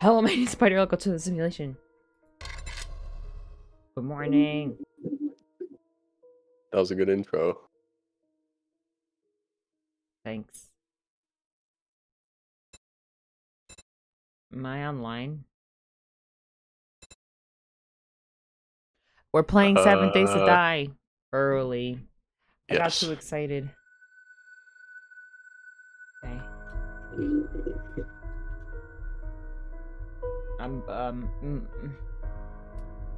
Hello, my name is Spider. Welcome to the simulation. Good morning. That was a good intro. Thanks. Am I online? We're playing Seven Days to Uh, Die early. I got too excited. Um. mm, mm.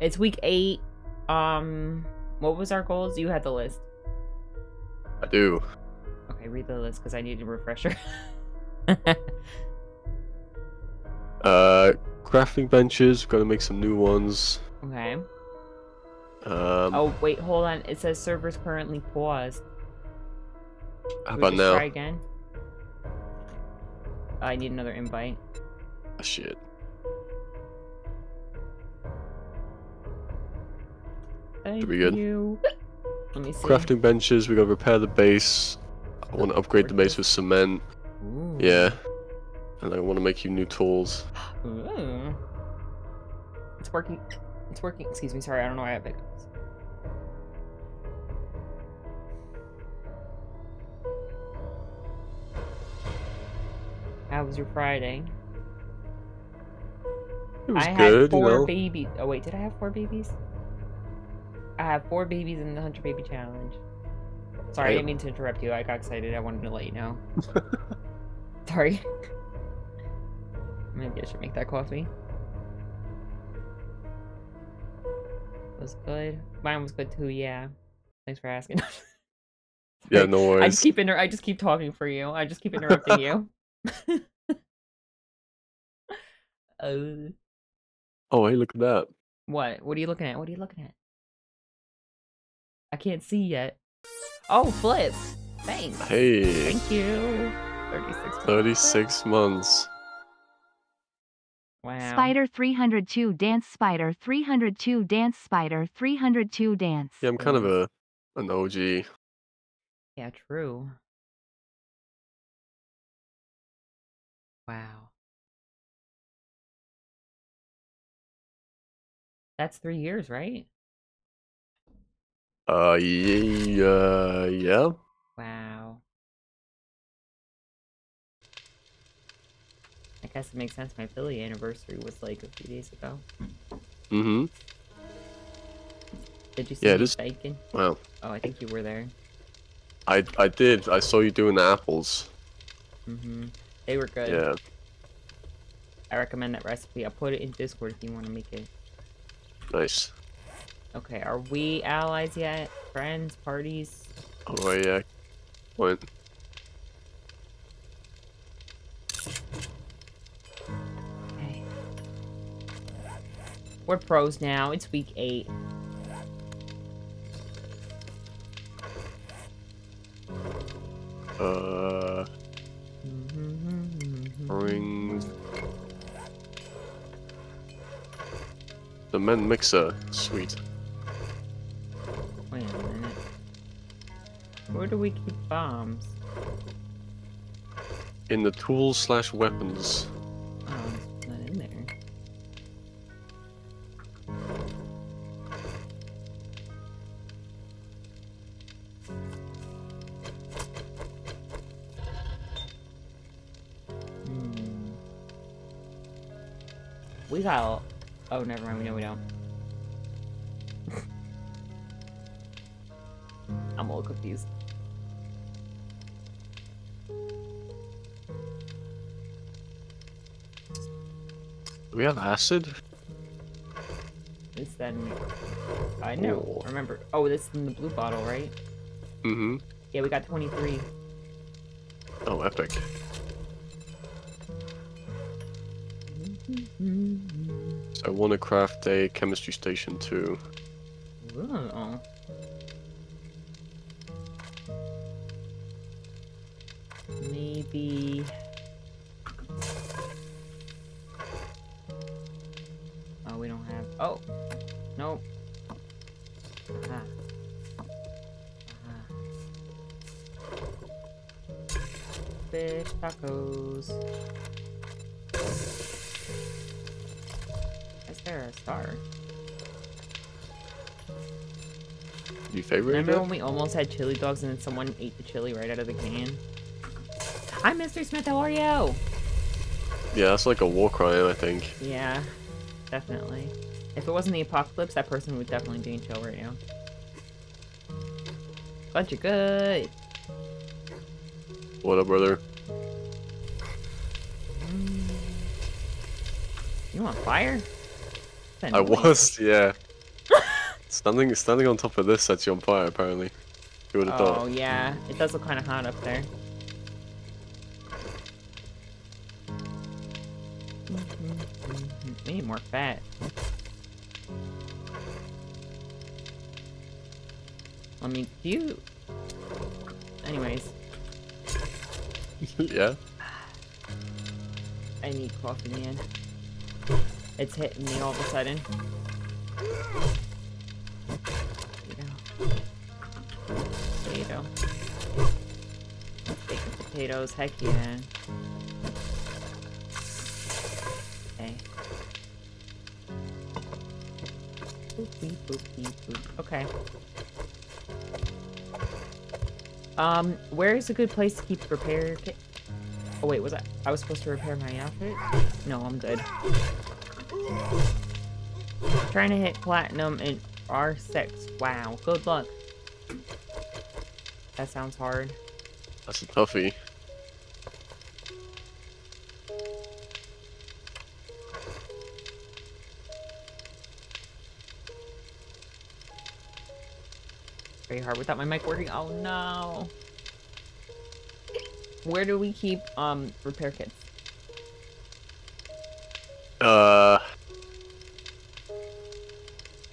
It's week eight. Um, what was our goals? You had the list. I do. Okay, read the list because I need a refresher. Uh, crafting benches. Gotta make some new ones. okay. Um, Oh wait, hold on. It says servers currently paused. how about now? Try again. I need another invite. Ah, shit. Thank be good. you. Let me see. Crafting benches. We gotta repair the base. I want to upgrade the base with cement. Ooh. Yeah. And I want to make you new tools. Ooh. It's working. It's working. Excuse me. Sorry, I don't know why I have hiccups. How was your Friday? It was I good, had four you know. babies. Oh wait, did I have four babies? I have four babies in the hundred baby challenge. Sorry, I didn't mean to interrupt you. I got excited. I wanted to let you know. Sorry. Maybe I should make that coffee. Was good. Mine was good too. Yeah. Thanks for asking. yeah, no I worries. just keep inter- I just keep talking for you. I just keep interrupting you. uh, Oh, hey, look at that. what? What are you looking at? What are you looking at? I can't see yet. Oh, flip. Thanks. Hey, Thank you. 36. months. 36 months. Wow. Spider 302 dance spider 302 dance spider 302 dance. Yeah, I'm kind of a an OG. Yeah, true. Wow. That's three years, right? Uh, yeah, yeah. Wow. I guess it makes sense. My Philly anniversary was like a few days ago. Mm-hmm. Did you see Yeah, me it is- baking? Wow. Oh, I think you were there. I I did. I saw you doing the apples. Mm-hmm. They were good. Yeah. I recommend that recipe. I'll put it in Discord if you want to make it. Nice. Okay, are we allies yet? Friends? Parties? Oh yeah. Point. Okay. We're pros now. It's week eight. Uh, rings. The men mixer. Sweet. Where do we keep bombs? In the tools slash weapons. Oh, it's not in there. Hmm. We got. Oh, never mind. We know we don't. I'm a little confused. We have acid? It's then. I know. Remember. Oh, this is in the blue bottle, right? Mm-hmm. Yeah, we got 23. Oh, epic. So I want to craft a chemistry station too. Almost had chili dogs and then someone ate the chili right out of the can? Hi, Mr. Smith. How are you? Yeah, that's like a war crime, I think. Yeah, definitely. If it wasn't the apocalypse, that person would definitely be in jail right now. Glad you're good. What up, brother? Mm. You want fire? I was, yeah. standing standing on top of this sets you on fire, apparently. Would have Oh thought? yeah, it does look kind of hot up there. We need more fat. I mean, do you? Anyways, yeah. I need coffee, man. It's hitting me all of a sudden. Potato. Potatoes, heck yeah. Okay. Boopy, boopy, boop. Okay. Um, where is a good place to keep repair kit? Oh wait, was I? I was supposed to repair my outfit? No, I'm good. Trying to hit platinum in R6. Wow, good luck. That sounds hard. That's a toughie. Very hard without my mic working. Oh no. Where do we keep um repair kits? Uh,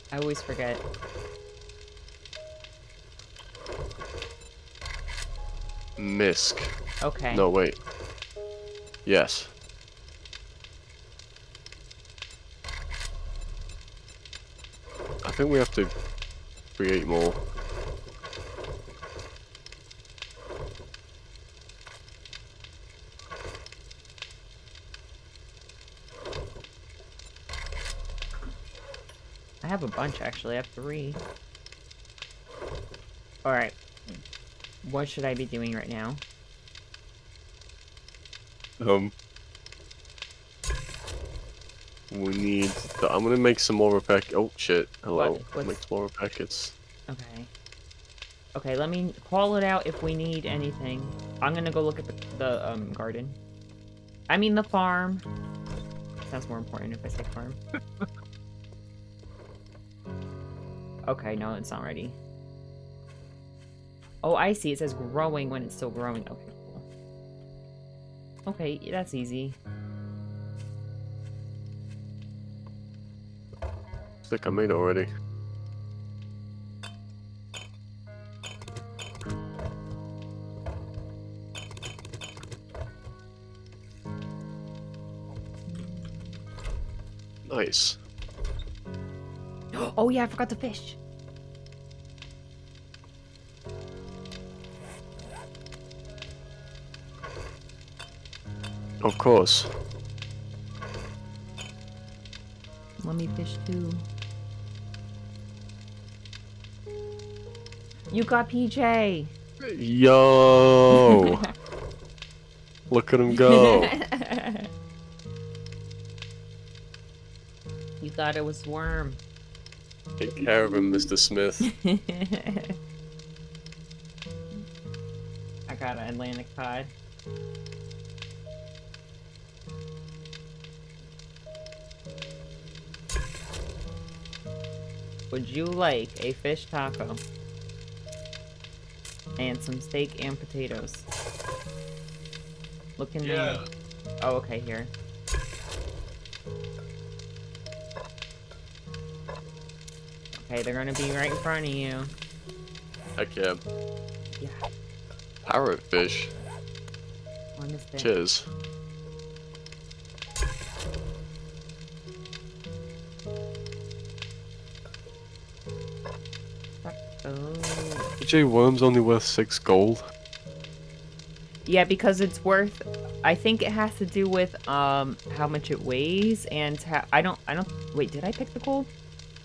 I always forget. Misk. Okay. No, wait. Yes. I think we have to create more. Bunch actually. I have three. Alright. What should I be doing right now? Um, we need. The, I'm gonna make some more repair. Oh shit! Hello. What? What's- Make some more repair kits. Okay. Okay, let me call it out if we need anything. I'm gonna go look at the, the um, garden. I mean the farm. Sounds more important if I say farm. okay, no, it's not ready. Oh, I see. It says growing when it's still growing. Okay, cool. Okay, that's easy. I think I made it already. Nice. Oh yeah, I forgot the fish. Of course. Let me fish too. You got PJ. Yo! Look at him go. you thought it was worm. Take care of him, Mr. Smith. I got an Atlantic cod. Would you like a fish taco? And some steak and potatoes. Look in there. Oh, okay, here. Okay, they're gonna be right in front of you. Heck yeah. Yeah, Parrotfish. I missed it. Cheers. Oh. PJ Worm's only worth six gold. Yeah, because it's worth I think it has to do with um how much it weighs and how I don't I don't wait did I pick the gold?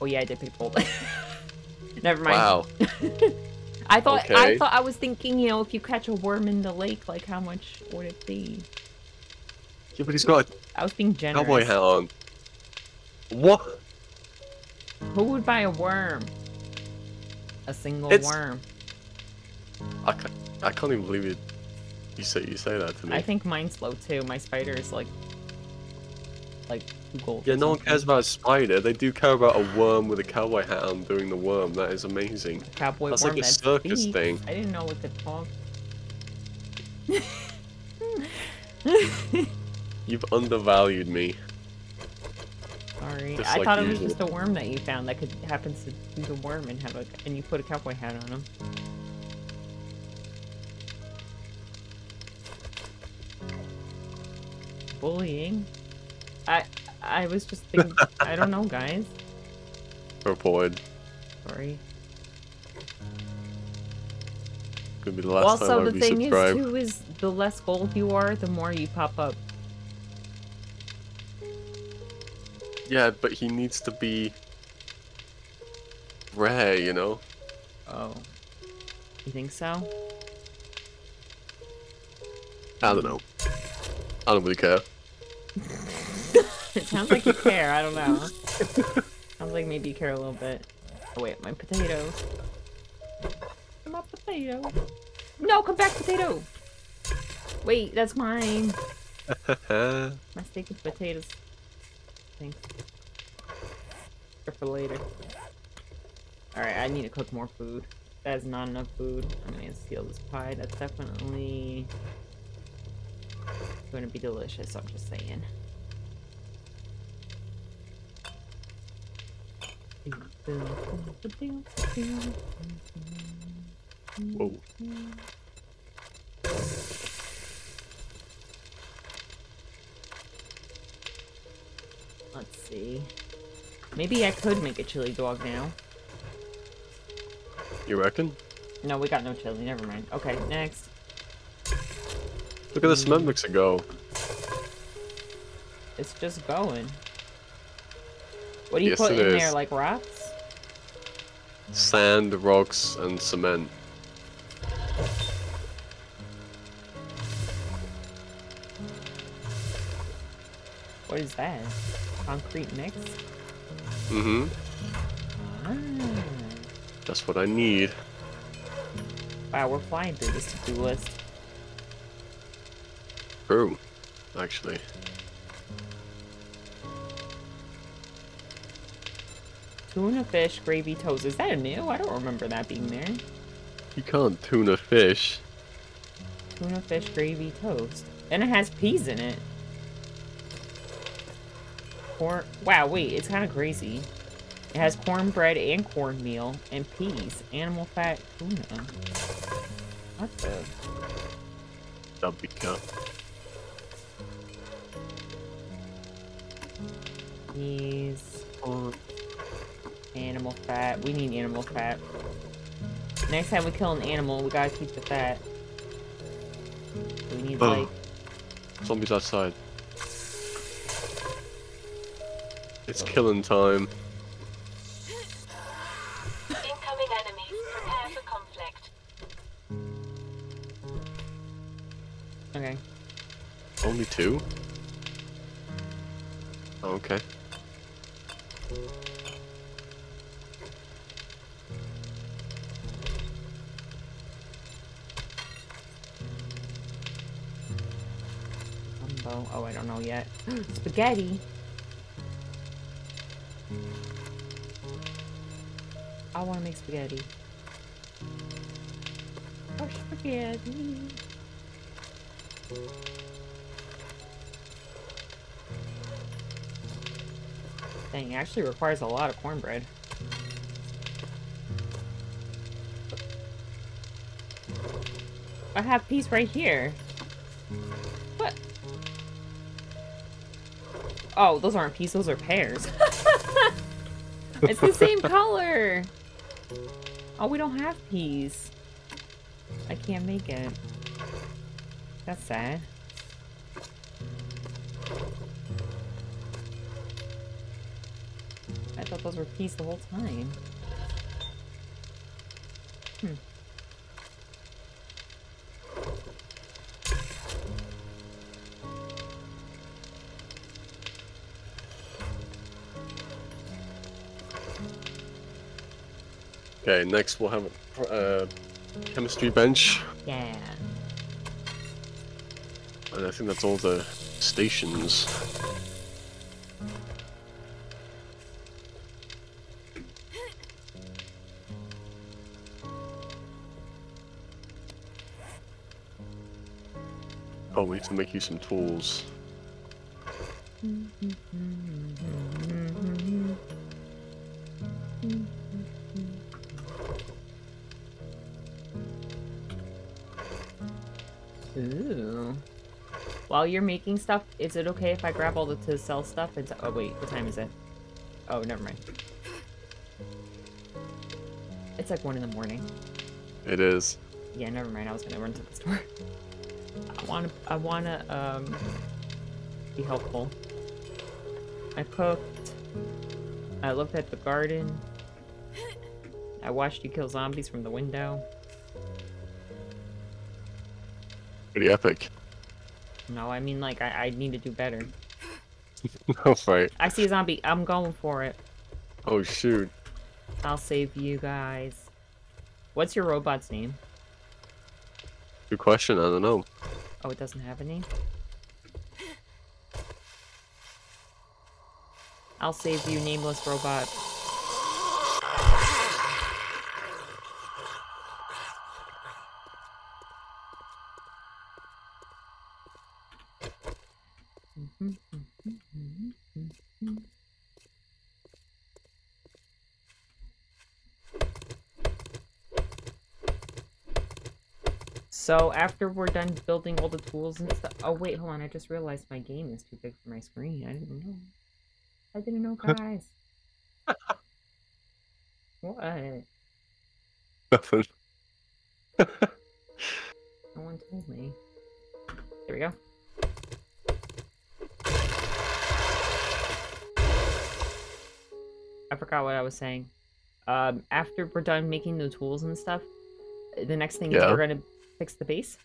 Oh yeah I did pick gold. Never mind. Wow. I thought okay. I thought I was thinking you know if you catch a worm in the lake like how much would it be? Yeah, but he's got I was being generous. cowboy hat on. What? Who would buy a worm? A single It's- worm. I can't, I can't even believe it. You say you say that to me. I think mine's low too. My spider is like like gold. yeah, no one cares about a spider. They do care about a worm with a cowboy hat on doing the worm. That is amazing. Cowboy That's worm like a circus speaks. thing. I didn't know it could talk. You've undervalued me. Sorry, Just I like thought it was just a worm that you found that could happens to do the worm and have a and you put a cowboy hat on him. Bullying. I I was just thinking. I don't know, guys. Reported. Sorry. Could be the last time also, I the thing is resubscribe. too is the less gold you are, the more you pop up. Yeah, but he needs to be rare, you know? Oh. You think so? I don't know. I don't really care. It sounds like you care. I don't know. sounds like maybe you care a little bit. Oh wait, my potato. My potato. No, come back, potato. Wait, that's mine. My steak with potatoes. Thanks. Or for later. Alright, I need to cook more food. That is not enough food. I'm gonna steal this pie. That's definitely going to be delicious, I'm just saying. Whoa. Let's see. Maybe I could make a chili dog now. You reckon? No, we got no chili. Never mind. Okay, next. Look at the cement mixer go. It's just going. What do you Yes, put in is. there? Like rocks? Sand, rocks, and cement. What is that? Concrete mix? Mm-hmm. Ah. That's what I need. Wow, we're flying through this to-do list. True. Actually. Tuna fish, gravy toast. Is that a new? I don't remember that being there. You can't tuna fish. Tuna fish, gravy toast. And it has peas in it. Corn. Wow, wait, it's kind of crazy. It has cornbread and cornmeal and peas. Animal fat tuna. What the? Cat. Peas. Animal fat. We need animal fat. Next time we kill an animal, we gotta keep the fat. We need Oh. like Zombies outside. It's killing time. Incoming enemies. Prepare for conflict. okay. Only two? Oh, okay. Yet. Spaghetti. I want to make spaghetti. Oh, spaghetti. Dang, it actually requires a lot of cornbread. I have peas right here. Oh, those aren't peas, those are pears. it's the same color. Oh, we don't have peas. I can't make it. That's sad. I thought those were peas the whole time. Hmm. Okay, next we'll have a uh, chemistry bench, Yeah. and I think that's all the stations. Oh, we have to make you some tools. While you're making stuff, is it okay if I grab all the to sell stuff? It's oh wait, what time is it? Oh, never mind. It's like one in the morning. It is. Yeah, never mind. I was gonna run to the store. I wanna, I wanna, um, be helpful. I cooked. I looked at the garden. I watched you kill zombies from the window. Pretty epic. No, I mean like I, I need to do better. oh, right. I see a zombie. I'm going for it. Oh, shoot. I'll save you guys. What's your robot's name? Good question. I don't know. Oh, it doesn't have a name? I'll save you, nameless robot. So after we're done building all the tools and stuff. Oh wait, hold on. I just realized my game is too big for my screen. I didn't know. I didn't know, guys. what? Nothing. No one told me. There we go. I forgot what I was saying. Um, after we're done making the tools and stuff, the next thing is we're gonna fix the base.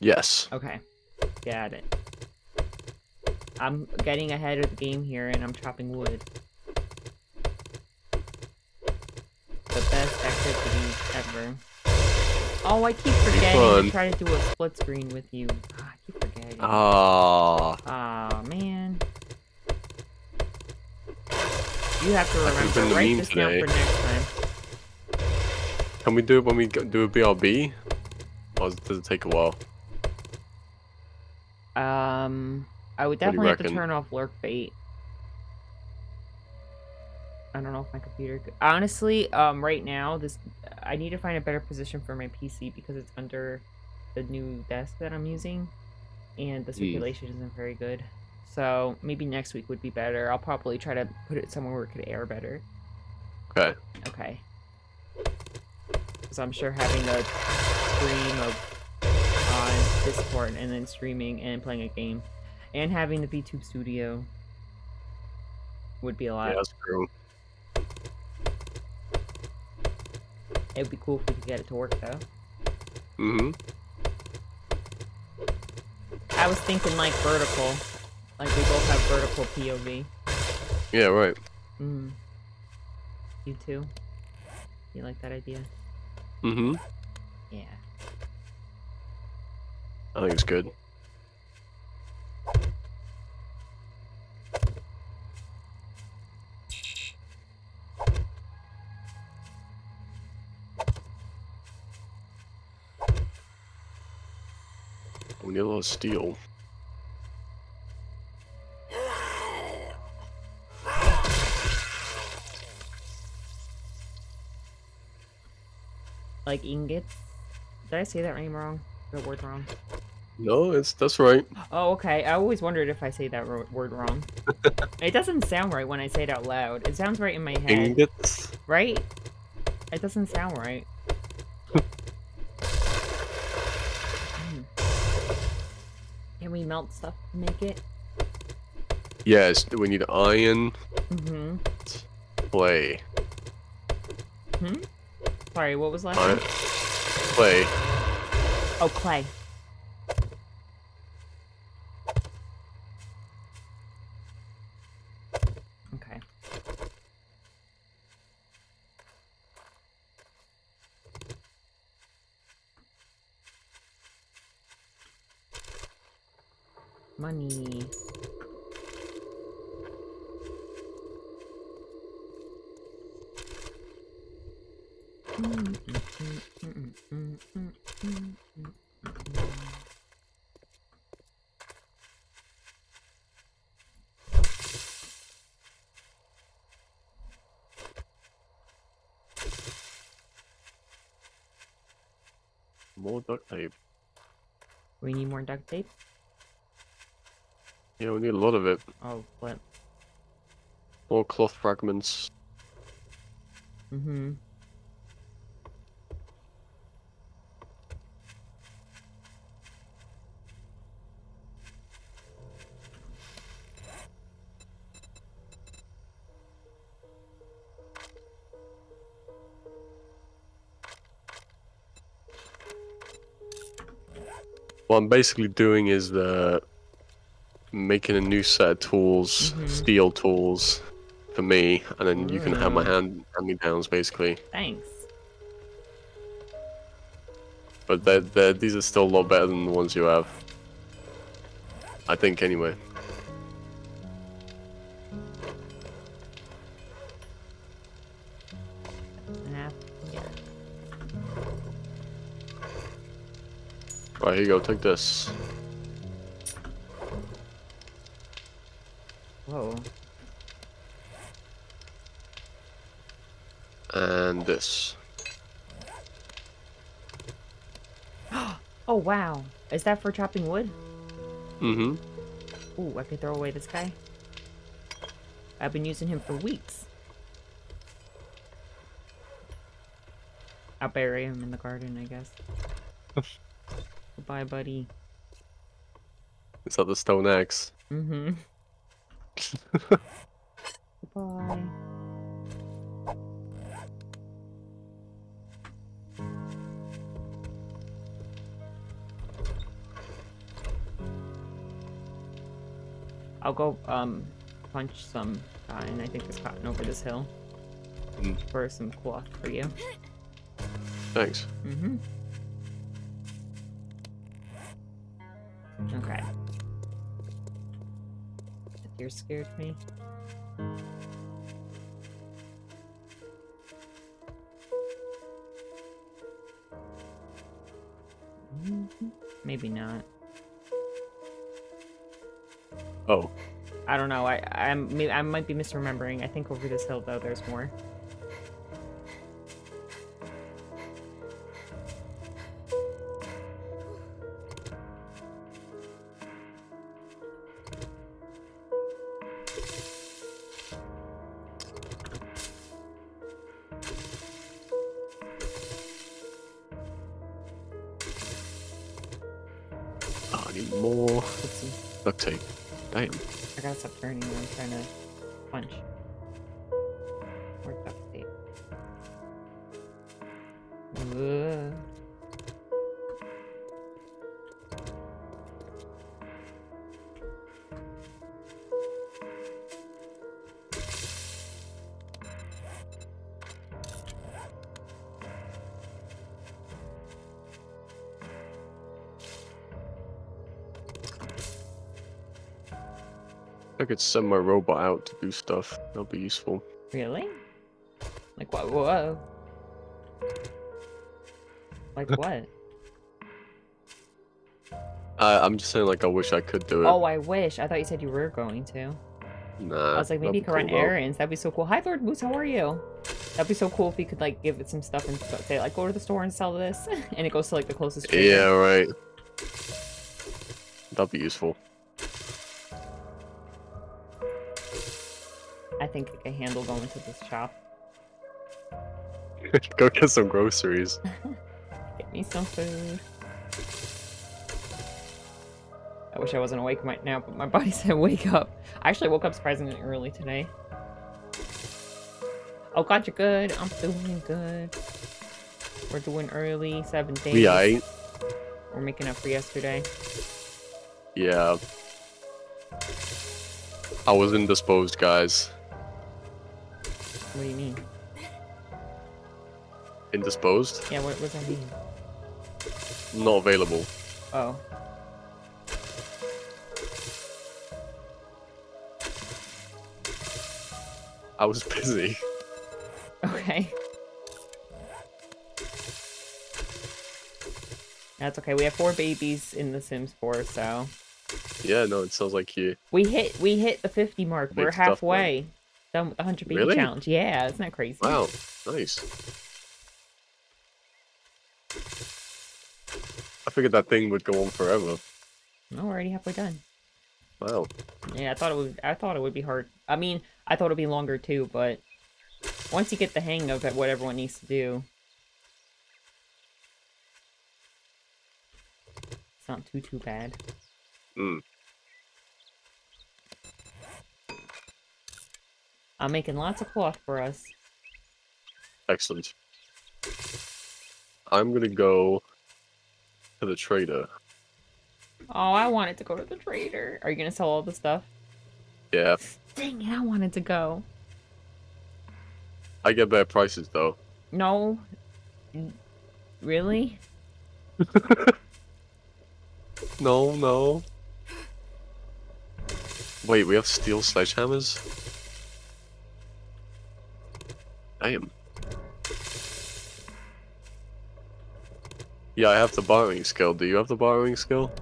Yes. Okay, got it. I'm getting ahead of the game here, and I'm chopping wood. The best activity ever. Oh, I keep forgetting to try to do a split screen with you. Ah, I keep forgetting. Ah. Aw, man. You have to That could've been remember, the write this down for next time. Can we do it when we do a BRB? Or does it take a while? Um, I would What do you definitely have to turn off lurk bait. I don't know if my computer. Could... Honestly, um, right now this I need to find a better position for my PC because it's under the new desk that I'm using, and the circulation isn't very good. So maybe next week would be better. I'll probably try to put it somewhere where it could air better. Okay. Okay. Because I'm sure having a stream of on Discord and then streaming and playing a game and having the VTube studio would be a lot. Yeah, that's true. It would be cool if we could get it to work though. Mm-hmm. I was thinking like vertical. Like we both have vertical POV. Yeah, right. Mm. You too? You like that idea? Mm-hmm. Yeah. I think it's good. We need a lot of steel. Like ingots? Did I say that name wrong? The word wrong? No, it's that's right. Oh, okay. I always wondered if I say that word wrong. it doesn't sound right when I say it out loud. It sounds right in my head, Ingots. right? It doesn't sound right. Hmm. Can we melt stuff to make it. Yes, we need iron, Mm-hmm. clay. Hmm? Sorry, what was last Iron, clay. Clay. Okay. Money. More duct tape. We need more duct tape. Yeah, we need a lot of it. Oh, what? More cloth fragments. Mm-hmm. What I'm basically doing is the making a new set of tools, Mhm. steel tools, for me, and then you can have my Mm. hand hand me downs basically. Thanks. But they're, they're, these are still a lot better than the ones you have. I think anyway. Right, here you go, take this. Whoa. And this. Oh wow. Is that for chopping wood? Mm-hmm. Ooh, I could throw away this guy. I've been using him for weeks. I'll bury him in the garden, I guess. Goodbye, buddy. Is that the stone axe? Mm-hmm. Bye. I'll go um punch some guy, and I think there's cotton over this hill Mm. for some cloth for you. Thanks. Mm-hmm. You're scared me? Mhm. Maybe not. Oh, I don't know. I I'm I might be misremembering. I think over this hill though, there's more. Could send my robot out to do stuff. That'll be useful. Really? Like what? Whoa. Like what? Uh, I'm just saying, like, I wish I could do it. oh, I wish. I thought you said you were going to. nah. I was like, maybe you could be run cool, though. errands. That'd be so cool. Hi, Lord Moose. How are you? That'd be so cool if you could like give it some stuff and say like, go to the store and sell this, and it goes to like the closest. trader. Yeah, right. That'd be useful. Think I can handle going to this shop. Go get some groceries. Get me some food. I wish I wasn't awake right now, but my body said wake up. I actually woke up surprisingly early today. Oh god, you're good. I'm doing good. We're doing early, seven days. We ain't. We're making up for yesterday. Yeah. I was indisposed, guys. What do you mean? Indisposed? Yeah, what, what does that mean? Not available. Oh. I was busy. Okay. That's okay. We have four babies in The Sims 4, so Yeah, no, it sounds like you. we hit we hit the 50 mark. We're Big stuff, halfway done with the 100 baby Really? challenge. Yeah, isn't that crazy? Wow, nice. I figured that thing would go on forever. No, we're already halfway done. Wow. Yeah, I thought it would. I thought it would be hard. I mean, I thought it'd be longer too, but once you get the hang of it, what everyone needs to do, it's not too too bad. Mm. I'm making lots of cloth for us. Excellent. I'm gonna go to the trader. Oh, I wanted to go to the trader. Are you gonna sell all the stuff? Yeah, Dang it, I wanted to go. I get better prices though. No. Really? No, no. Wait, we have steel sledgehammers? Damn. Yeah, I have the bartering skill. Do you have the bartering skill?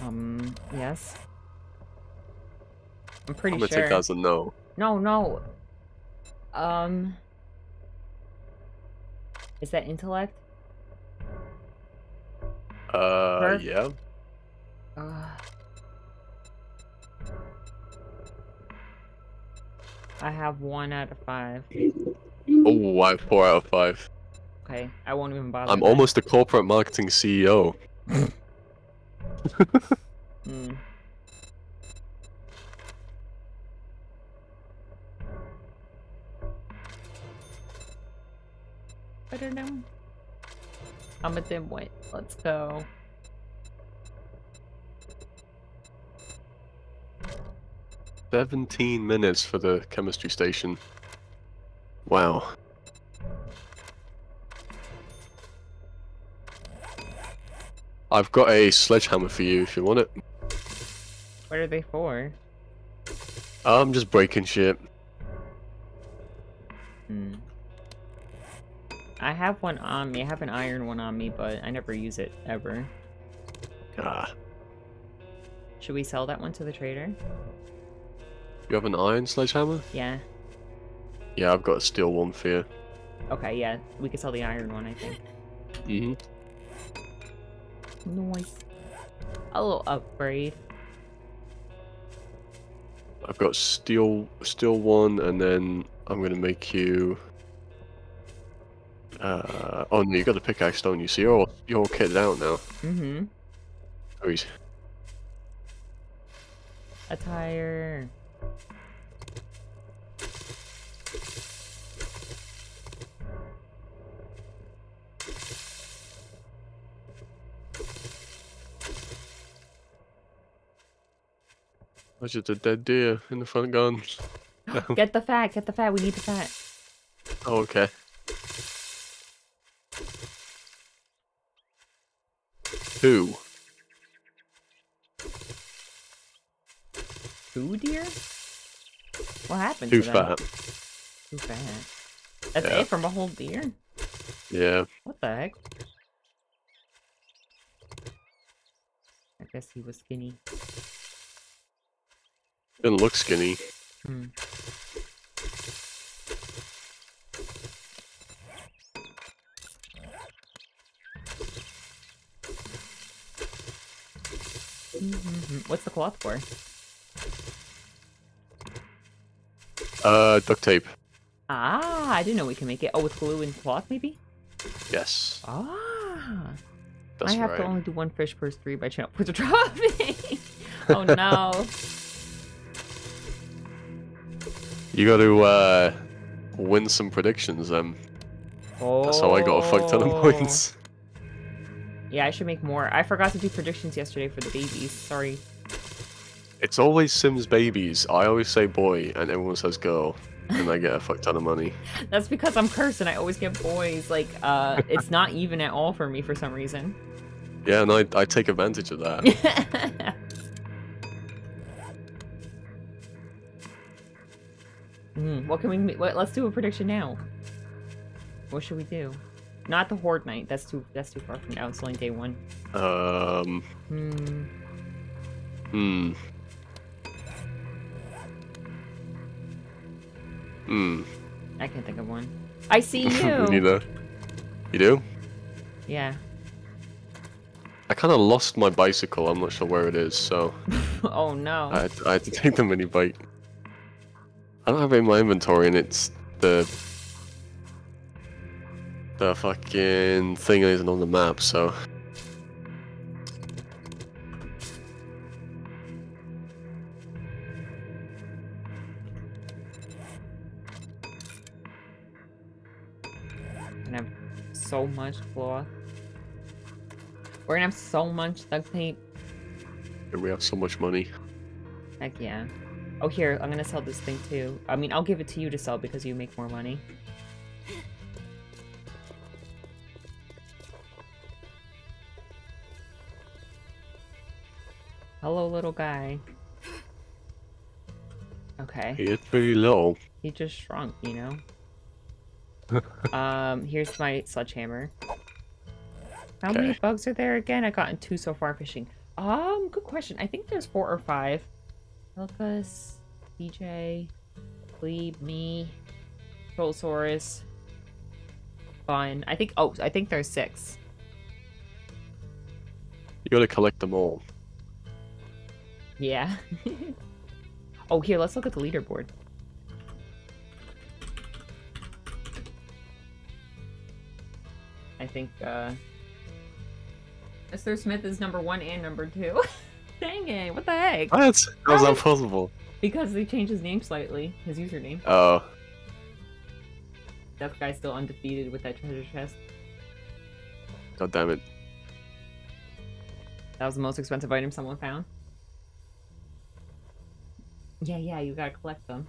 Um, yes. I'm pretty I'm gonna sure. take that as a no. No, no. Um. Is that intellect? Uh, Her? yeah. Uh, I have one out of five. Oh, I four out of five. Okay, I won't even bother. I'm that. almost a corporate marketing CEO. Mm. I don't know. I'm a dimwit. Let's go. Seventeen minutes for the chemistry station. Wow. I've got a sledgehammer for you if you want it. What are they for? I'm just breaking shit. Hmm. I have one on me. I have an iron one on me, but I never use it ever. Ah. Should we sell that one to the trader? You have an iron sledgehammer? Yeah. Yeah, I've got a steel one for you. Okay, yeah. We can sell the iron one, I think. Mm-hmm. Nice. A little upgrade. I've got steel steel one and then I'm gonna make you uh oh no you got the pickaxe don't you? So you're all you're all kitted out now. Mm-hmm. Sweet. Attire. That's just a dead deer in the front garden. Get the fat, get the fat. We need the fat. Oh, okay. Two. Two deer? What happened Too to them? fat. Too fat. That's Yeah. it from a whole deer? Yeah. What the heck? I guess he was skinny. Didn't look skinny. Hmm. Mhm. What's the cloth for? Uh, duct tape. Ah, I didn't know we can make it. Oh, with glue and cloth, maybe? Yes. Ah. That's I have right. to only do one fish per three by channel. Put the dropping. Oh no. You got to uh, win some predictions. Um, Oh. that's how I got a fuck ton of points. Yeah, I should make more. I forgot to do predictions yesterday for the babies. Sorry. It's always Sims babies. I always say boy, and everyone says girl, and I get a fuck ton of money. That's because I'm cursed and I always get boys. Like, uh, it's not even at all for me for some reason. Yeah, and I, I take advantage of that. Hmm, what can we? What, let's do a prediction now. What should we do? Not the horde night. That's too. That's too far from now. It's only day one. Um, Hmm. hmm. Hmm. I can't think of one. I see you. neither. You do? yeah. I kind of lost my bicycle. I'm not sure where it is, so oh no. I I had to take the mini bike. I don't have it in my inventory, and it's the the fucking thing isn't on the map. So gonna have so much cloth. We're gonna have so much duct tape. And we have so much money. Heck yeah. Oh, here, I'm gonna sell this thing too. I mean, I'll give it to you to sell because you make more money. Hello, little guy. Okay. It's pretty little. He just shrunk, you know? um, here's my sledgehammer. How many bugs are there again? I've gotten two so far fishing. Um, good question. I think there's four or five. Lucas, DJ, Glebe, me, Trollsaurus, Fun. I think, oh, I think there's six. You gotta collect them all. Yeah. oh, here, let's look at the leaderboard. I think, uh... Mr. Smith is number one and number two. Dang it, what the heck? What? How's How that possible? Because they changed his name slightly, his username. Oh, That guy's still undefeated with that treasure chest. god damn it. That was the most expensive item someone found. Yeah, yeah, you gotta collect them.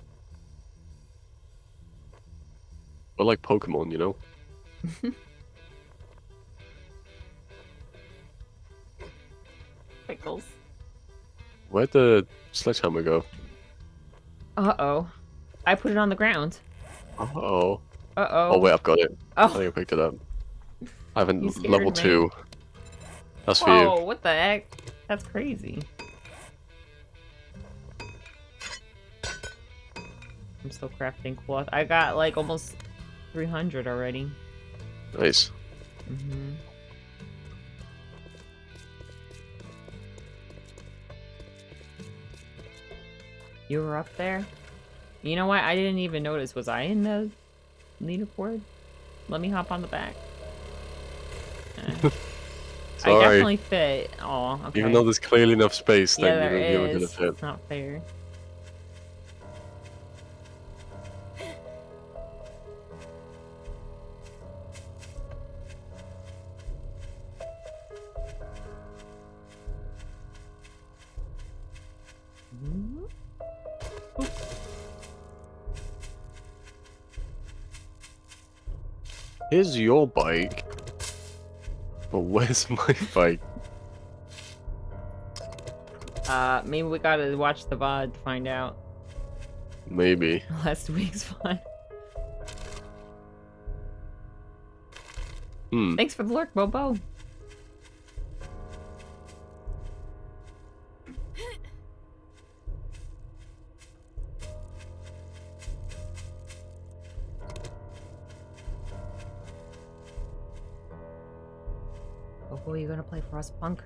We're like Pokemon, you know? Pickles. Where'd the sledgehammer go? Uh-oh. I put it on the ground. Uh oh. Uh-oh. Oh, wait, I've got it. I Oh, think I picked it up. I You scared level me. two. That's for whoa, you. what the heck? That's crazy. I'm still crafting cloth. I got like almost 300 already. Nice. hmm You were up there? You know what? I didn't even notice. Was I in the leaderboard? Let me hop on the back. Uh, I definitely fit. Oh, okay. Even though there's clearly enough space, yeah, then there you know, you're gonna fit. It's not fair. Here's your bike. But where's my bike? Uh, maybe we gotta watch the VOD to find out. Maybe. Last week's VOD. Hmm. Thanks for the lurk. Bobo, Frostpunk?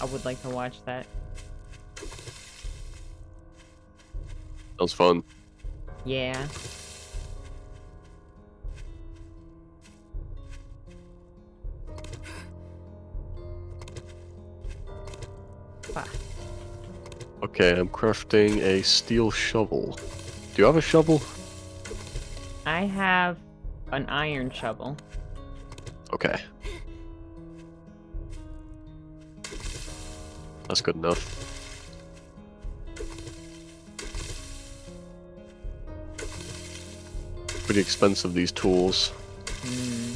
I would like to watch that. Sounds fun. Yeah. Okay, I'm crafting a steel shovel. Do you have a shovel? I have an iron shovel. Okay. That's good enough. Pretty expensive, these tools. Hmm.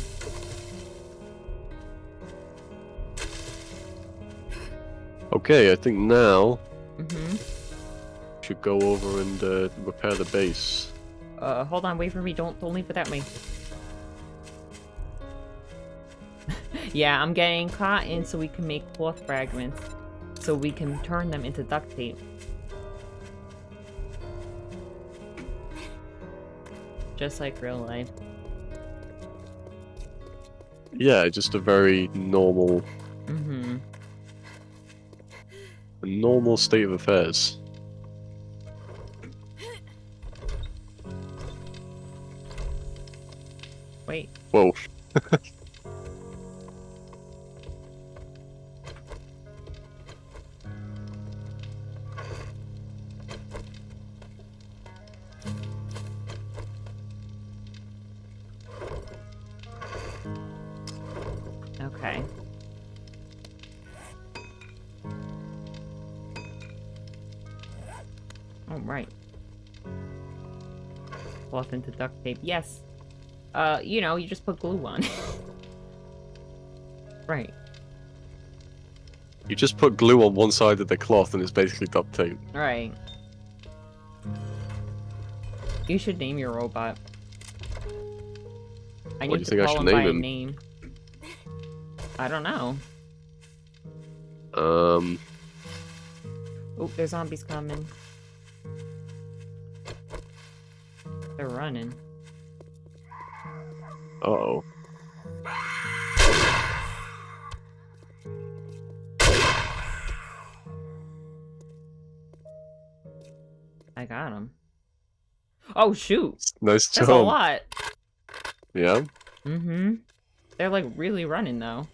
Okay, I think now Mm-hmm. should go over and uh, repair the base. Uh, hold on, wait for me. Don't don't leave without me. yeah, I'm getting cotton so we can make cloth fragments, so we can turn them into duct tape. Just like real life. Yeah, just a very normal, Mm-hmm. a normal state of affairs. Wait. Whoa. into duct tape. Yes. Uh, you know, you just put glue on. right. You just put glue on one side of the cloth and it's basically duct tape. Right. You should name your robot. I What do need you to think I call should him by him? name. I don't know. Um, Oh, there's zombies coming. They're running. uh oh. I got him. Oh shoot! Nice That's job. a lot. Yeah? Mm-hmm. They're like really running though.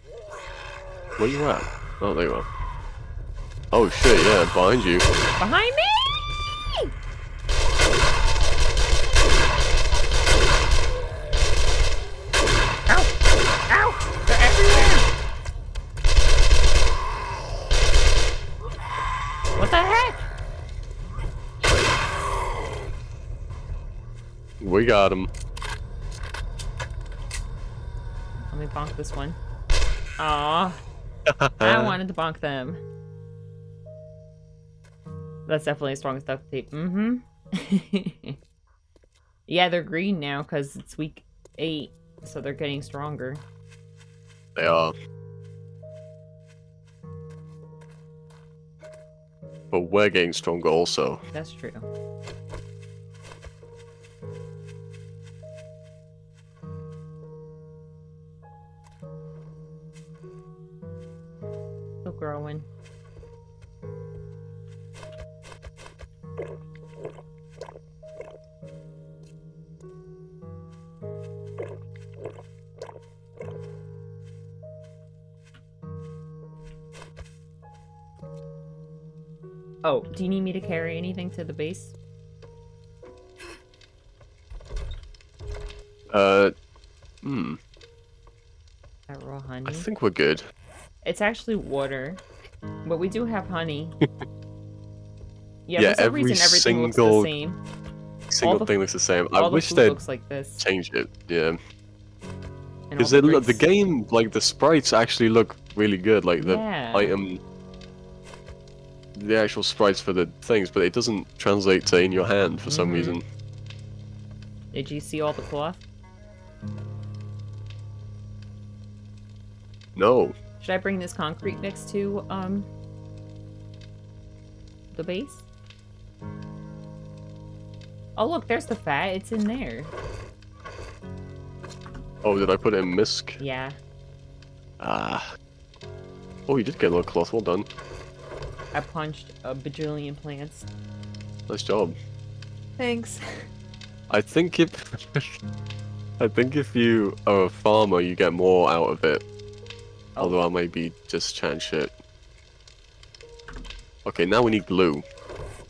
Where you at? Oh, there you are. Oh shit, yeah, behind you. Behind me! Ow! Ow! They're everywhere! What the heck? We got him. Let me bonk this one. Aw. I wanted to bonk them. That's definitely a strong stuff tape. Mm-hmm. yeah, they're green now because it's week eight, so they're getting stronger. They are. But we're getting stronger also. That's true. Growing. Oh, do you need me to carry anything to the base? Uh, hmm. That raw honey. I think we're good. It's actually water, but we do have honey. Yeah, Yeah, for some every reason everything looks single the same. Single the thing looks the same. I the wish food they'd looks like this. changed it. Yeah, because the the, the game, like the sprites, actually look really good. Like the Yeah. item, the actual sprites for the things, but it doesn't translate to in your hand for some Mhm. reason. Did you see all the cloth? No. Should I bring this concrete mix to um the base? Oh look, there's the fat. It's in there. Oh, did I put in misc? Yeah, Ah. Oh, you did get a little cloth. Well done. I punched a bajillion plants. Nice job. Thanks. I think if I think if you are a farmer, you get more out of it. Although I might be just chatting shit. Okay, now we need glue.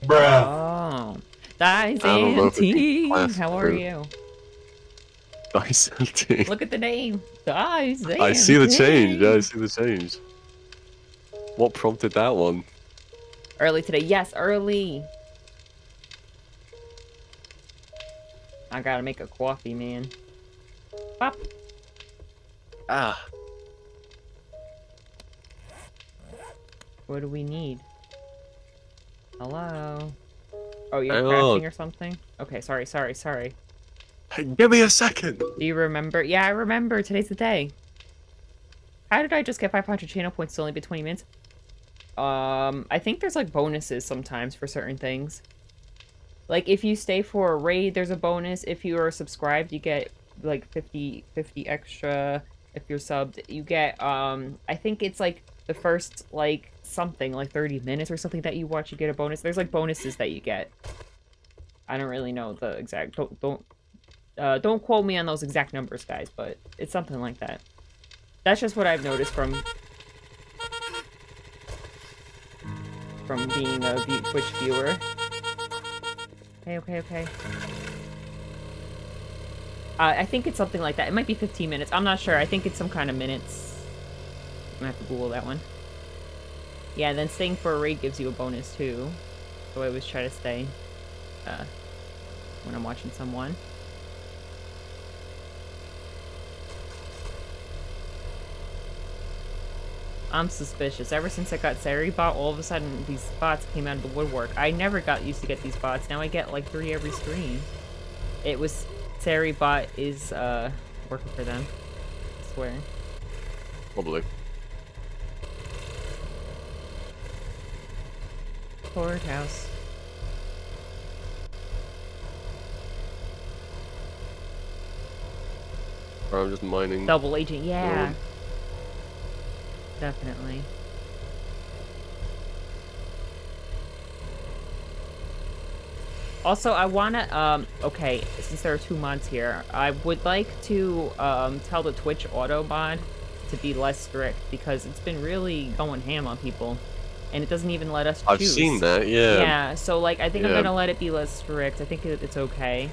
Bruh. Oh. Dies I don't know if and it's tea. class How are fruit. you? Dice and tea. Look at the name. Dies I see the change. Yeah, I see the change. What prompted that one? Early today. Yes, early. I gotta make a coffee, man. Pop. Ah. What do we need? Hello? Oh, you're Hang crafting or something? Okay, sorry, sorry, sorry. Hey, give me a second. Do you remember? Yeah, I remember. Today's the day. How did I just get 500 channel points to only be 20 minutes? Um, I think there's like bonuses sometimes for certain things. Like if you stay for a raid, there's a bonus. If you are subscribed, you get like 50, 50 extra. If you're subbed, you get, um, I think it's like the first like something like 30 minutes or something that you watch, you get a bonus. There's like bonuses that you get. I don't really know the exact, don't, don't uh, don't quote me on those exact numbers, guys, but it's something like that. That's just what I've noticed from from being a Twitch viewer. Okay, okay, okay. Uh, I think it's something like that. It might be 15 minutes. I'm not sure. I think it's some kind of minutes. I'm gonna have to Google that one. Yeah, then staying for a raid gives you a bonus too. So I always try to stay uh, when I'm watching someone. I'm suspicious. Ever since I got Saribot, all of a sudden these bots came out of the woodwork. I never got used to get these bots. Now I get like three every stream. It was Saribot is uh working for them. I swear. Probably. Courthouse. Or I'm just mining. Double agent, yeah. one. Definitely. Also, I wanna, um, okay, since there are two mods here, I would like to, um, tell the Twitch auto mod to be less strict, because it's been really going ham on people, and it doesn't even let us choose. I've seen that. Yeah. Yeah, so, like, I think I'm gonna let it be less strict. I think it, it's okay.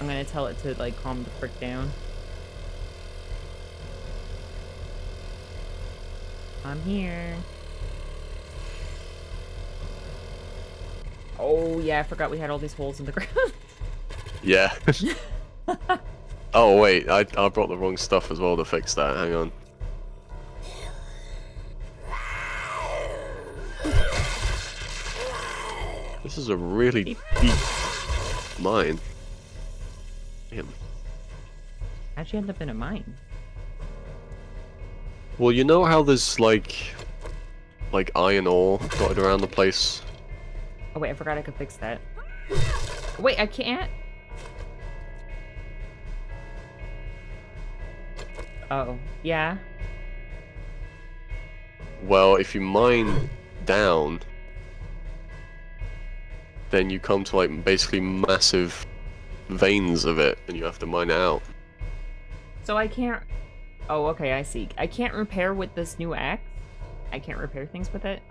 I'm gonna tell it to, like, calm the frick down. I'm here. Oh, yeah, I forgot we had all these holes in the ground. Yeah. oh wait, I I brought the wrong stuff as well to fix that. Hang on. This is a really deep mine. Damn. How'd you end up in a mine? Well, you know how there's like, like iron ore dotted around the place. Oh, wait, I forgot I could fix that. Wait, I can't? Oh, yeah. Well, if you mine down, then you come to like basically massive veins of it, and you have to mine it out. So I can't... Oh, okay, I see. I can't repair with this new axe? I can't repair things with it?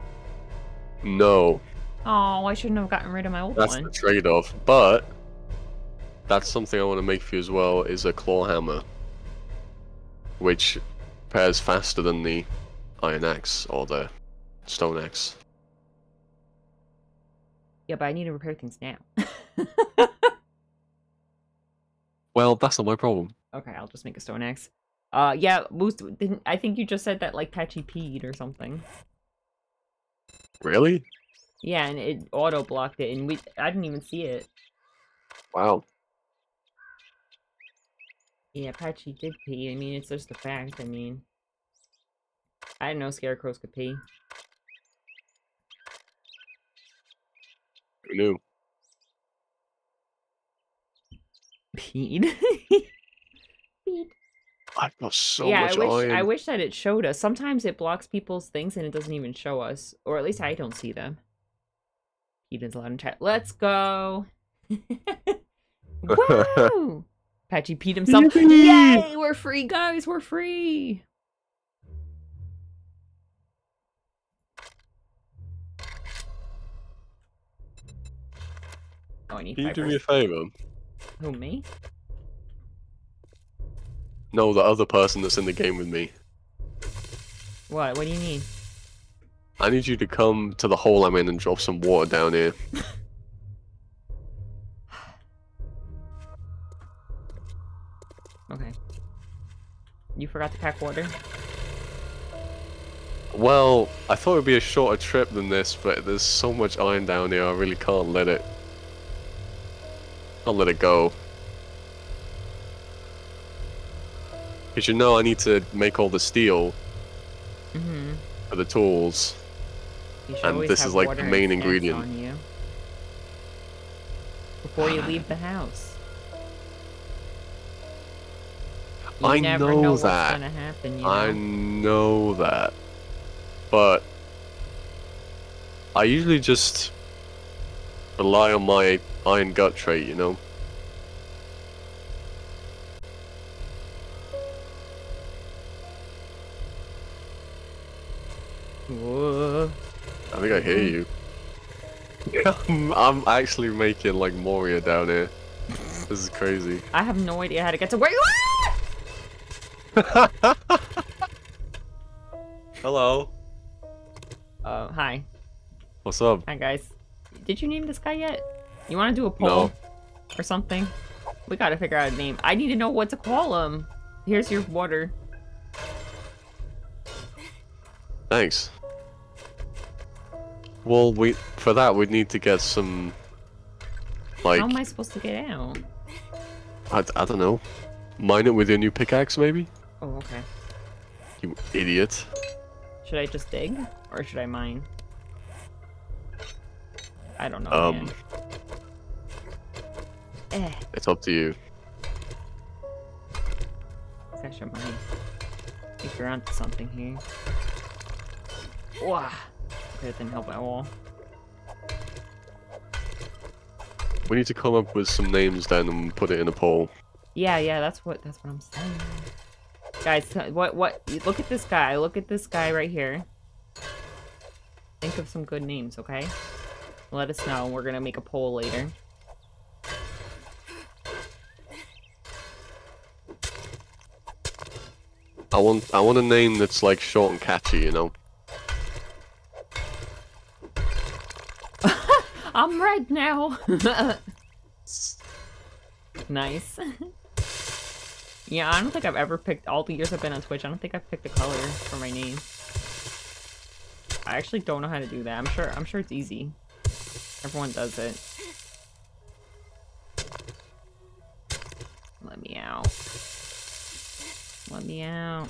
No, Oh, I shouldn't have gotten rid of my old that's one. the trade-off. But that's something I want to make for you as well. Is a claw hammer, which pairs faster than the iron axe or the stone axe. Yeah, but I need to repair things now. Well, that's not my problem. okay, I'll just make a stone axe. Uh, yeah, Moose, didn't, I think you just said that, like, Patchy peed or something. Really? Yeah, and it auto-blocked it, and we- I didn't even see it. Wow. Yeah, Patchy did pee. I mean, it's just a fact. I mean, I didn't know scarecrows could pee. Who knew? Peed. Peed. I've got so yeah, much I wish iron. I wish that it showed us. Sometimes it blocks people's things and it doesn't even show us, or at least I don't see them. Eden's allowed in chat. Let's go. Woo! Patchy peed himself. Yippee! Yay! We're free, guys. We're free. Oh, I need Can you do me a favor? Who, me? No, the other person that's in the game with me. What? What do you need? I need you to come to the hole I'm in and drop some water down here. Okay. You forgot to pack water? Well, I thought it'd be a shorter trip than this, but there's so much iron down here, I really can't let it. I'll let it go. Because you know I need to make all the steel Mm-hmm. for the tools. You And this is, like, the main ingredient. you. Before you leave the house. You I never know know what's that. gonna happen, you know? I know that. But I usually just rely on my iron gut trait, you know? Whoa. I think I hear you. I'm, I'm actually making like Moria down here. This is crazy. I have no idea how to get to where you are! Hello. Uh, hi. What's up? Hi, guys. Did you name this guy yet? You want to do a poll? No. Or something? We gotta figure out a name. I need to know what to call him. Here's your water. Thanks. Well, we for that we'd need to get some like How am I supposed to get out? I, I don't know. Mine it with your new pickaxe, maybe? Oh, okay. You idiot. Should I just dig? Or should I mine? I don't know, Um. Eh, it's up to you. I should mine. If you're onto something here. Wow. That didn't help at all. We need to come up with some names then and put it in a poll. Yeah, yeah, that's what that's what I'm saying. Guys, what what look at this guy. Look at this guy right here. Think of some good names, okay? Let us know. We're gonna make a poll later. I want I want a name that's like short and catchy, you know. I'm red now. nice. yeah, I don't think I've ever picked all the years I've been on Twitch. I don't think I've picked a color for my name. I actually don't know how to do that. I'm sure I'm sure it's easy. Everyone does it. Let me out. Let me out.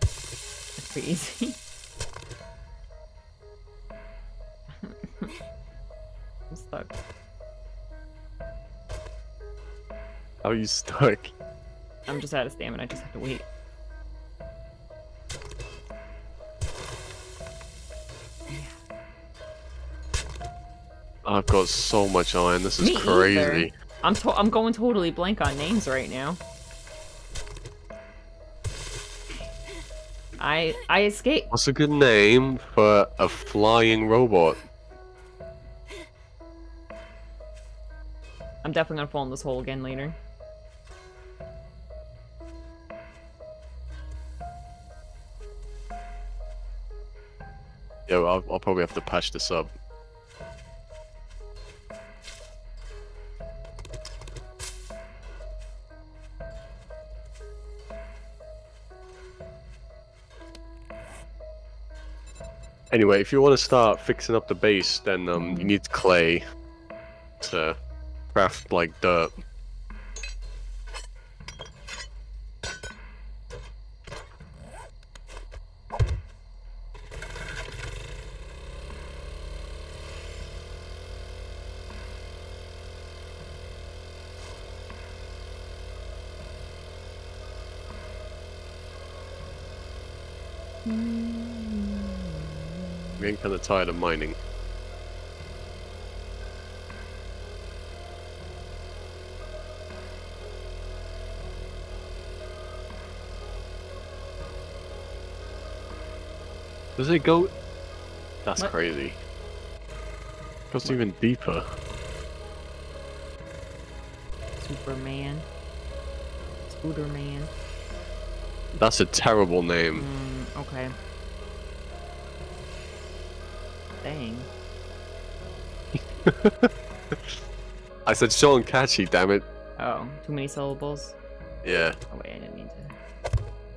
That's pretty easy. I'm stuck. How are you stuck? I'm just out of stamina. I just have to wait. I've got so much iron. This is Me crazy. either. I'm to- I'm going totally blank on names right now. I I escaped. What's a good name for a flying robot? I'm definitely gonna fall in this hole again later. Yeah, well, I'll, I'll probably have to patch this up. Anyway, if you want to start fixing up the base, then um, you need clay to craft like dirt. I'm getting kind of tired of mining. Does it go? That's What? crazy. Goes even deeper. Superman. Scooterman. That's a terrible name. Mm, okay. Dang. I said and catchy, damn it. Oh, too many syllables? Yeah. Oh wait, I didn't mean to.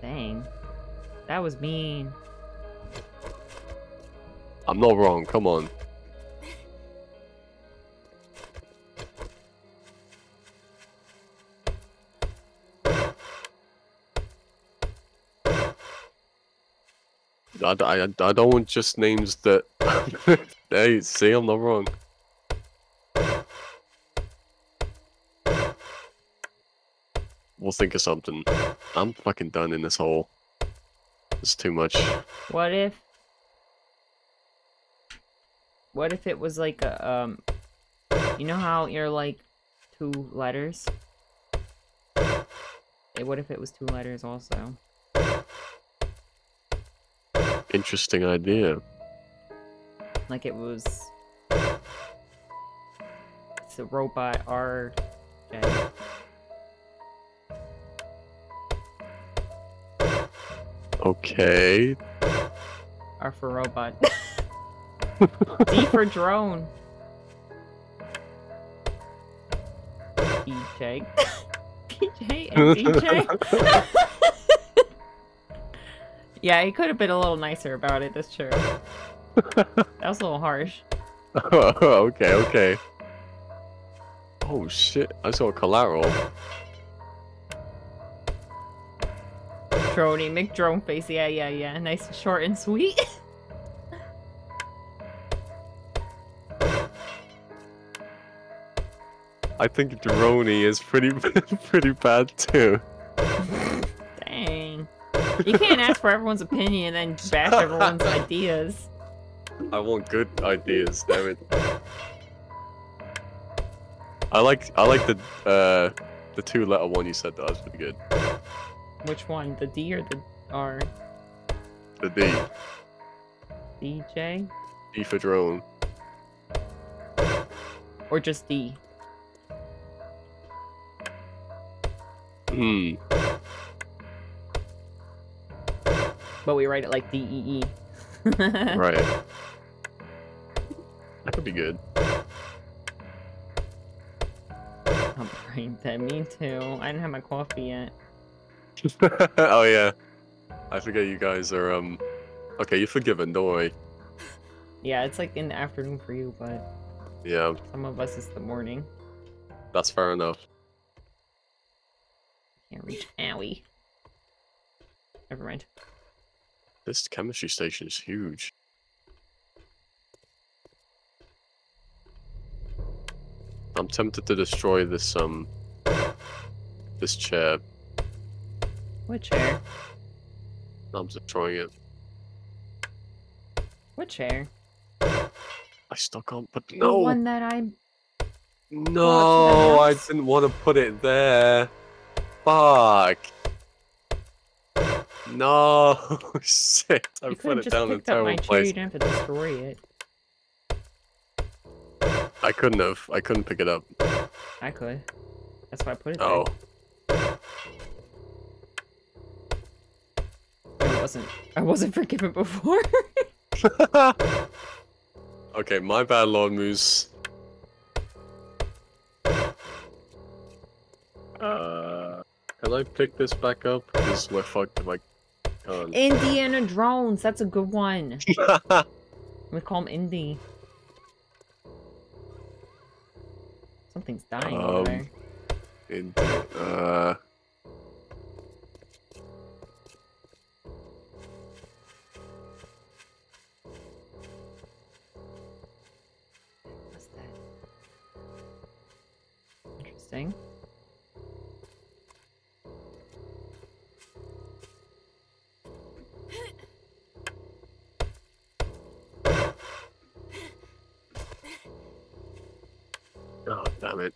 Dang. That was mean. I'm not wrong, come on. I, I, I don't want just names that... hey, see, I'm not wrong. We'll think of something. I'm fucking done in this hole. It's too much. What if? What if it was like a um? You know how you're like two letters? What if it was two letters also? Interesting idea. Like it was. It's a robot R. Okay. R for robot. D for drone. PJ. PJ and DJ. yeah, he could have been a little nicer about it, that's true. That was a little harsh. okay, okay. Oh shit, I saw a collateral. Droney, McDrone face, yeah, yeah, yeah. Nice short and sweet. I think Droney is pretty pretty bad too. You can't ask for everyone's opinion and then bash everyone's ideas. I want good ideas, damn it. I like I like the uh the two letter one you said that was pretty good. Which one? The D or the R? The D. DJ? D for drone. Or just D? Hmm. But we write it like D E E. Right. That could be good. I'm brain dead. Me too. I didn't have my coffee yet. oh yeah. I forget you guys are um Okay, you're forgiven, don't worry. Yeah, it's like in the afternoon for you, but Yeah, some of us it's the morning. that's fair enough. Can't reach. Owie. Never mind. This chemistry station is huge. I'm tempted to destroy this um this chair. What chair? I'm destroying it. What chair? I still can't put The no one that I. No I didn't want to put it there. Fuck. No shit. I You put it down in my terrible place. You didn't have to destroy it. I couldn't have. I couldn't pick it up. I could. That's why I put it there. Oh. I wasn't. I wasn't forgiven before. okay, my bad, Lord Moose. Uh, can I pick this back up? Because we're fucked if Indiana drones. That's a good one. We call him Indy. Something's dying Um, over there. It- uh, What's that? Interesting. Damn it.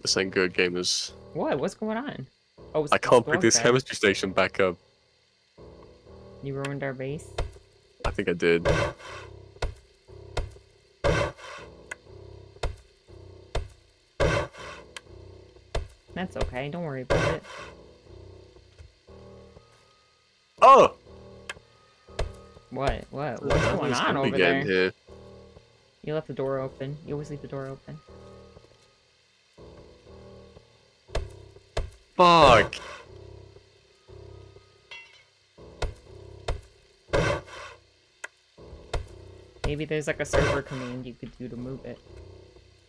This ain't good, gamers. What? What's going on? Oh, I can't pick this chemistry station back up. You ruined our base. I think I did. That's okay. Don't worry about it. Oh! What? What? What's going on over there? here. You left the door open. You always leave the door open. Fuck! Maybe there's like a server command you could do to move it.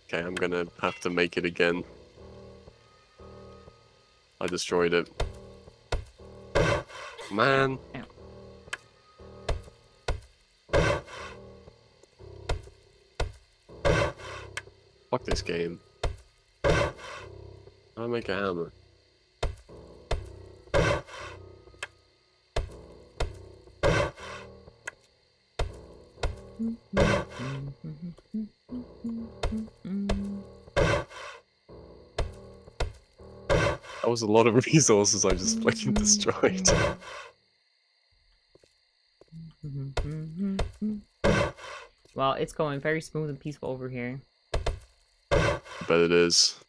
Okay, I'm gonna have to make it again. I destroyed it. Man. Ow. This game. I make a hammer. That was a lot of resources I just fucking destroyed. Well, it's going very smooth and peaceful over here. Bet it is.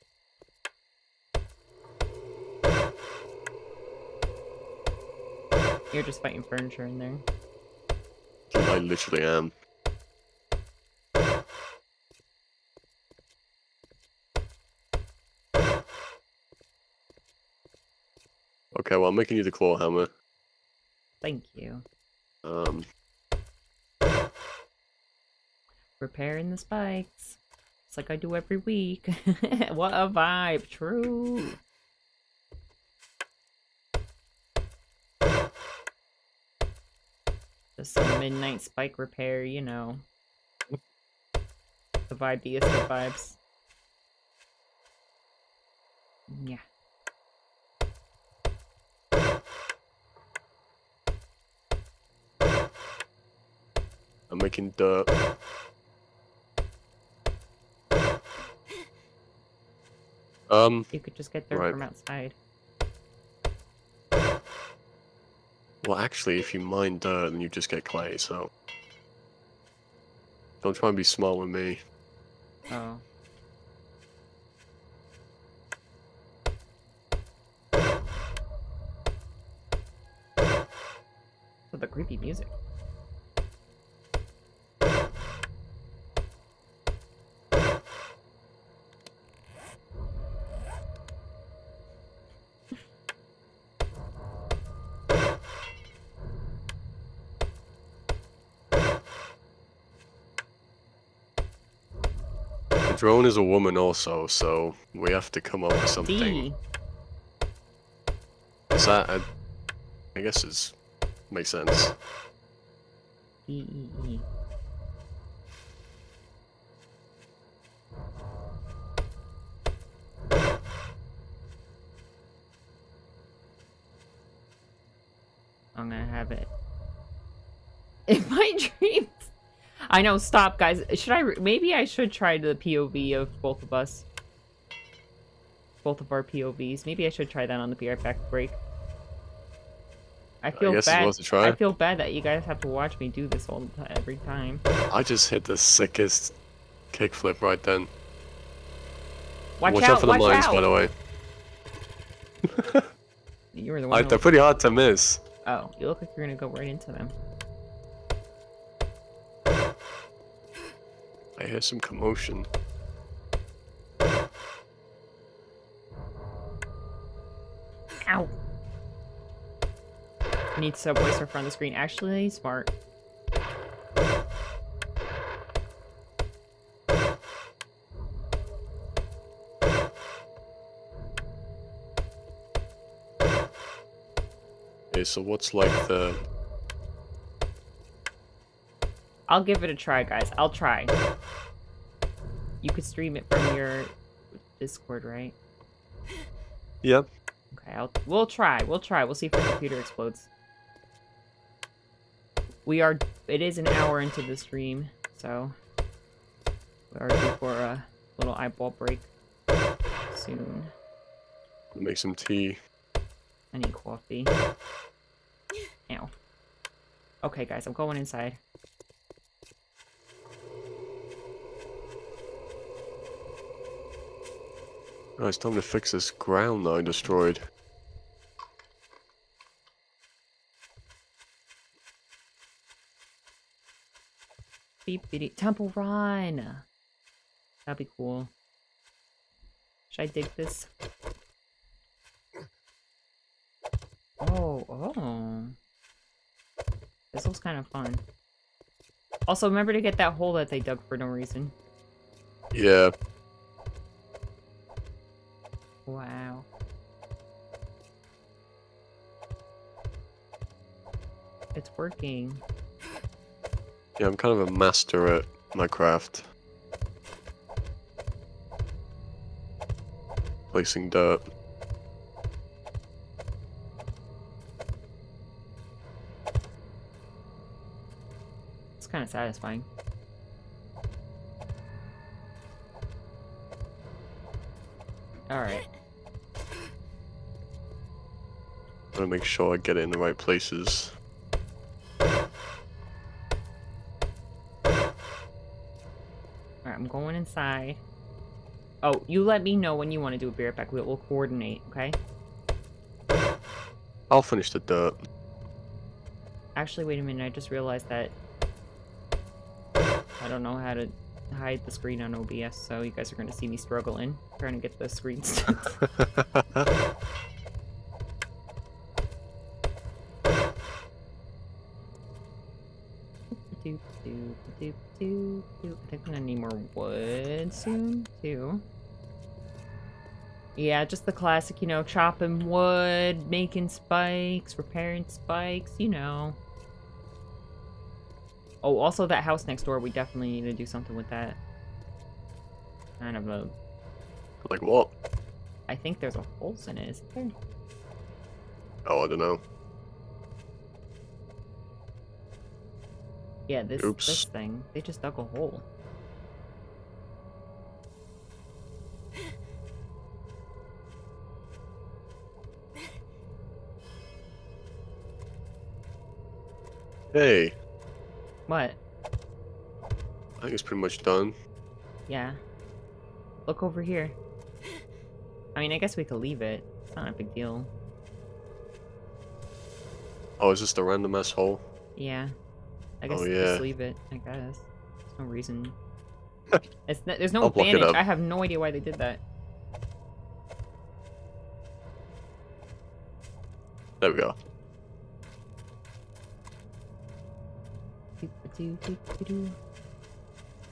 You're just fighting furniture in there. I literally am. Okay, well, I'm making you the claw hammer. Thank you. Um, Repairing the spikes. It's like I do every week. what a vibe. True. Just some midnight spike repair, you know. The vibiest of vibes. Yeah. I'm making dirt. Um, You could just get there Right. from outside. well, actually, if you mine dirt, then you just get clay, so... Don't try and be smart with me. Oh. So the creepy music. Drone is a woman also, so we have to come up with something. D. Is that a... I guess it's... Makes sense. E E E. I'm gonna have it. In my dreams. I know. Stop, guys. Should I? Maybe I should try the POV of both of us. Both of our POVs. Maybe I should try that on the Right Back break. I feel guess bad. I feel bad that you guys have to watch me do this all the time, every time. I just hit the sickest kickflip right then. Watch, out, out! for the watch mines, out! by the way. You were the one. they're pretty hard to miss. Oh, you look like you're gonna go right into them. I hear some commotion. Ow! Need subway surf on the screen. Actually, smart. Okay, so what's like the... I'll give it a try, guys. I'll try. You could stream it from your Discord, right? Yep. Okay, I'll we'll try. We'll try. We'll see if the computer explodes. We are it is an hour into the stream, so we are due for a little eyeball break soon. Make some tea. I need coffee. Ow. Okay, guys, I'm going inside. Oh, it's time to fix this ground that I destroyed. Beep beep. Temple Run. That'd be cool. Should I dig this? Oh, oh. This looks kind of fun. Also, remember to get that hole that they dug for no reason. Yeah. Wow. It's working. Yeah, I'm kind of a master at my craft. Placing dirt. It's kind of satisfying. Alright. Gotta make sure I get it in the right places. Alright, I'm going inside. Oh, you let me know when you want to do a beer back. We'll, we'll coordinate, okay? I'll finish the dirt. Actually, wait a minute. I just realized that I don't know how to hide the screen on OBS, so you guys are going to see me struggling trying to get the screen stuff. doop, doop, doop. I think I'm gonna need more wood soon, too. Yeah, just the classic, you know, chopping wood, making spikes, repairing spikes, you know. Oh, also that house next door, we definitely need to do something with that. Kind of a... like what? I think there's a holes in it? Oh, I don't know. Yeah, this, Oops. this thing. They just dug a hole. Hey, What? I think it's pretty much done. Yeah. Look over here. I mean, I guess we could leave it. It's not a big deal. Oh, is this the random ass hole? Yeah. I guess Oh, just leave it. I guess. There's no reason. it's there's no I'll advantage. I have no idea why they did that. There we go.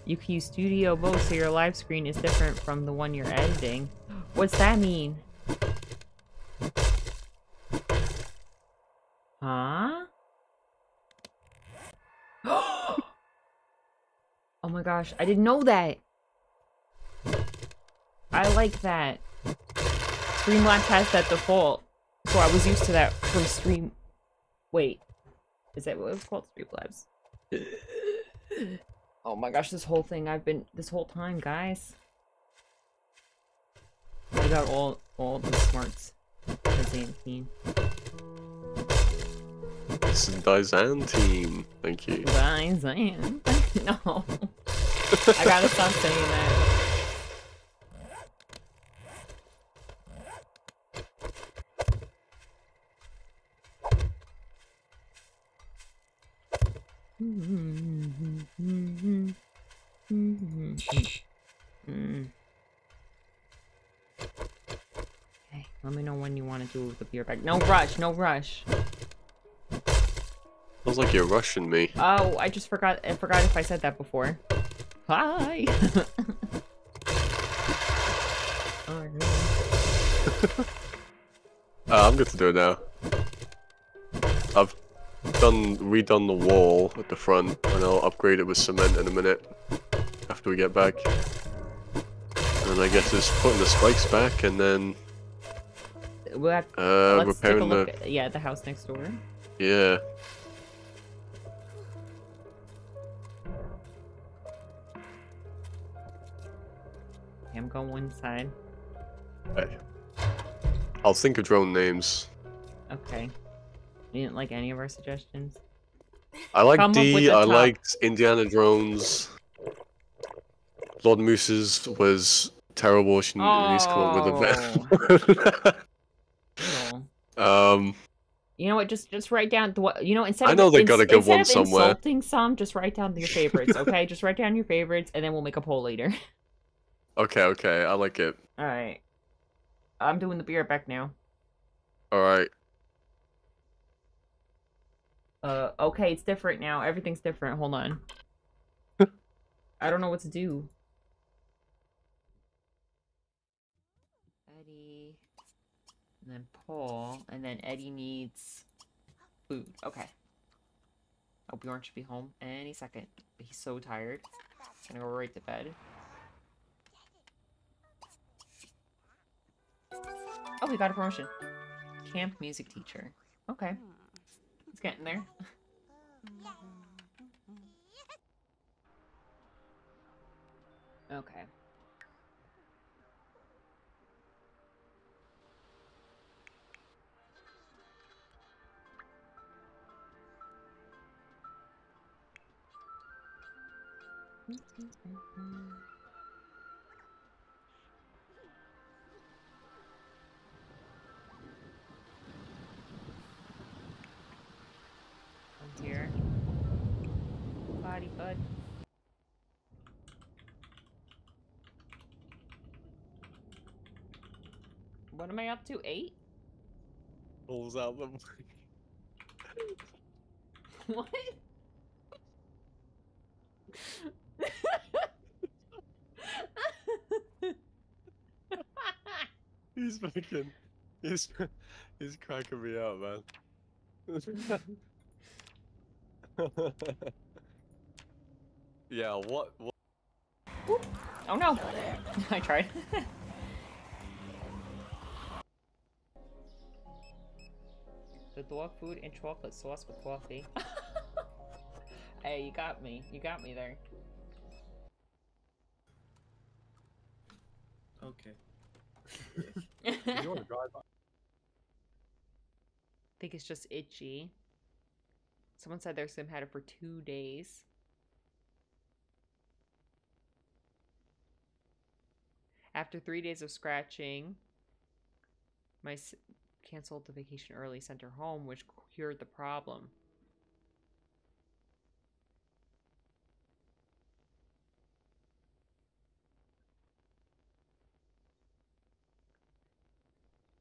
You can use Studio Mode so your live screen is different from the one you're editing. What's that mean? Huh? oh my gosh, I didn't know that. I like that. Streamlabs has that default. So I was used to that from Stream. Wait. Is that what it's called? Streamlabs. oh my gosh, this whole thing I've been this whole time, guys. I got all all the smarts. Byzantine. This is Dizan team. Thank you. Byzantine. no. I gotta stop saying that. Okay, let me know when you want to do the beer bag. No rush, no rush. Sounds like you're rushing me. Oh, I just forgot. I forgot if I said that before. Hi. oh. Uh, I'm good to do it now. I've done redone the wall at the front, and I'll upgrade it with cement in a minute after we get back. And I guess it's putting the spikes back, and then We'll have, uh, let's take a repairing look. the At, yeah, the house next door. yeah. Okay, I'm one side. Hey. I'll think of drone names. Okay. You didn't like any of our suggestions? I like Come D. I top. liked Indiana Drones. Lord Moose's was terrible. She needs to come up with a Oh. better. um, You know what? Just just write down the what you know instead. I know they got a good one somewhere. Insulting some, just write down your favorites. Okay, just write down your favorites, and then we'll make a poll later. okay, okay, I like it. All right. I'm doing the beer back now. All right. Uh, okay, it's different now. Everything's different. Hold on. I don't know what to do. Eddie, and then Paul, and then Eddie needs food. Okay. Oh, Bjorn should be home any second. He's so tired. He's gonna go right to bed. Oh, we got a promotion. Camp music teacher. Okay. It's getting there. Okay. I'm What am I up to? Eight? Pulls out the. What? He's fucking. He's he's cracking me out, man. yeah. What? What? oh no! I tried. The dog food and chocolate sauce with coffee. hey, you got me. You got me there. Okay. I want to drive? I think it's just itchy. Someone said their sim had it for two days. After three days of scratching, my s- canceled the vacation early, sent her home, which cured the problem.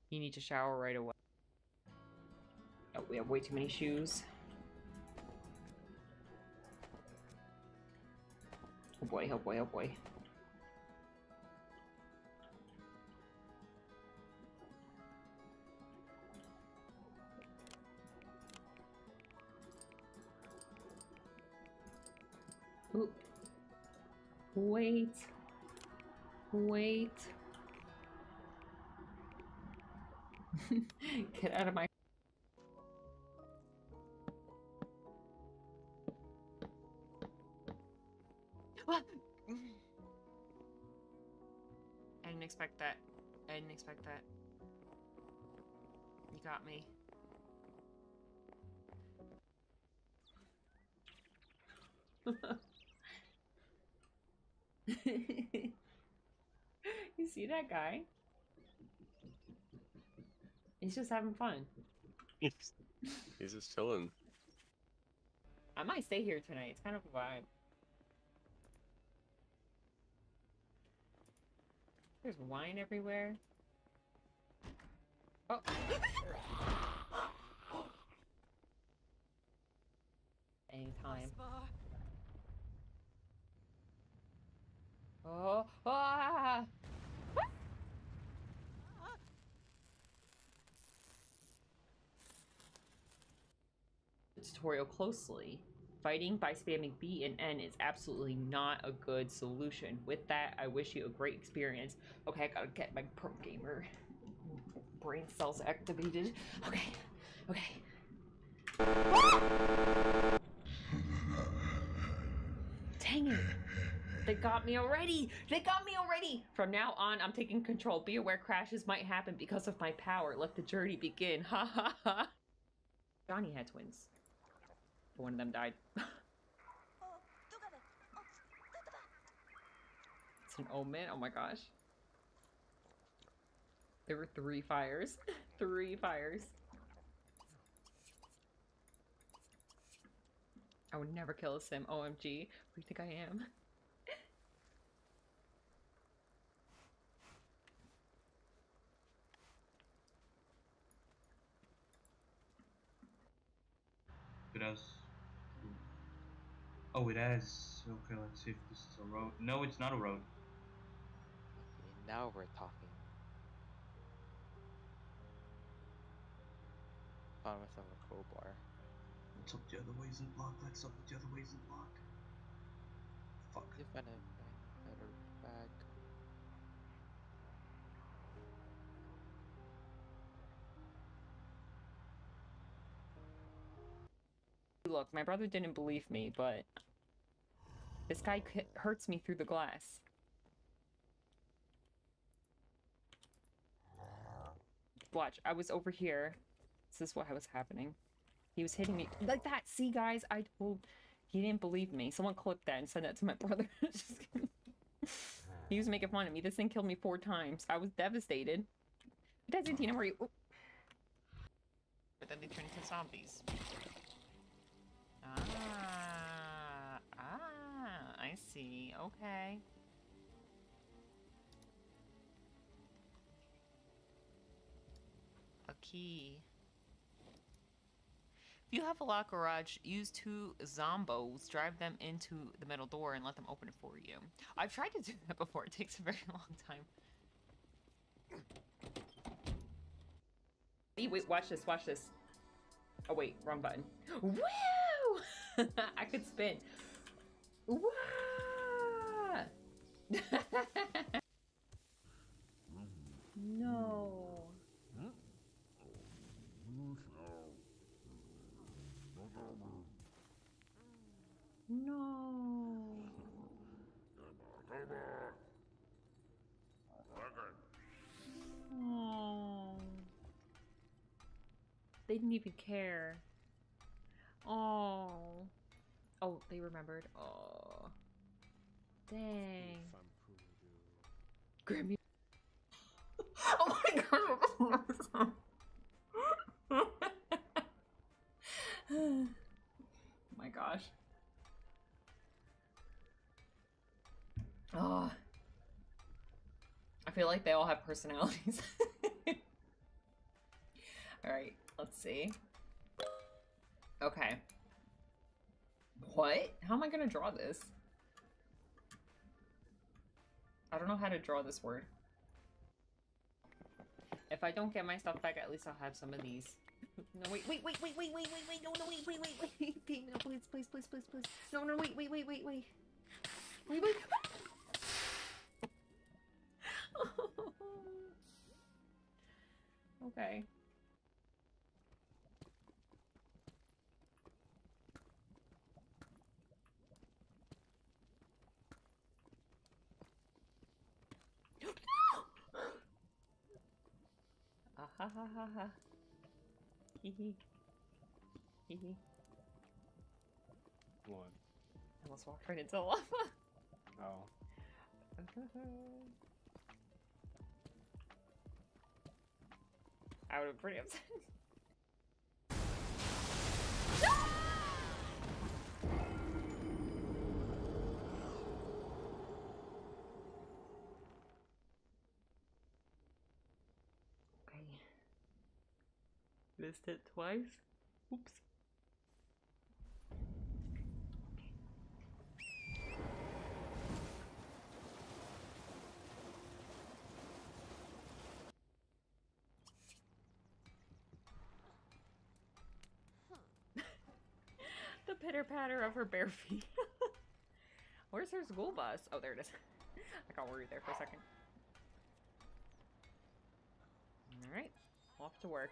You need to shower right away. Oh, we have way too many shoes. Oh boy, oh boy, oh boy. Wait. Wait. Get out of my I didn't expect that. I didn't expect that. You got me. you see that guy? He's just having fun. He's, he's just chilling. I might stay here tonight. It's kind of a vibe. There's wine everywhere. Oh. Anytime. Oh, ah! The tutorial closely. Fighting by spamming B and N is absolutely not a good solution. With that, I wish you a great experience. Okay, I gotta get my pro gamer brain cells activated. Okay, okay. Dang it. They got me already! They got me already! From now on, I'm taking control. Be aware crashes might happen because of my power. Let the journey begin. Ha ha ha. Johnny had twins. But One of them died. it's an omen. Oh my gosh. There were three fires. three fires. I would never kill a sim. OMG. Who do you think I am? Has. Oh, it has. Okay, let's see if this is a road. No, it's not a road. Okay, now we're talking. Found myself a crowbar. What's up the other way isn't blocked. Let's up the other way isn't blocked. Fuck. If I find a better bag. Look, my brother didn't believe me, but this guy hurts me through the glass. Watch, I was over here. This is what was happening. He was hitting me like that. See, guys, I told. He didn't believe me. Someone clipped that and sent that to my brother. He was making fun of me. This thing killed me four times. I was devastated. Desiree, where are you? But then they turn into zombies. I see. Okay. A key. If you have a lock garage, use two zombos, drive them into the metal door, and let them open it for you. I've tried to do that before. It takes a very long time. Wait, wait, watch this, watch this. Oh wait, wrong button. Woo! I could spin. No. No. Oh. They didn't even care. Oh. Oh, they remembered. Oh. Dang. Grammy. oh my god. oh my gosh. Oh. I feel like they all have personalities. Alright, let's see. Okay. What? How am I gonna draw this? I don't know how to draw this word. If I don't get my stuff back, at least I'll have some of these. No, wait, wait, wait, wait, wait, wait, wait, wait, no, no, wait, wait, wait, wait, no, please, please, please, please, please. No, no, wait, wait, wait, wait, wait. Wait, wait. okay. Ha ha ha ha. Hee hee. Hee hee. What? I almost walked right into lava. Oh. I would have been pretty upset. Missed it twice. Oops. the pitter patter of her bare feet. Where's her school bus? Oh, there it is. I got worried there for a second. Alright, off to work.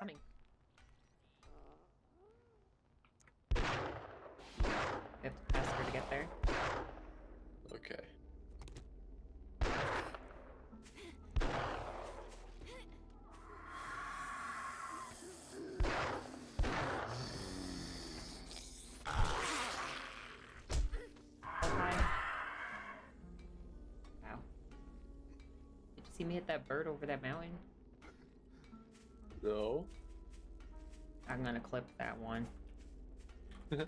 coming. You have to ask her to get there. Okay. see me hit that bird over that mountain? No. I'm gonna clip that one. Those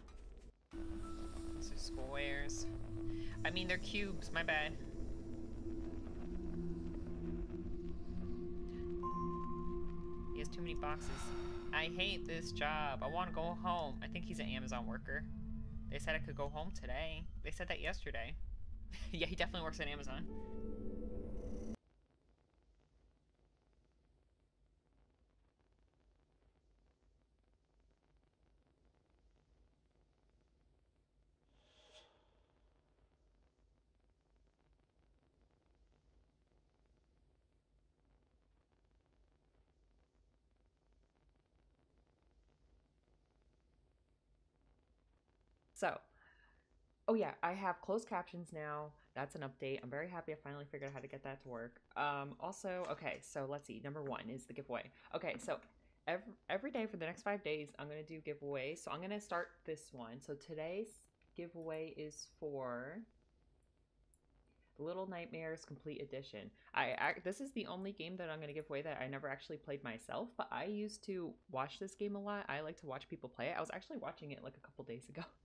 are squares. I mean, they're cubes. My bad. He has too many boxes. I hate this job. I want to go home. I think he's an Amazon worker. They said I could go home today. They said that yesterday. yeah, he definitely works at Amazon. So, oh yeah, I have closed captions now. That's an update. I'm very happy I finally figured out how to get that to work. Um, also, okay, so let's see. Number one is the giveaway. Okay, so every, every day for the next five days, I'm to do giveaways. So I'm to start this one. So today's giveaway is for Little Nightmares Complete Edition. I, I This is the only game that I'm going to give away that I never actually played myself, but I used to watch this game a lot. I like to watch people play it. I was actually watching it like a couple days ago.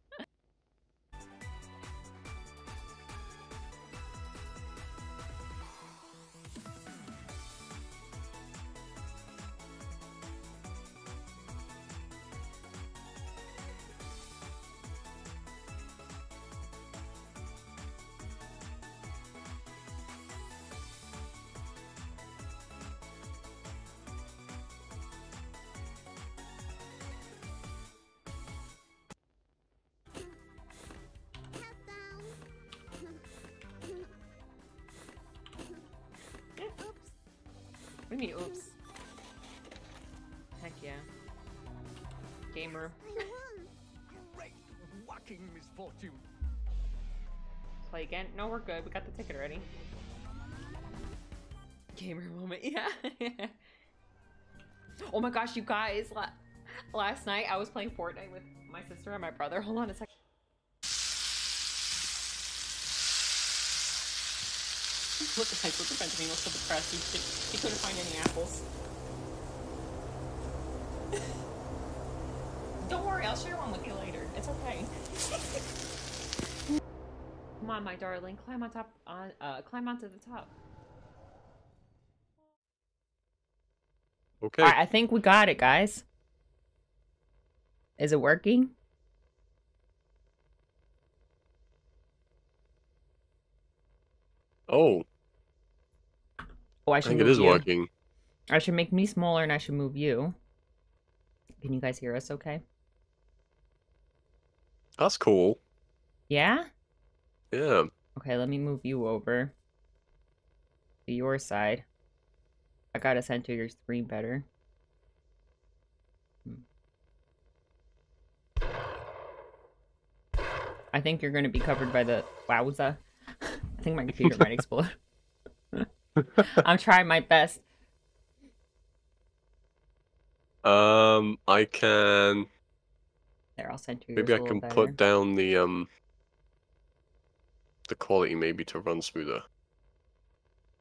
No, we're good. We got the ticket already. Gamer moment, yeah. oh my gosh, you guys! La last night I was playing Fortnite with my sister and my brother. Hold on a second. Look, guys, look at Benjamin. Looks so depressed. He, he couldn't find any apples. Don't worry, I'll share one with you later. It's okay. Come on, my darling. Climb on top. On uh, climb onto the top. Okay. All right, I think we got it, guys. Is it working? Oh, Oh, I should I think it move is you. working. I should make me smaller and I should move you. Can you guys hear us okay? That's cool. Yeah? Yeah. Okay, let me move you over to your side. I gotta center your screen better. Hmm. I think you're gonna be covered by the wowza. I think my computer might explode. I'm trying my best. Um, I can. There, I'll center you. Maybe I can better. put down the um. The quality maybe to run smoother,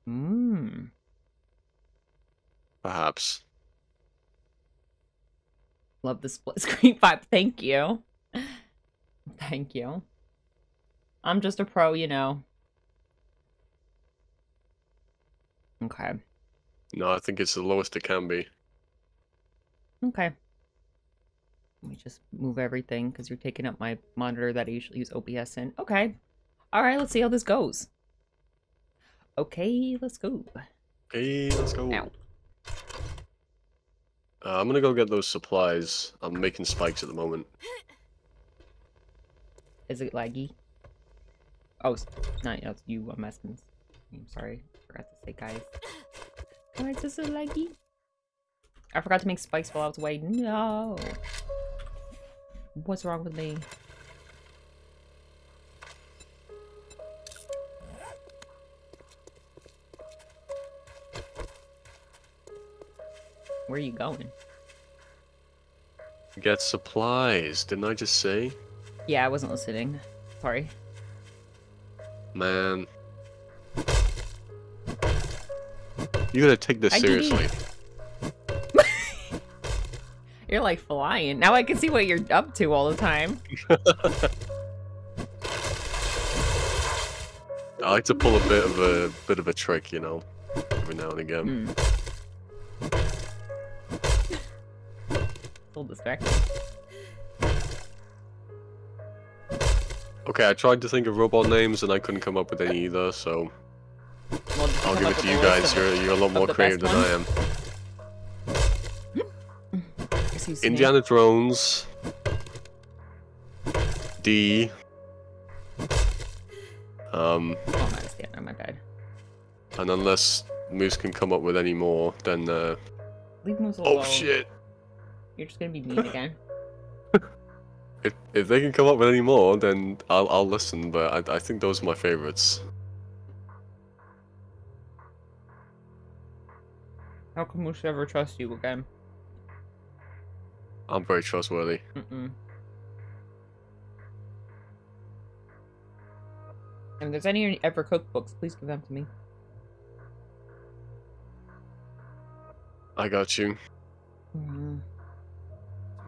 Mmm. perhaps. Love the split screen vibe. Thank you. Thank you. I'm just a pro, you know. Okay. No, I think it's the lowest it can be. Okay. Let me just move everything because you're taking up my monitor that I usually use OBS in. Okay. All right, let's see how this goes. Okay, let's go. Okay, let's go. Ow. Uh, I'm gonna go get those supplies. I'm making spikes at the moment. Is it laggy? Oh, it's not that's you. I'm asking. I'm sorry. Forgot to say, guys. Guys, is it laggy? I forgot to make spikes while I was away. No. What's wrong with me? Where are you going? Get supplies. Didn't I just say? Yeah, I wasn't listening. Sorry. Man. You gotta take this I seriously. You're like flying. Now I can see what you're up to all the time. I like to pull a bit of a bit of a trick, you know, every now and again. Hmm. Okay, I tried to think of robot names and I couldn't come up with any either, so Well, I'll give it to you guys. You're you're a lot more creative than I am. Indiana Jones. D. Um, Oh, my bad. and unless Moose can come up with any more, then uh, Leave moves alone. oh shit! You're just gonna be mean again. If if they can come up with any more, then I'll I'll listen. But I I think those are my favorites. How come we should ever trust you again? I'm very trustworthy. Mm-mm. And if there's any ever cookbooks, please give them to me. I got you. Mm.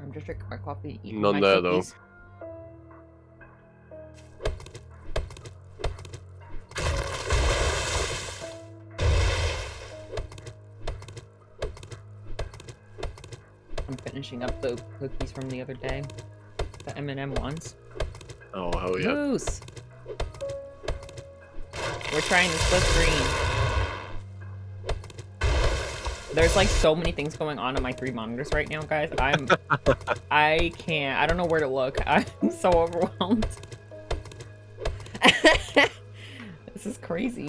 I'm just drinking my coffee. eating None my there, though. I'm finishing up the cookies from the other day. The M&M ones. Oh hell yeah! Moose! We're trying to split screen. There's like so many things going on on my three monitors right now, guys. I'm I can't I don't know where to look. I'm so overwhelmed. this is crazy.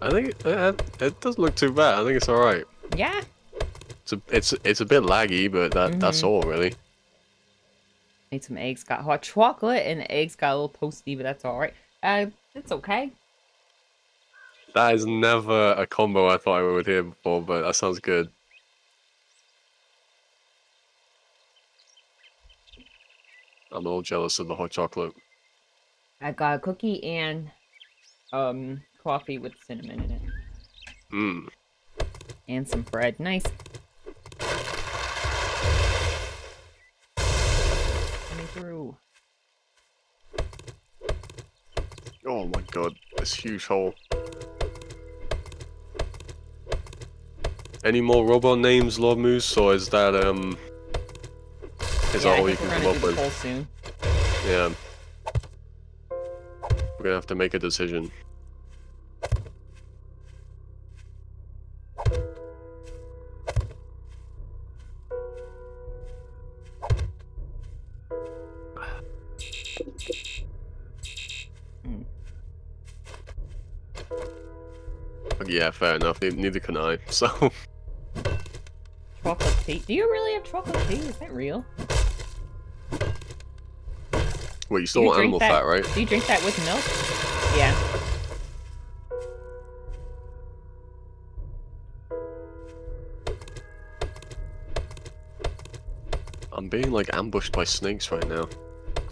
I think it, it, it doesn't look too bad. I think it's all right. Yeah. It's a it's it's a bit laggy, but that that's Mhm. all really. Need some eggs, got hot chocolate, and the eggs got a little toasty, but that's alright. Uh it's okay. That is never a combo I thought I would hear before, but that sounds good. I'm all jealous of the hot chocolate. I got a cookie and um coffee with cinnamon in it. Mmm. And some bread. Nice. Coming through. Oh my god, this huge hole. Any more robot names, Lord Moose, or is that um is yeah, that all you can come up with? soon. Yeah. We're gonna have to make a decision. Yeah, fair enough. Neither can I. So Chocolate tea. Do you really have chocolate tea? Is that real? wait, you still want animal that- fat, right? Do you drink that with milk? Yeah. I'm being like ambushed by snakes right now.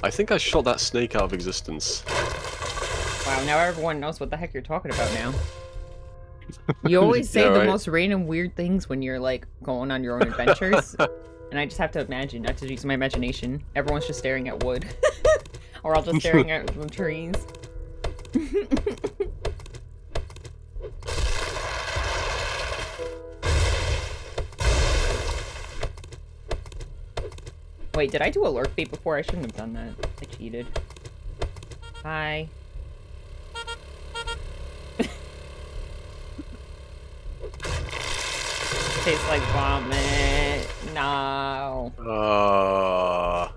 I think I shot that snake out of existence. Wow, now everyone knows what the heck you're talking about now. You always say Yeah, the right. most random weird things when you're like going on your own adventures. and I just have to imagine, not to use my imagination. Everyone's just staring at wood. or I'll just staring at some trees. Wait, did I do a lurk bait before? I shouldn't have done that. I cheated. Hi. Tastes like vomit. No. Uh,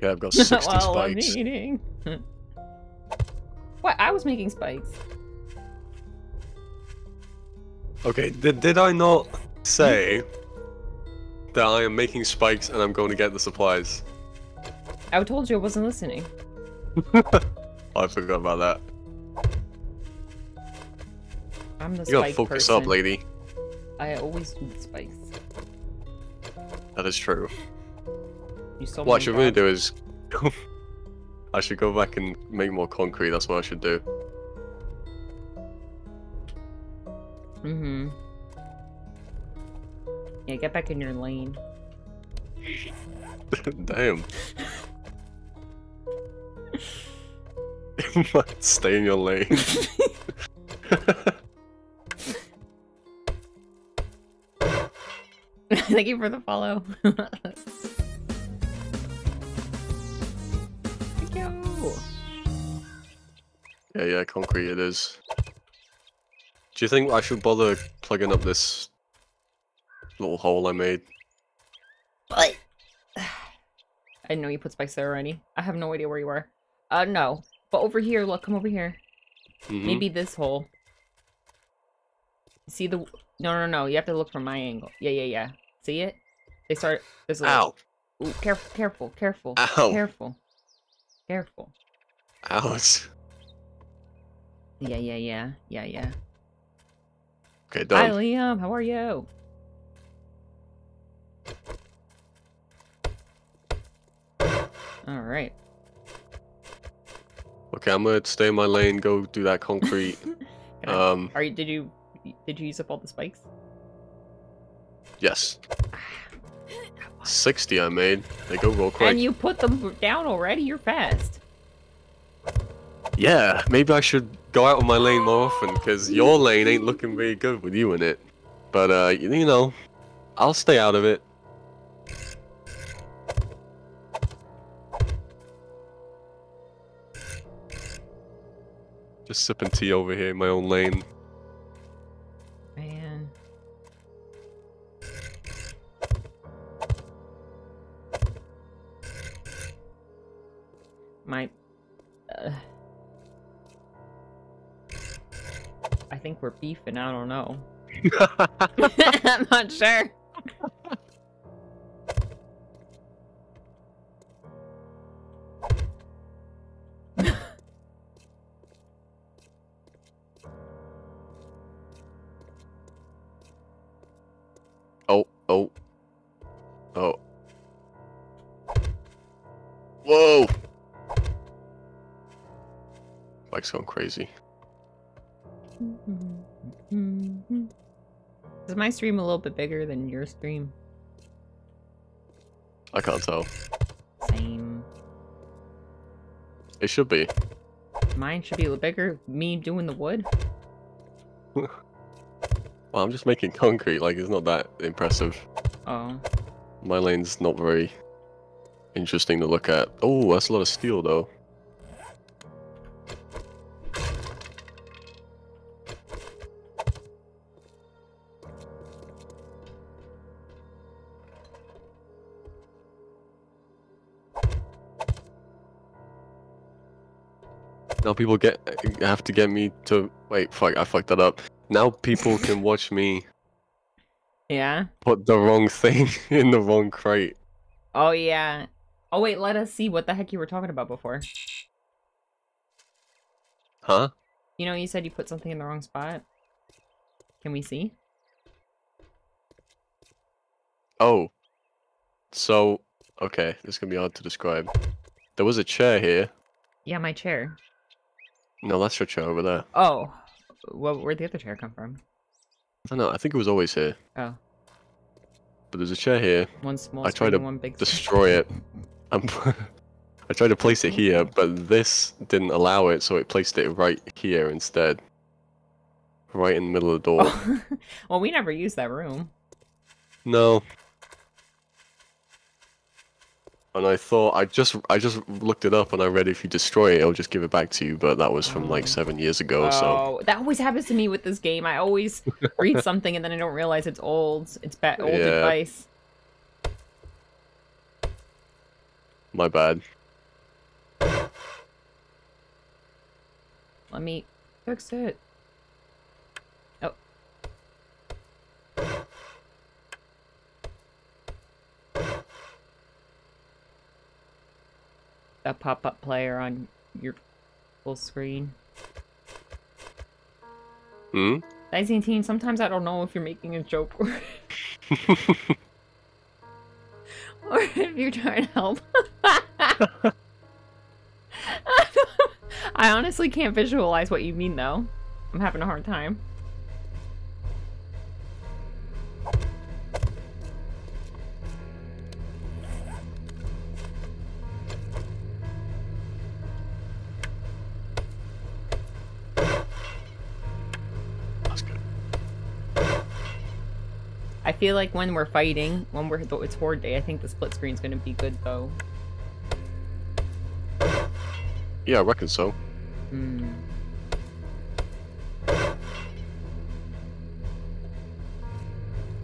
yeah, I've got 60 While I'm spikes. eating. what? I was making spikes. Okay, did, did I not say that I am making spikes and I'm going to get the supplies? I told you I wasn't listening. I forgot about that. I'm the You gotta focus person. up, lady. I always the spikes. That is true. What I should really do is, I should go back and make more concrete. That's what I should do. Mm-hmm. Yeah, get back in your lane. Damn. Stay in your lane. Thank you for the follow. Thank you. yeah, yeah, concrete it is. Do you think I should bother plugging up this little hole I made? But I didn't know you put spice there already. I have no idea where you are. Uh, no. But over here, look, come over here. Mhm. Maybe this hole. See the? No, no, no. You have to look from my angle. Yeah, yeah, yeah. See it? They start. There's a. Ow! Ooh, careful, careful, careful, Ow. careful, careful. Ouch. Yeah, yeah, yeah, yeah, yeah. Okay, done. Hi. Liam. How are you? All right. Okay, I'm gonna stay in my lane, go do that concrete. Um, Are you? Did you? Did you use up all the spikes? yes. 60 I made. They go real quick. And you put them down already. You're fast. Yeah, maybe I should go out of my lane more often, because your lane ain't looking very good with you in it. But, uh, you you know, I'll stay out of it. Just sipping tea over here in my own lane. Man. My. Uh, I think we're beefing. I don't know. I'm not sure. Whoa! Bike's going crazy. Mm-hmm. Is my stream a little bit bigger than your stream? I can't tell. Same. It should be. Mine should be a little bigger. Me doing the wood. Well, I'm just making concrete, like, it's not that impressive. Oh. My lane's not very interesting to look at. Oh, that's a lot of steel, though. Now people get have to get me to wait. Fuck, I fucked that up. Now people can watch me Yeah. put the wrong thing in the wrong crate. Oh yeah. Oh wait, let us see what the heck you were talking about before. Huh? You know, you said you put something in the wrong spot. Can we see? Oh. So, okay, this is gonna be hard to describe. There was a chair here. Yeah, my chair. No, that's your chair over there. Oh. Well, where'd the other chair come from? I don't know, I think it was always here. Oh, But there's a chair here. one small I tried to one big. Destroy it. I'm um, I tried to place it here, but this didn't allow it, so it placed it right here instead. Right in the middle of the door. Oh. well, we never used that room. No. And I thought I just I just looked it up and I read if you destroy it, it'll just give it back to you. But that was from like oh. seven years ago, so Oh, that always happens to me with this game. I always read something and then I don't realize it's old. It's bad old Yeah. advice. My bad. Let me fix it. Oh. A pop-up player on your full screen. Hmm. Dicing Teen, sometimes I don't know if you're making a joke or, or if you're trying to help. I honestly can't visualize what you mean though. I'm having a hard time. That's good. I feel like when we're fighting, when we're it's horde day, I think the split screen's gonna be good though. Yeah, I reckon so. Hmm.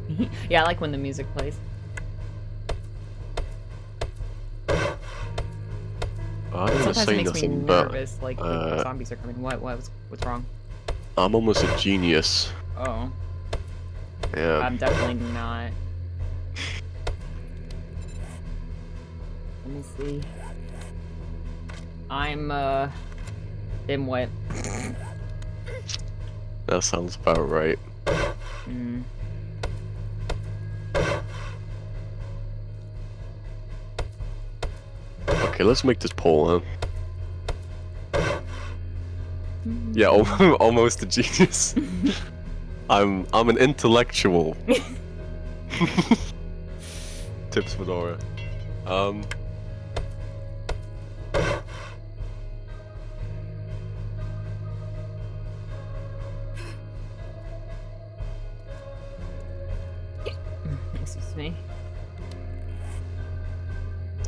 yeah, I like when the music plays. I didn't Sometimes it say makes me nothing, but nervous, like uh, zombies are coming. What? What was? What's wrong? I'm almost a genius. Oh, Yeah. I'm definitely not. Let me see. I'm uh, dimwit. That sounds about right. Hmm. Okay, let's make this poll, huh? Yeah, almost a genius. I'm I'm an intellectual. Tips Fedora. Um.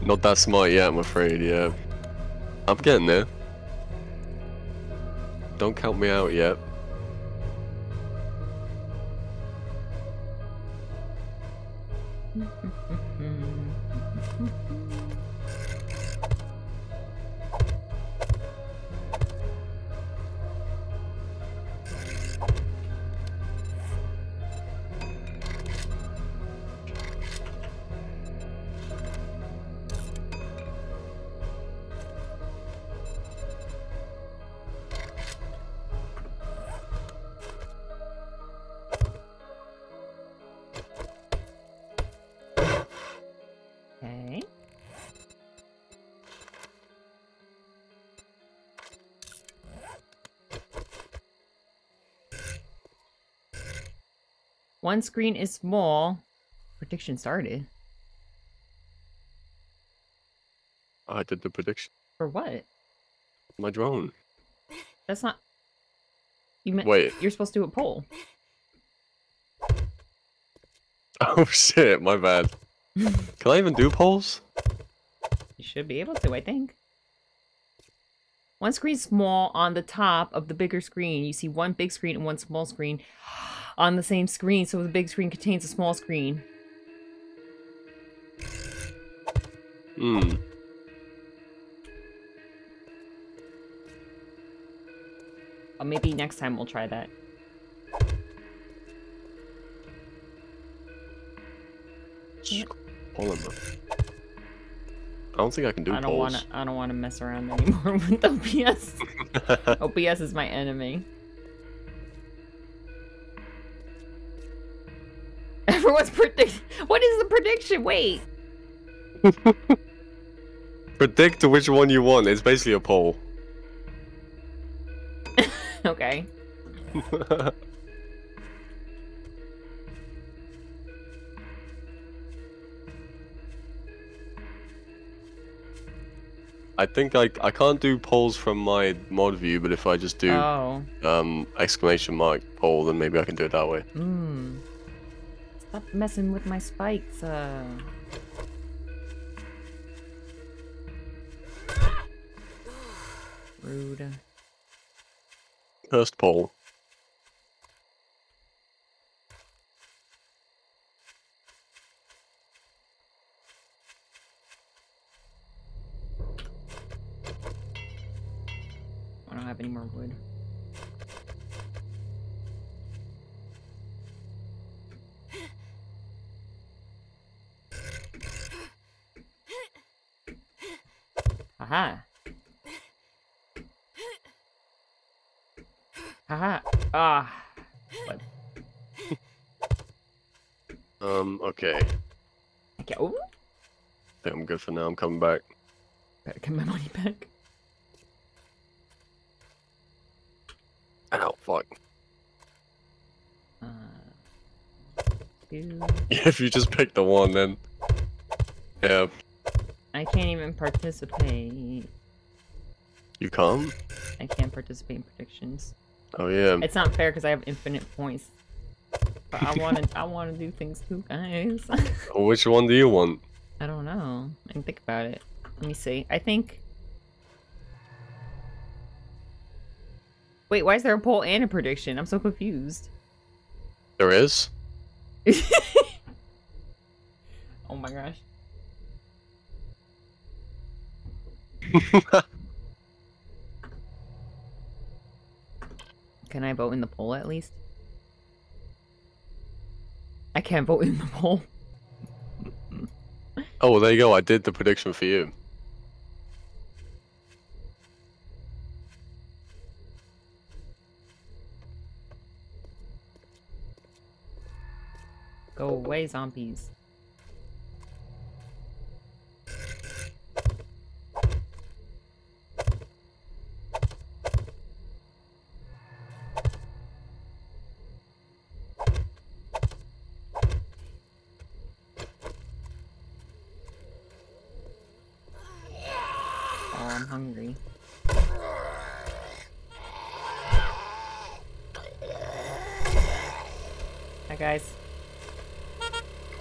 Not that smart yet, I'm afraid, yeah. I'm getting there. Don't count me out yet. One screen is small. Prediction started. I did the prediction. For what? My drone. That's not. You meant Wait. You're supposed to do a poll. Oh shit, my bad. Can I even do polls? You should be able to, I think. One screen small on the top of the bigger screen. You see one big screen and one small screen on the same screen, so the big screen contains a small screen. Hmm. Oh, maybe next time we'll try that. Polymer. I don't think I can do I don't want to. I don't want to mess around anymore with OBS. OBS is my enemy. Everyone's predict. What is the prediction? Wait. Predict which one you want. It's basically a poll. Okay. I think I I can't do polls from my mod view, but if I just do Oh. um exclamation mark poll, then maybe I can do it that way. Hmm. Stop messing with my spikes. Uh. Rude. First pole. I don't have any more wood. Aha. Haha. Ah. What? Um. Okay. Okay. Oh. think I'm good for now. I'm coming back. Better get my money back. Ow, fuck. Uh, two. Yeah, if you just pick the one, then. Yeah, I can't even participate. you can't? I can't participate in predictions. Oh, yeah. It's not fair because I have infinite points. But I want to. I want to do things too, guys. Which one do you want? I don't know. I can think about it. Let me see. I think. Wait, why is there a poll and a prediction? I'm so confused. There is? Oh my gosh. Can I vote in the poll at least? I can't vote in the poll. oh, well, there you go. I did the prediction for you. Go away, zombies. Oh, I'm hungry. Hi guys.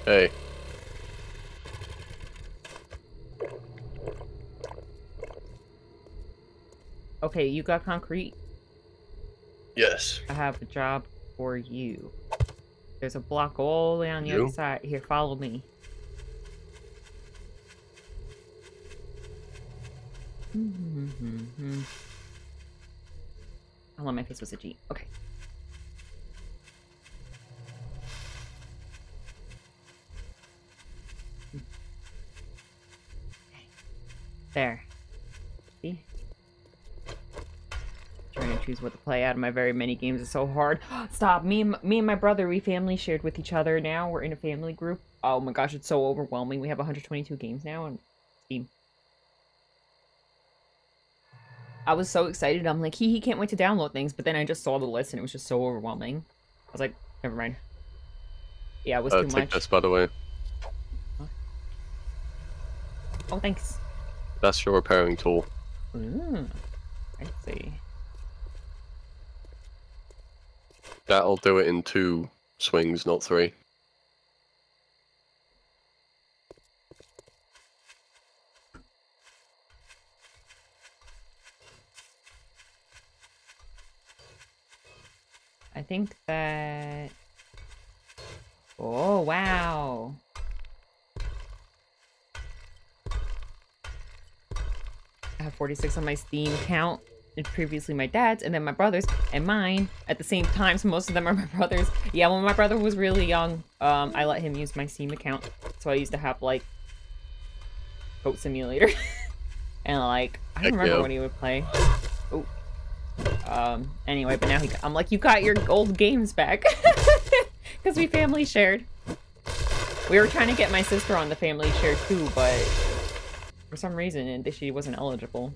Hey. Okay, you got concrete? Yes. I have a job for you. There's a block all the way on the You? other side. Here, follow me. I love my face was a G. Okay. Hmm. There. See? Choose what to play out of my very many games is so hard. Stop. Me and, me and my brother, we family shared with each other now. We're in a family group. Oh my gosh, it's so overwhelming. We have 122 games now on Steam. I was so excited. I'm like, he he can't wait to download things. But then I just saw the list and it was just so overwhelming. I was like, never mind. Yeah, it was Uh, too take much. this, by the way. Oh, thanks. That's your repairing tool. Mm, I see. That'll do it in two swings, not three. I think that. Oh wow! I have 46 on my Steam account. It's previously my dad's, and then my brother's, and mine at the same time. So most of them are my brother's. Yeah, when my brother was really young, um, I let him use my Steam account. So I used to have like Boat Simulator, and like I don't Heck remember yeah. what he would play. Oh, um. Anyway, but now he, I'm like, you got your old games back, because we family shared. We were trying to get my sister on the family share too, but for some reason she wasn't eligible.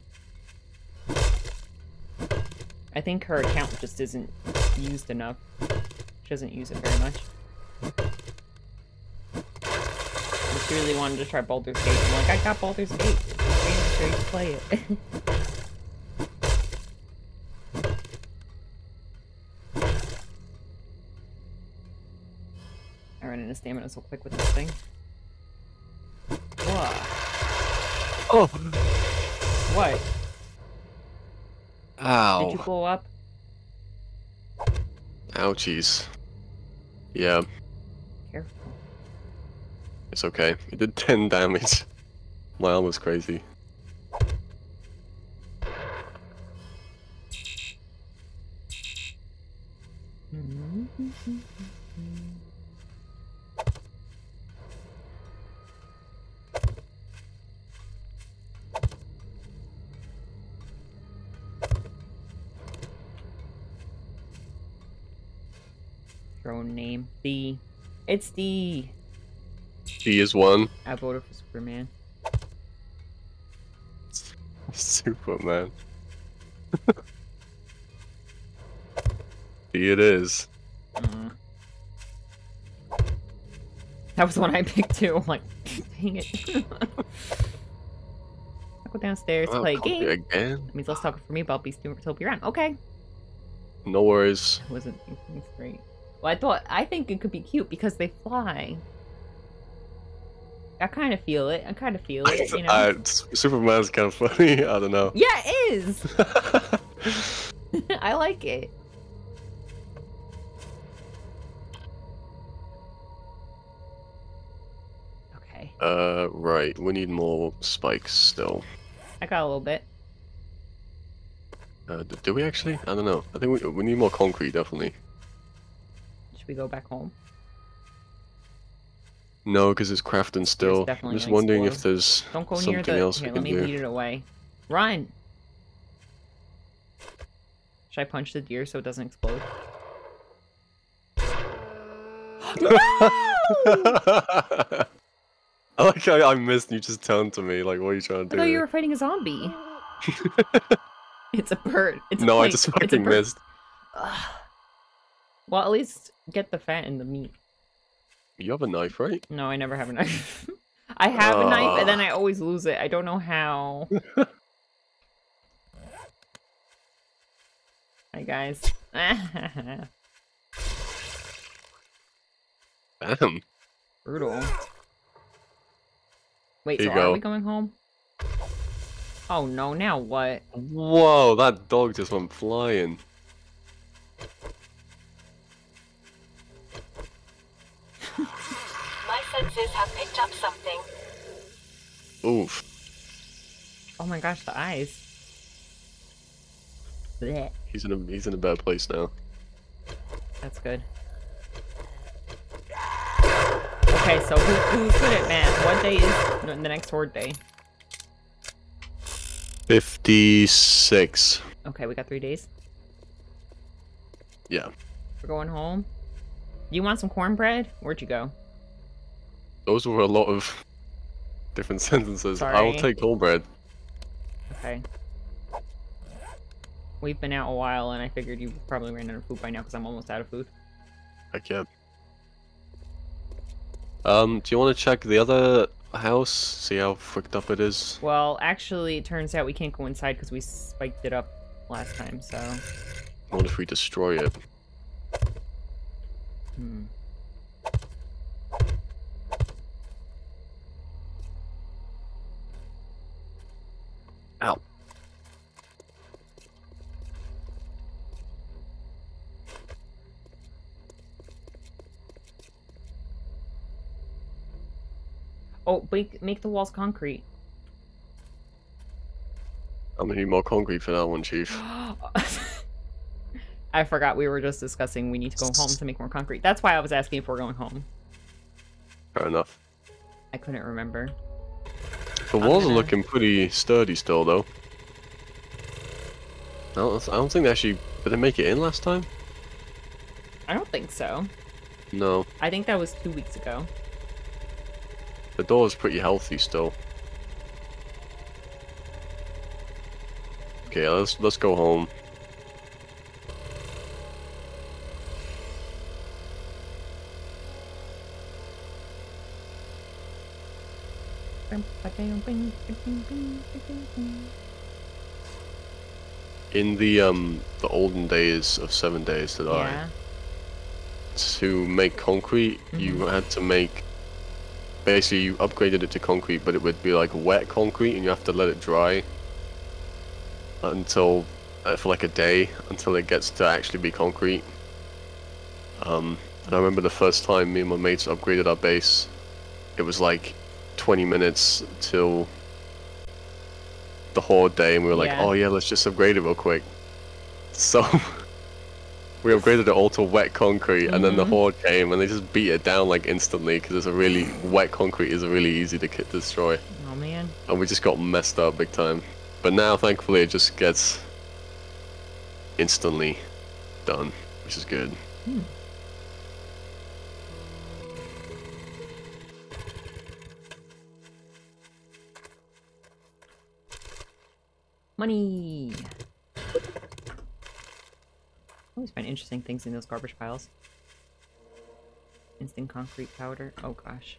I think her account just isn't used enough. She doesn't use it very much. And she really wanted to try Baldur's Gate. I'm like, I got Baldur's Gate. I'm sure you play it. I ran into stamina so quick with this thing. What? Oh! What? Did you Ow. blow up? Ouchies. Yeah, Careful. it's okay. It did 10 damage. My was crazy. Mm-hmm. D. It's the... He is one. I voted for Superman. Superman. it is. Mm. That was the one I picked too. I'm like, dang it. I'll go downstairs to Oh, play a game. again. That means less talking for me about Beast around. Okay. No worries. I wasn't thinking straight. Well, I thought I think it could be cute because they fly. I kind of feel it. I kind of feel it. You know. Uh, S- Superman's kind of funny. I don't know. yeah, it is. I like it. Okay, uh, right. We need more spikes still. I got a little bit. Uh, do we actually? I don't know. I think we, we need more concrete, definitely. Should we go back home? No, because it's crafting still. I'm just wondering if explode. there's Don't go near something the. else Here, we let can me do. lead it away. Run. Should I punch the deer so it doesn't explode? I like how I missed and you just turned to me, like, what are you trying I to do? thought you were fighting a zombie. it's a bird. It's a no, I just fucking missed. Ugh. Well, at least get the fat and the meat. You have a knife, right? No, I never have a knife. I have a knife and then Ah. I always lose it. I don't know how. Hi guys. Damn. Brutal. Wait, Here so are go. we going home? Oh no, now what? Whoa, that dog just went flying. My have picked up something. Oof. Oh my gosh, the eyes. Blech. He's in a he's in a bad place now. That's good. Okay, so who, who's good at math? What day is the next horde day? Fifty-six. Okay, we got three days. Yeah. We're going home. You want some cornbread? Where'd you go? Those were a lot of different sentences. I will Sorry. take cornbread. Okay. We've been out a while, and I figured you probably ran out of food by now because I'm almost out of food. Heck yeah. Um, do you want to check the other house? See how fricked up it is? Well, actually, it turns out we can't go inside because we spiked it up last time, so... What if we destroy it? Hmm. Ow. Oh, make, make the walls concrete. I'm gonna need more concrete for that one, Chief. I forgot we were just discussing we need to go home to make more concrete. That's why I was asking if we're going home. Fair enough. I couldn't remember. The walls are gonna- looking pretty sturdy still, though. I don't, I don't think they actually... Did they make it in last time? I don't think so. No. I think that was two weeks ago. The door is pretty healthy still. Okay, let's let's go home. In the um the olden days of Seven Days that I Yeah. to make concrete, you Mhm. had to make. Basically, you upgraded it to concrete, but it would be like wet concrete, and you have to let it dry until uh, for like a day until it gets to actually be concrete. Um, and I remember the first time me and my mates upgraded our base, it was like 20 minutes till the horde day, and we were like, Yeah. "Oh yeah, let's just upgrade it real quick." So. We upgraded it all to wet concrete, and then the Mhm. horde came, and they just beat it down like instantly because it's a really wet concrete is really easy to destroy, Oh man. and we just got messed up big time. But now, thankfully, it just gets instantly done, which is good. Hmm. Money! always find interesting things in those garbage piles. Instant concrete powder. Oh gosh.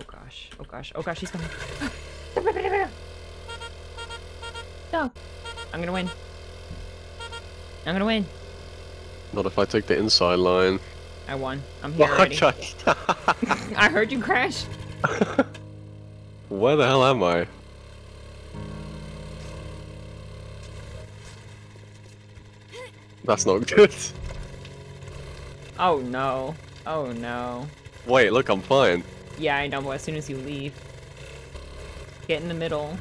Oh gosh. Oh gosh. Oh gosh, he's coming. No! I'm gonna win. I'm gonna win. Not if I take the inside line. I won. I'm here already. I heard you crash. Where the hell am I? That's not good. Oh no. Oh no. Wait, look, I'm fine. Yeah, I know, but as soon as you leave, get in the middle.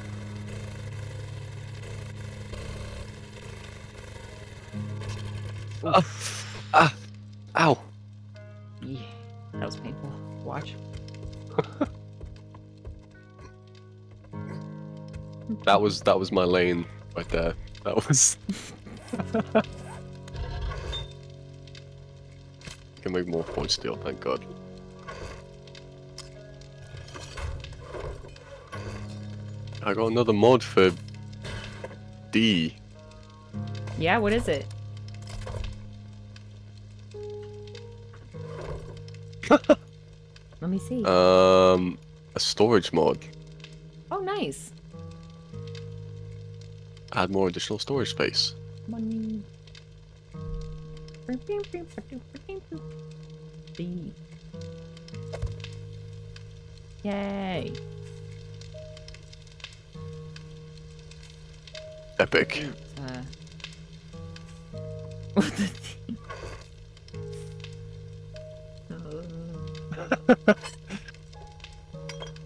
Ah, ah, ow. Yeah, that was painful. Watch. That was that was my lane right there. That was. can make more point steel, thank God. I got another mod for D. Yeah, what is it? Let me see. Um, a storage mod. oh, nice. Add more additional storage space. Money. B. Yay. Epic. Uh, what the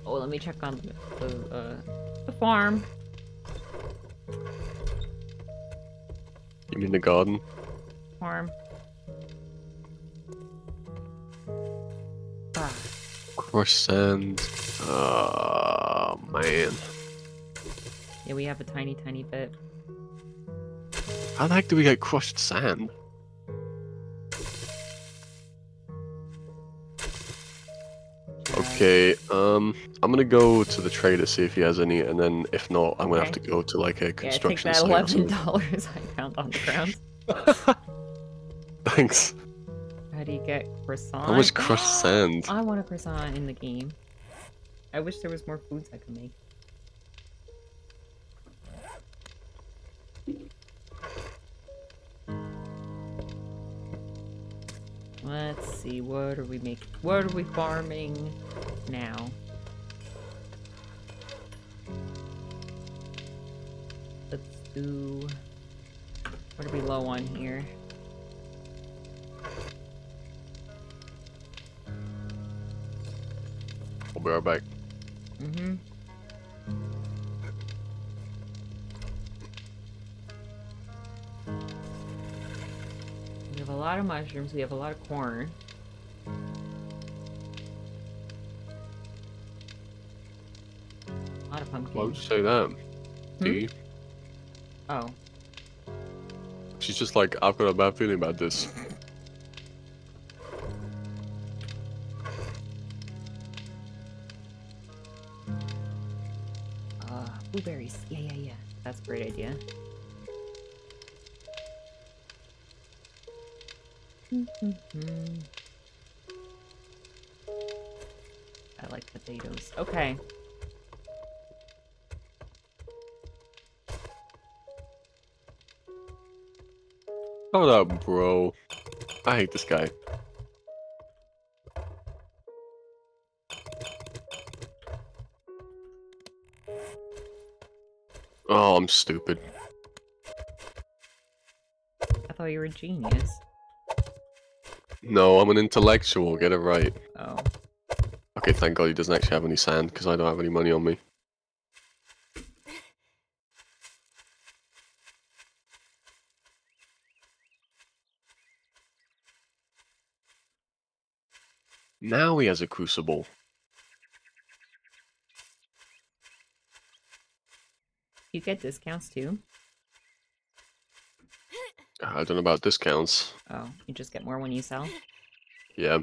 oh, let me check on the, the, uh, the farm. You mean the garden? Farm. Sand. Oh man. yeah, we have a tiny, tiny bit. How the heck do we get crushed sand? Okay, um, I'm gonna go to the trader see if he has any, and then if not, I'm gonna have to go to like a Yeah, take construction that eleven dollars I found on the ground. Thanks. How do you get croissant? Crushed sand? I want a croissant in the game. I wish there was more foods I could make. Let's see, what are we making? What are we farming now? Let's do... What are we low on here? I'll be right back. Mm-hmm. We have a lot of mushrooms, we have a lot of corn. A lot of pumpkins. Why would you say that? Do you? Oh. She's just like, I've got a bad feeling about this. Up, bro. I hate this guy. Oh, I'm stupid. I thought you were a genius. No, I'm an intellectual. Get it right. Oh. Okay, thank God he doesn't actually have any sand because I don't have any money on me. Now he has a crucible. You get discounts too? I don't know about discounts. Oh, you just get more when you sell? Yeah.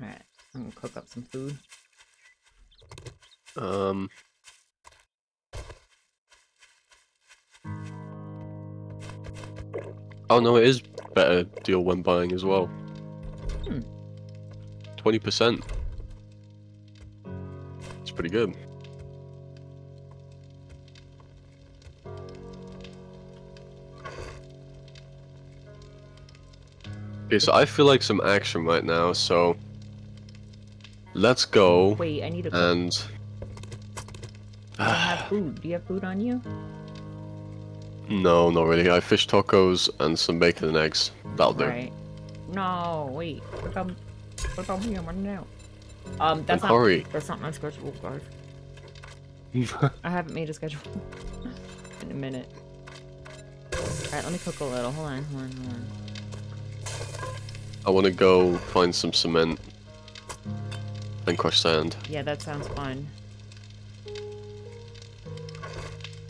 Alright, I'm gonna cook up some food. Um. Oh no, it is better deal when buying as well. Hmm. Twenty percent. It's pretty good. Okay, so I feel like some action right now, so let's go Wait, I need cook. and I have food. Do you have food on you? No, not really. I fish tacos and some bacon and eggs. That'll do. Right. No, wait. What about, what about me? I'm running out. Um, that's not. hurry. That's not my schedule, guys. I haven't made a schedule in a minute. Alright, let me cook a little. Hold on, hold on, hold on. I want to go find some cement and crush sand. Yeah, that sounds fun.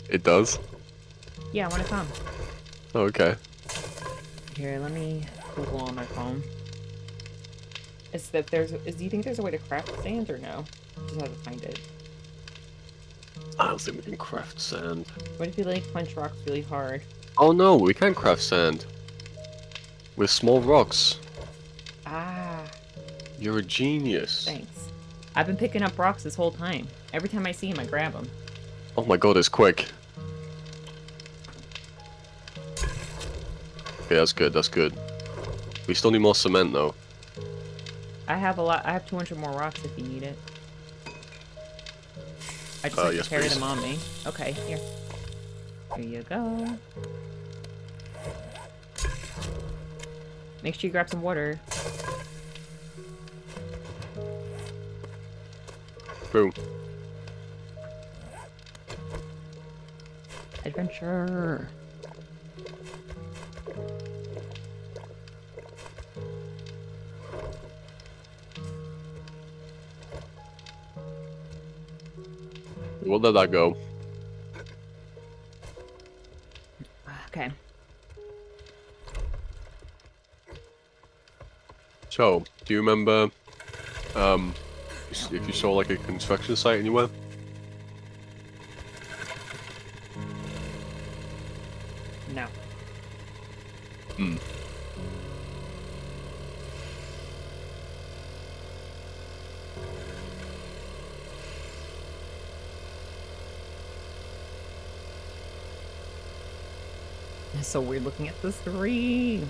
It does. Yeah, I want to come. Oh, okay. Here, let me Google on my phone. Is that there's? Is do you think there's a way to craft sand or no? Just have to find it. I don't think we can craft sand. What if you like punch rocks really hard? Oh no, we can craft sand with small rocks. Ah, You're a genius. thanks. I've been picking up rocks this whole time. Every time I see him, I grab them. Oh my god, it's quick. Okay, that's good. That's good. We still need more cement though. I have a lot. I have 200 more rocks if you need it. I just Uh, have yes, to carry please. them on me. Okay, here. Here you go. Make sure you grab some water. Boom. Adventure. We'll let that go. Okay. So, do you remember, um, if you saw like a construction site anywhere? No. Hmm. It's so weird looking at the three.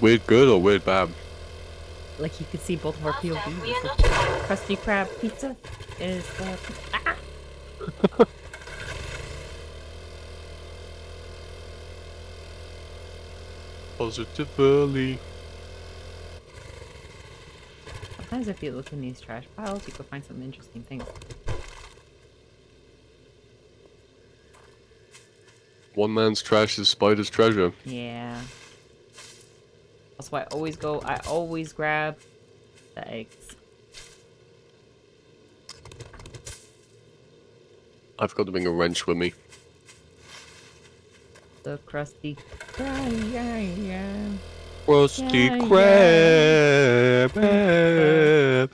Weird good or weird bad? Like you can see both of our Master, we are POVs. Krusty Krab pizza is the. Ah! Positively. Sometimes if you look in these trash piles, you could find some interesting things. One man's trash is spider's treasure. Yeah. That's why I always go. I always grab the eggs. I've got to bring a wrench with me. The crusty. Yeah, yeah, yeah. Rusty Yeah, crab, crab,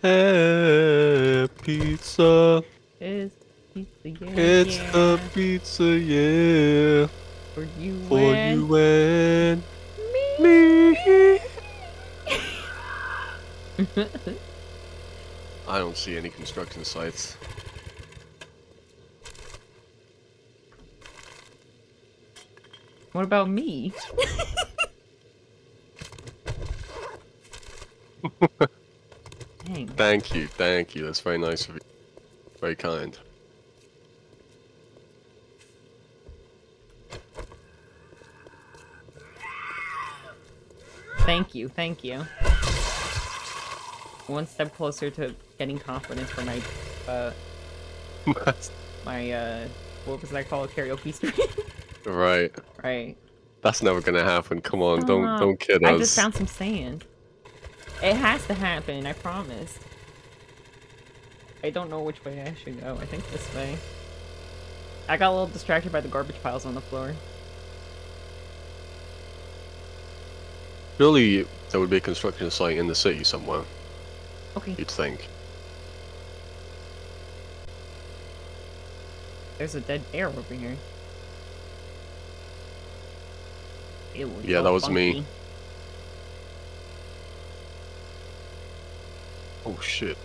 crab, pizza. It's pizza. Yeah, It's yeah. the pizza, yeah, for you for and you and me. me. I don't see any construction sites. What about me? Thank you, thank you. That's very nice of you. Very kind. Thank you, thank you. One step closer to getting confidence for my, uh, my, uh, what was that called? Karaoke stream? right. right. That's never gonna happen. Come on, don't Oh, don't kid us. I just found some sand. It has to happen, I promise. I don't know which way I should go. I think this way. I got a little distracted by the garbage piles on the floor. Surely there would be a construction site in the city somewhere, Okay, you'd think. there's a dead bear over here. Ew, Yeah, that was me. Oh shit.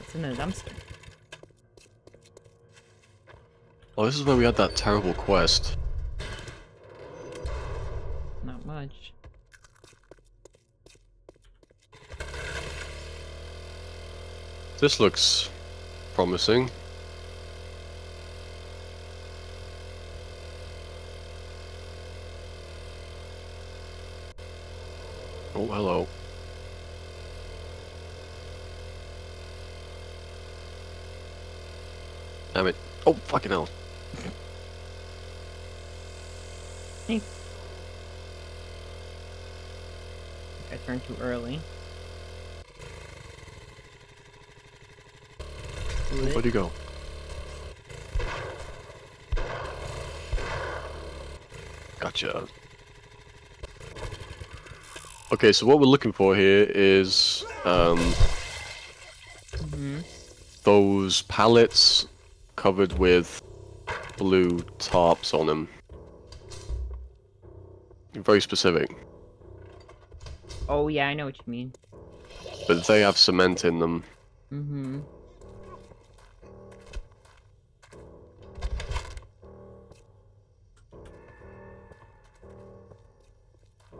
It's in a dumpster. Oh, this is where we had that terrible quest. Not much. This looks promising. Oh, hello. Damn it. Oh, fucking hell. I turned too early. Where'd you go? Gotcha. Okay, so what we're looking for here is um, hmm those pallets covered with blue tarps on them. Very specific, Oh yeah, I know what you mean. but they have cement in them. Mm-hmm.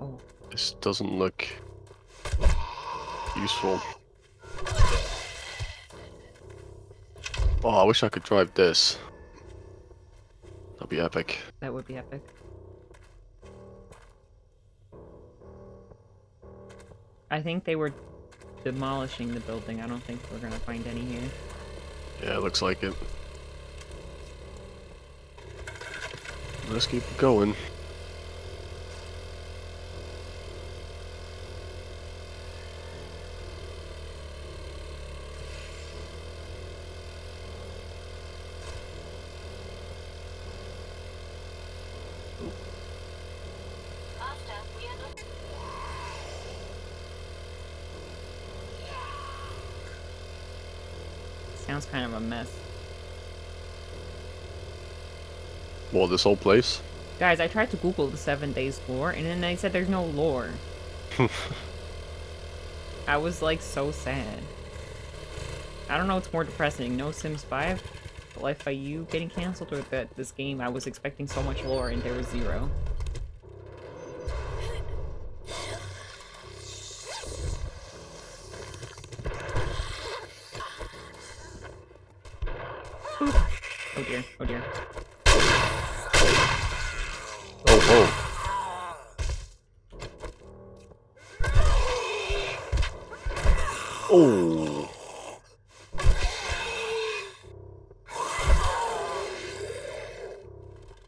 Oh, This doesn't look useful. Oh, I wish I could drive this. That'd be epic. that would be epic. I think they were demolishing the building. I don't think we're gonna find any here. Yeah, it looks like it. Let's keep going. Master, we are not. Sounds kind of a mess. What, this whole place? Guys, I tried to Google the seven days lore, and then they said there's no lore. I was like so sad. I don't know what's more depressing, No Sims 5, Life by You getting canceled, or that this game I was expecting so much lore and there was zero. Oop. Oh dear, oh dear. Oh, whoa. Oh.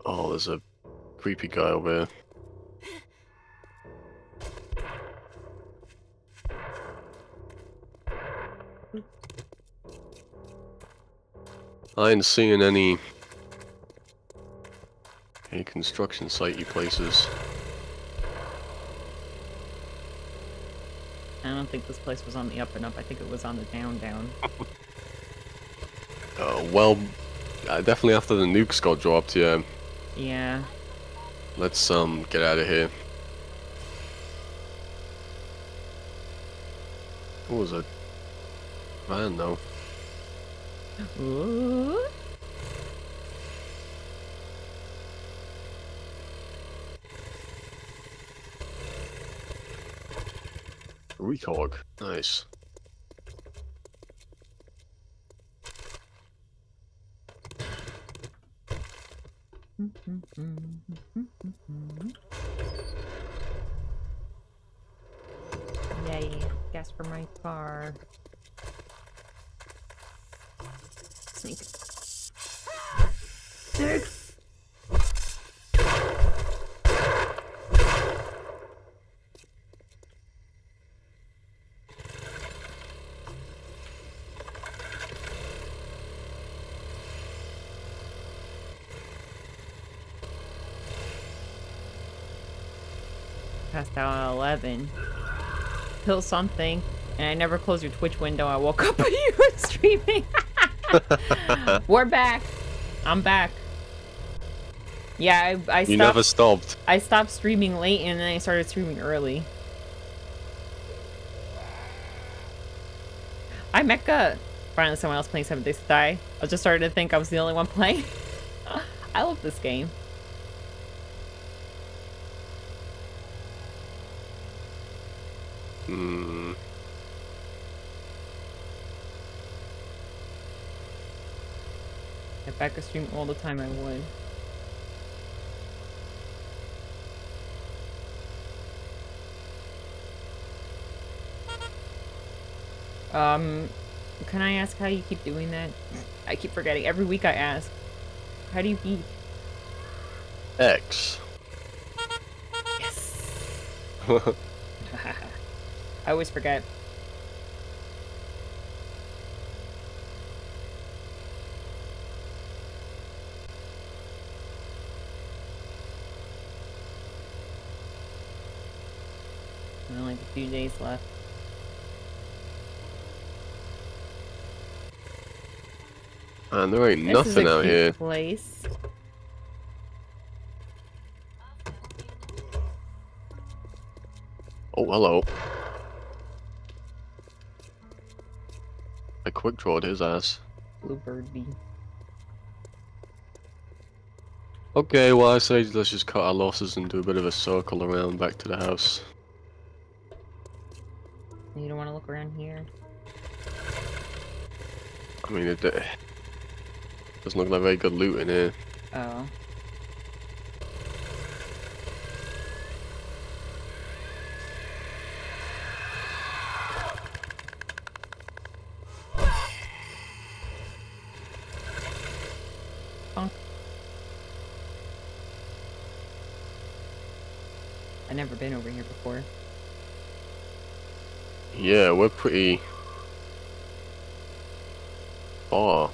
Oh, there's a creepy guy over here. I ain't seeing any any construction sitey places. I don't think this place was on the up and up. I think it was on the down down. Uh, well, uh, definitely after the nukes got dropped, yeah. Yeah. Let's um get out of here. What was a van though? Ooh. Recog. Nice. Mm-hmm. Yay, gas for my car. Sneak. Six. Passed out at 11. Pill something. And I never closed your Twitch window. I woke up and you were streaming. We're back. I'm back. Yeah, I, I You stopped. never stopped. I stopped streaming late and then I started streaming early. Hi, Mecca. Finally, someone else playing Seven Days to Die. I just started to think I was the only one playing. I love this game. If a stream all the time, I would. Um, can I ask how you keep doing that? I keep forgetting. Every week I ask. How do you eat? X. Yes. I always forget. Few days left. Man, there ain't This nothing out here. Place. Oh, hello. I quick drawed his ass. Bluebird bee. Okay, well I say let's just cut our losses and do a bit of a circle around back to the house. Uh, doesn't look like very good loot in here. Oh. Bonk. I've never been over here before. Yeah, we're pretty far.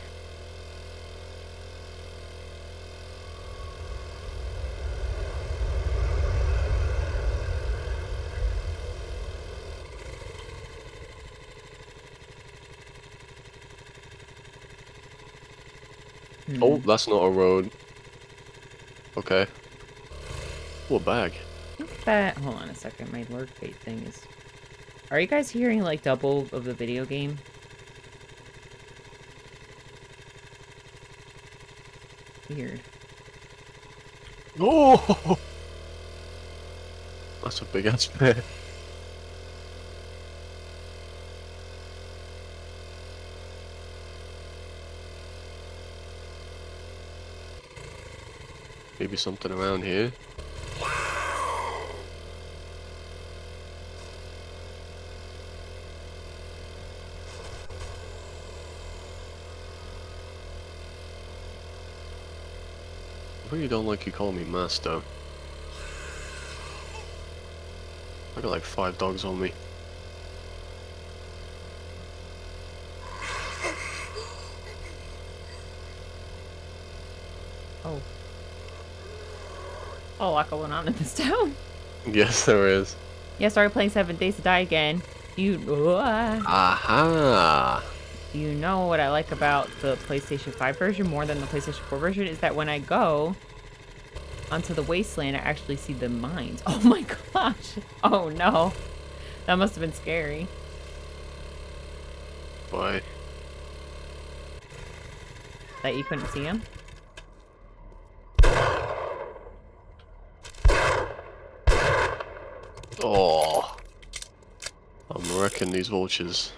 Oh, Hmm. That's not a road. Okay. A bag. That. Hold on a second. My lurk bait thing is. Are you guys hearing like double of the video game? Weird. Oh! That's a big ass bear. Maybe something around here. I really don't like you calling me master. I got like five dogs on me. A lot going on in this town. Yes, there is. Yeah, started playing Seven Days to Die again. You, uh, Aha! you know what I like about the PlayStation 5 version more than the PlayStation 4 version is that when I go onto the wasteland, I actually see the mines. Oh my gosh! Oh no, that must have been scary. Why? That you couldn't see them. Oh, I'm wrecking these vultures.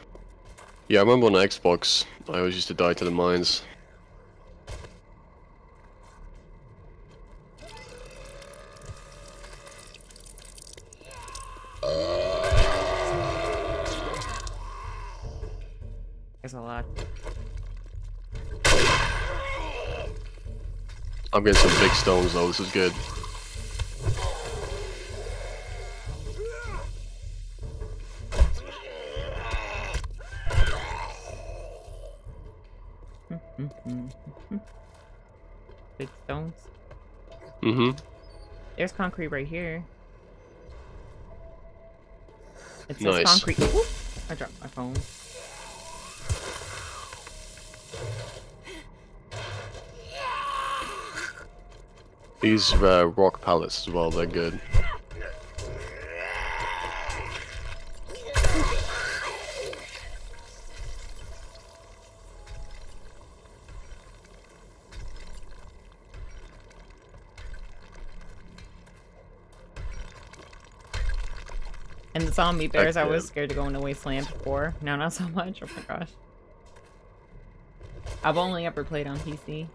Yeah, I remember on Xbox, I always used to die to the mines. There's a lot. I'm getting some big stones though, this is good. concrete right here. It says nice. concrete. Ooh, I dropped my phone. These uh, rock pallets as well, they're good. Zombie bears, I was scared to go into Wasteland before. Now not so much. Oh my gosh. I've only ever played on PC.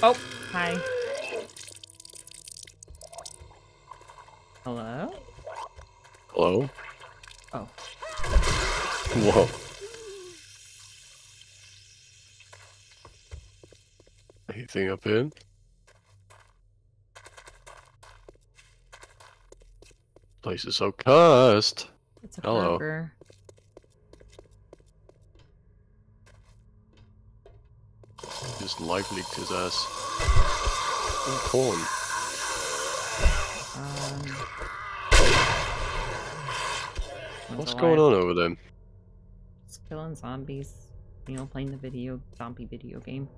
Oh, hi. Hello? Hello? Oh. Whoa. Anything up in? Place is so cussed. It's a Hello. burger. Leaked his ass. Oh, corn. Um, What's going on over there? Just killing zombies. You know, playing the video zombie video game.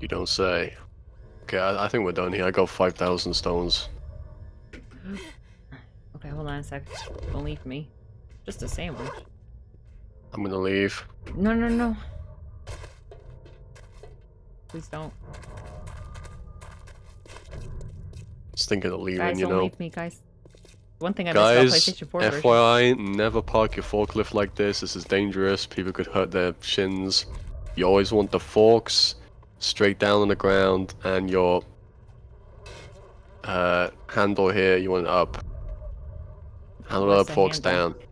You don't say. Okay, I, I think we're done here. I got 5,000 stones. Okay, hold on a sec. Don't leave me. Just a sandwich. I'm gonna leave. No, no, no. Please don't. Just thinking of leaving, Guys, you don't know. leave me, guys. One thing I missed about Guys, PlayStation 4 version. FYI, never park your forklift like this. This is dangerous. People could hurt their shins. You always want the forks straight down on the ground, and your uh, handle here, you want it up. Handle up, forks handle? down.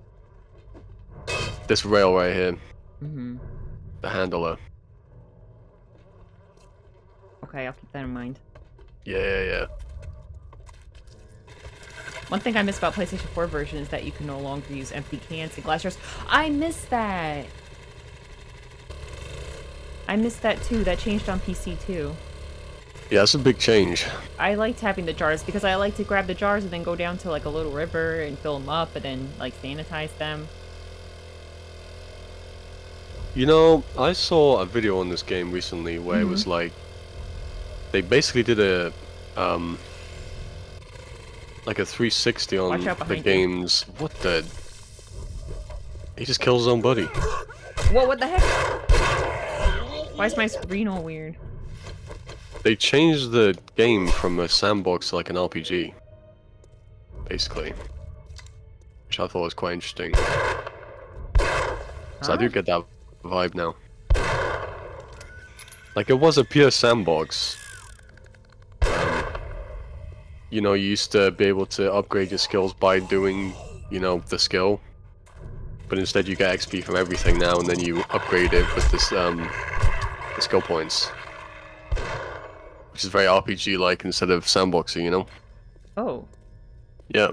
This rail right here, Mm-hmm. the handler. Okay, I'll keep that in mind. Yeah, yeah, yeah. One thing I miss about PlayStation 4 version is that you can no longer use empty cans and glass jars. I miss that! I missed that too. That changed on PC too. Yeah, that's a big change. I liked having the jars because I like to grab the jars and then go down to like a little river and fill them up and then like sanitize them. You know, I saw a video on this game recently where it Mm-hmm. was like they basically did a um like a 360 on the behind you. game's what the he just kills his own buddy. Whoa, what the heck? Why is my screen all weird? They changed the game from a sandbox to like an RPG. Basically. Which I thought was quite interesting. So I do get that vibe now. Like it was a pure sandbox. Um, you know, you used to be able to upgrade your skills by doing, you know, the skill. But instead you get XP from everything now and then you upgrade it with this um the skill points. Which is very RPG like instead of sandboxing, you know? Oh, Yeah.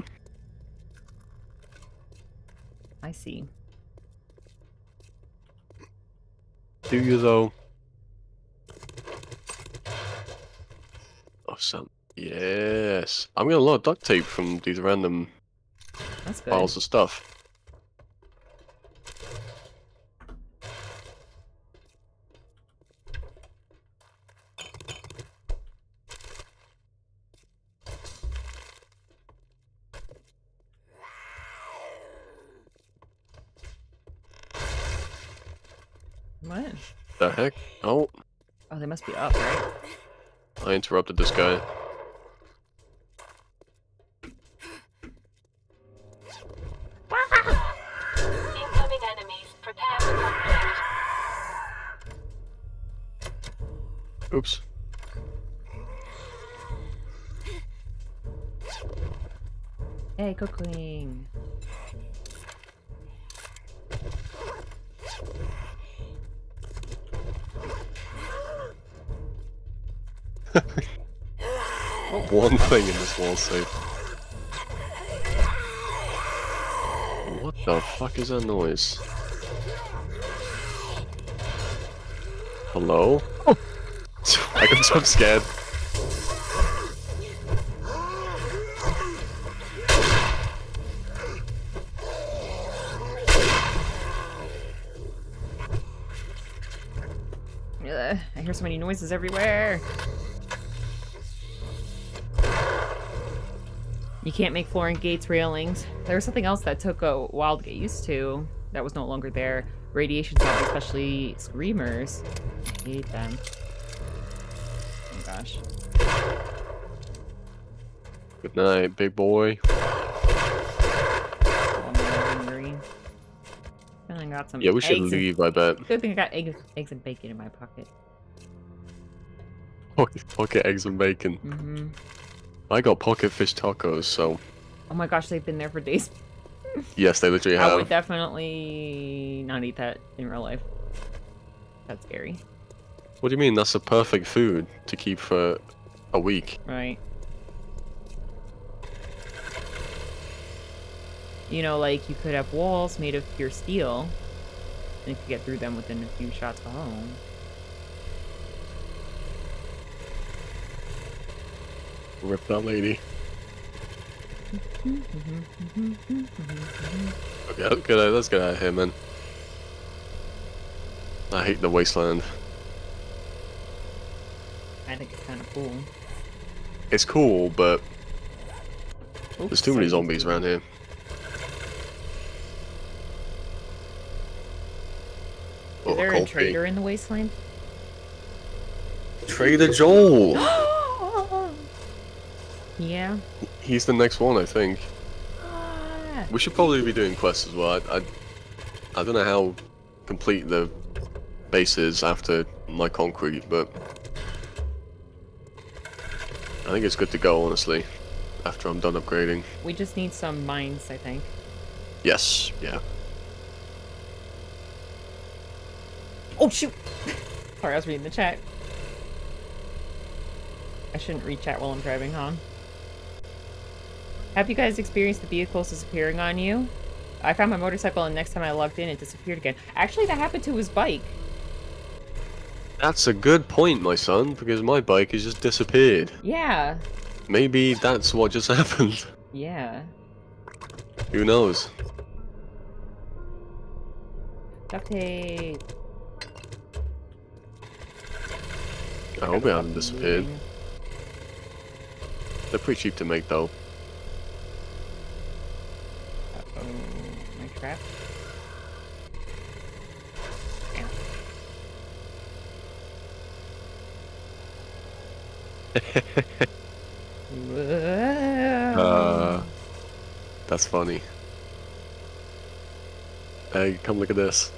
I see. Do you though? Oh, some. Yes. I'm getting a lot of duct tape from these random That's good. piles of stuff. What? The heck? Oh, Oh, they must be up, right? I interrupted this guy. Incoming enemies. Prepare for conflict. Oops. Hey, cooking. One thing in this wall safe. What the fuck is that noise? Hello? I got so scared. Ugh, I hear so many noises everywhere. You can't make flooring gates railings. There was something else that took a while to get used to. That was no longer there. Radiation zombies, especially screamers. I hate them. Oh gosh. Good night, big boy. I'm hungry. And I got some. Yeah, we should eggs and- leave, I bet. Good thing I got eggs, eggs and bacon in my pocket. Pocket, pocket eggs and bacon. hmm I got pocket fish tacos, so Oh my gosh, they've been there for days. yes, they literally have. I would definitely not eat that in real life. That's scary. What do you mean? That's a perfect food to keep for a week. Right. You know, like you could have walls made of pure steel, and you could get through them within a few shots of home. Rip that lady. Okay, let's get out, let's get out of here, man. I hate the wasteland. I think it's kind of cool. It's cool, but Oops, there's too many sorry. zombies around here. Is Oh, there a cold pig. trader in the wasteland? Trader Joel! yeah. He's the next one, I think. Ah. We should probably be doing quests as well. I, I, I don't know how complete the base is after my concrete, but I think it's good to go, honestly, after I'm done upgrading. We just need some mines, I think. Yes, yeah. Oh shoot! Sorry, I was reading the chat. I shouldn't read chat while I'm driving, huh? Have you guys experienced the vehicles disappearing on you? I found my motorcycle and next time I logged in, it disappeared again. Actually, that happened to his bike. That's a good point, my son, because my bike has just disappeared. Yeah. Maybe that's what just happened. Yeah. Who knows? Duct tape. I hope it hasn't disappeared. They're pretty cheap to make, though. Uh-oh. My trap. Damn. Uh, that's funny. Hey, come look at this.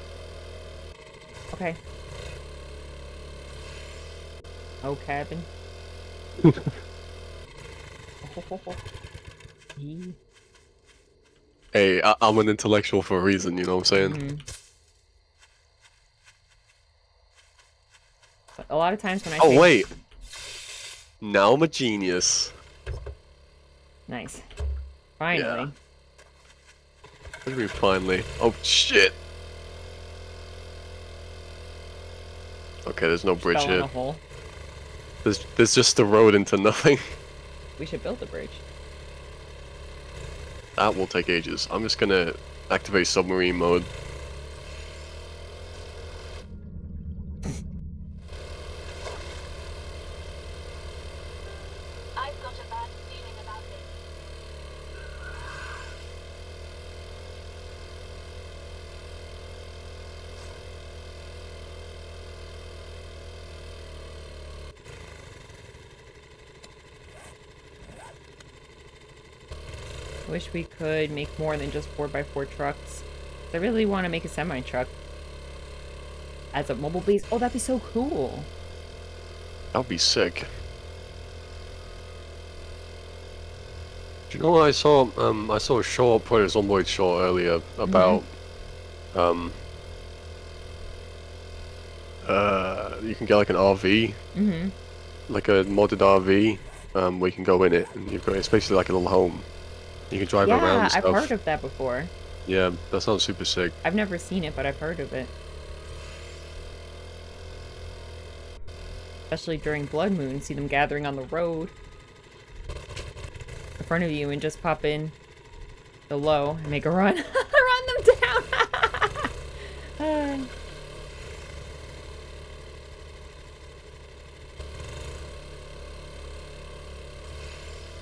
Okay. Oh, cabin. He- Hey, I- I'm an intellectual for a reason, you know what I'm saying? Mhm. A lot of times when I Oh, say- wait! Now I'm a genius. nice, finally, What do you mean, finally? Oh, shit! Okay, there's no bridge here. There's, there's just the road into nothing. We should build a bridge. That will take ages. I'm just gonna activate submarine mode. I've got a bad feeling about this. Wish we could make more than just 4x4 trucks. I really want to make a semi truck as a mobile base. Oh, that'd be so cool. That'd be sick. Do you know what I saw? Um, I saw a short, probably a Zomboid short earlier about, um, uh, you can get like an RV, Mm-hmm. like a modded RV, um, where you can go in it, and you've got it's basically like a little home. You can drive around Yeah, I've stuff. heard of that before. Yeah, that sounds super sick. I've never seen it, but I've heard of it. Especially during Blood Moon, see them gathering on the road in front of you and just pop in the low and make a run. run them down! Ah.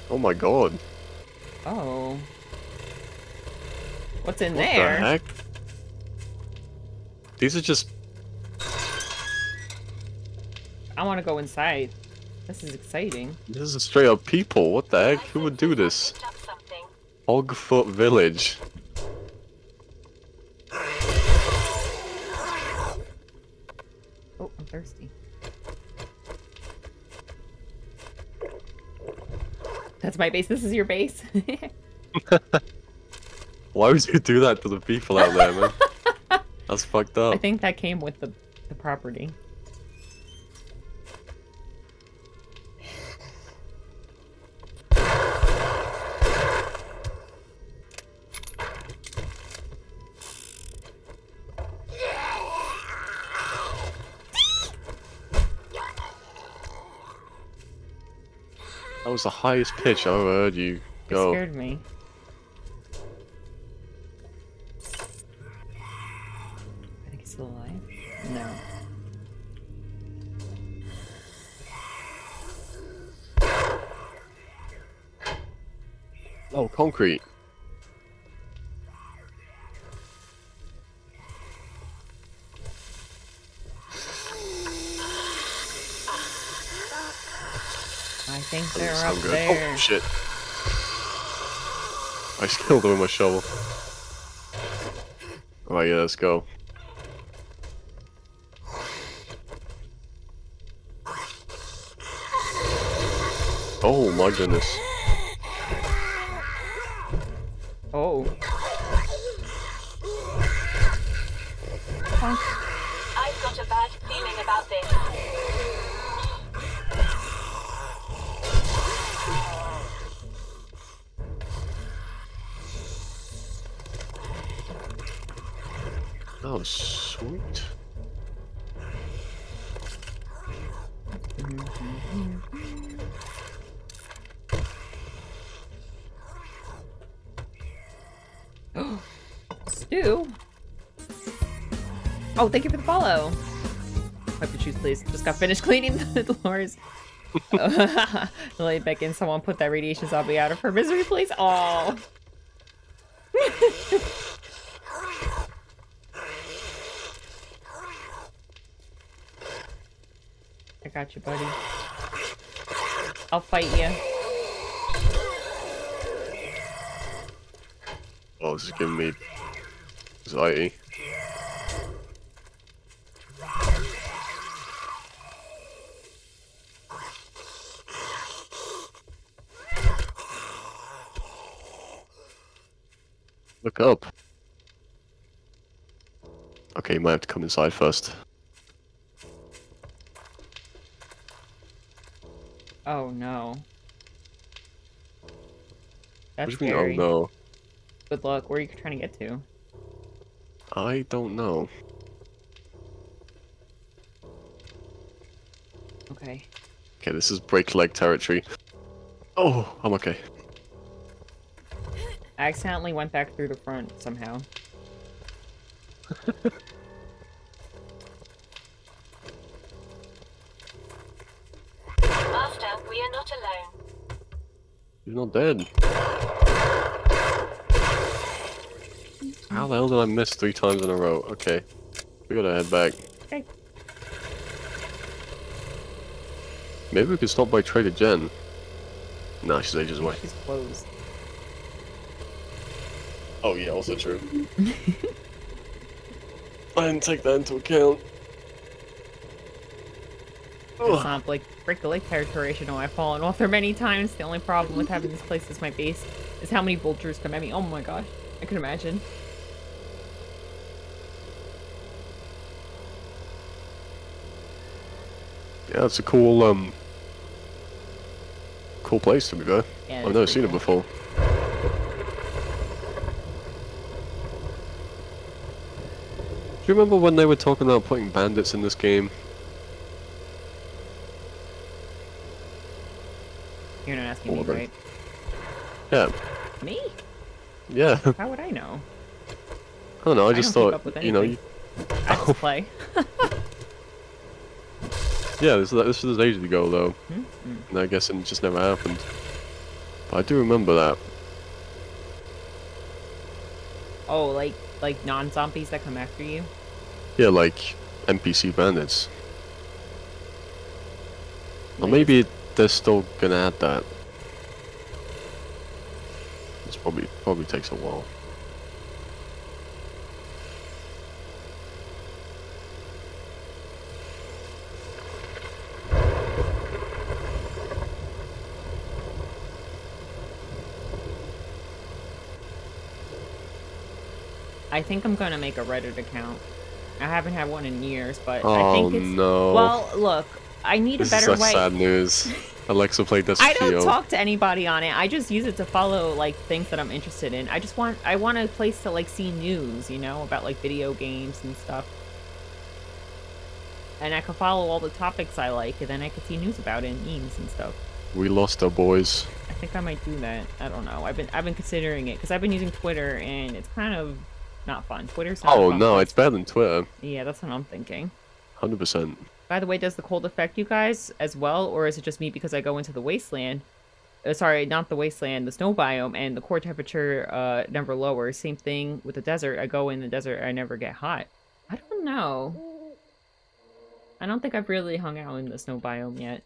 Oh my god. Oh. What's in What there? the heck? These are just I want to go inside. This is exciting. this is a straight up people. What the heck? Who would do this? Hogfoot Village. Oh, I'm thirsty. That's my base. This is your base. Why would you do that to the people out there, man? That's fucked up. I think that came with the, the property. That was the highest pitch I've ever heard you It go. scared me. I think he's still alive. No. Oh, concrete. Oh shit! I just killed him with my shovel. Alright, yeah, let's go. Oh my goodness. Thank the follow. Wipe your shoes, please. Just got finished cleaning the floors. Lay back in. Someone put that radiation zombie out of her misery, please. Oh. I got you, buddy. I'll fight you. Oh, this is giving me anxiety. Look up. Okay, you might have to come inside first. Oh no. That's what you mean, oh, scary. oh no? Good luck. Where are you trying to get to? I don't know. Okay. Okay, this is break leg territory. Oh, I'm okay. I accidentally went back through the front somehow. Master, we are not alone. He's not dead. How the hell did I miss three times in a row? Okay. We gotta head back. Okay. Maybe we could stop by Trader Jen. Nah, she's ages away. She's closed. Oh yeah, also true. I didn't take that into account. It's not like break the lake territory. I know I've fallen off there many times. The only problem with having this place as my base is how many vultures come at me. Oh my gosh. I can imagine. Yeah, it's a cool, um, cool place to be there. Yeah, I've never seen it before. You remember when they were talking about putting bandits in this game? You're not asking me, right? Yeah, Me? yeah. How would I know? I don't know. I I just thought, you know, you, I play. yeah. This this was ages ago though, Hmm? and I guess it just never happened. But I do remember that. Oh, like like non-zombies that come after you? Yeah, like NPC bandits. Or maybe they're still gonna add that. It's probably probably takes a while. I think I'm gonna make a Reddit account. I haven't had one in years, but I Oh think it's no! well. Look, I need this a better is such way. sad news. Alexa played this I don't talk to anybody on it. I just use it to follow like things that I'm interested in. I just want I want a place to like see news, you know, about like video games and stuff. And I can follow all the topics I like, and then I can see news about it and memes and stuff. We lost our boys. I think I might do that. I don't know. I've been I've been considering it because I've been using Twitter and it's kind of not fun. Twitter's not Oh fun no, it's better than Twitter. Yeah, that's what I'm thinking. Hundred percent. By the way, does the cold affect you guys as well, or is it just me because I go into the wasteland? Uh, sorry, not the wasteland, the snow biome, and the core temperature uh, never lowers. Same thing with the desert. I go in the desert, I never get hot. I don't know. I don't think I've really hung out in the snow biome yet.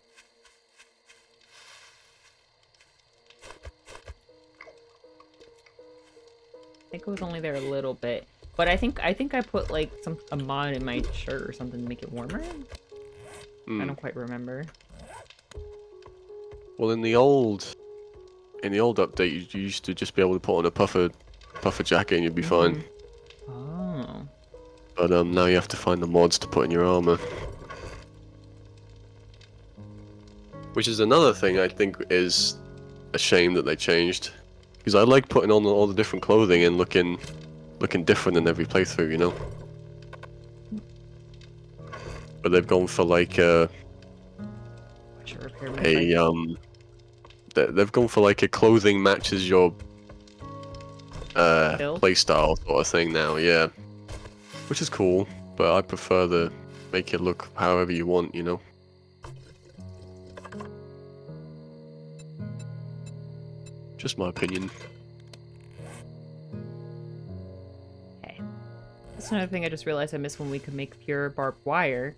Think it was only there a little bit. But I think I think I put like some a mod in my shirt or something to make it warmer. I Mm. don't quite remember. Well, in the old, in the old update, you, you used to just be able to put on a puffer, puffer jacket and you'd be fine. Oh. But um, now you have to find the mods to put in your armor. Which is another thing I think is a shame that they changed. Because I like putting on all the different clothing and looking, looking different in every playthrough, you know. But they've gone for like uh, Should a um, they- they've gone for like a clothing matches your uh playstyle sort of thing now, yeah. Which is cool, but I prefer the make it look however you want, you know. Just my opinion. Okay. That's another thing I just realized I missed when we could make pure barbed wire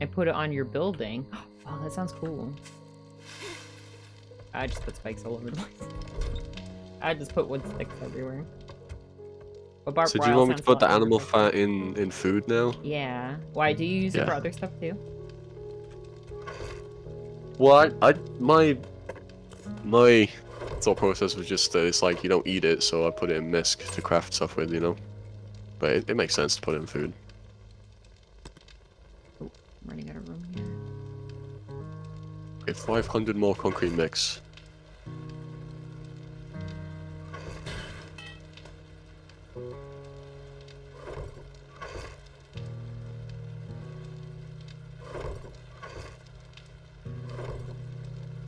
and put it on your building. Oh, that sounds cool. I just put spikes all over the place. I just put wood sticks everywhere. But barbed So do you want me to put the animal fat in in food now? Yeah. Why do you use it for other stuff too? Well, I, I my my thought process was just that it's like you don't eat it, so I put it in misc to craft stuff with, you know. But it, it makes sense to put it in food. Oh, I'm running out of room here. Okay, 500 more concrete mix.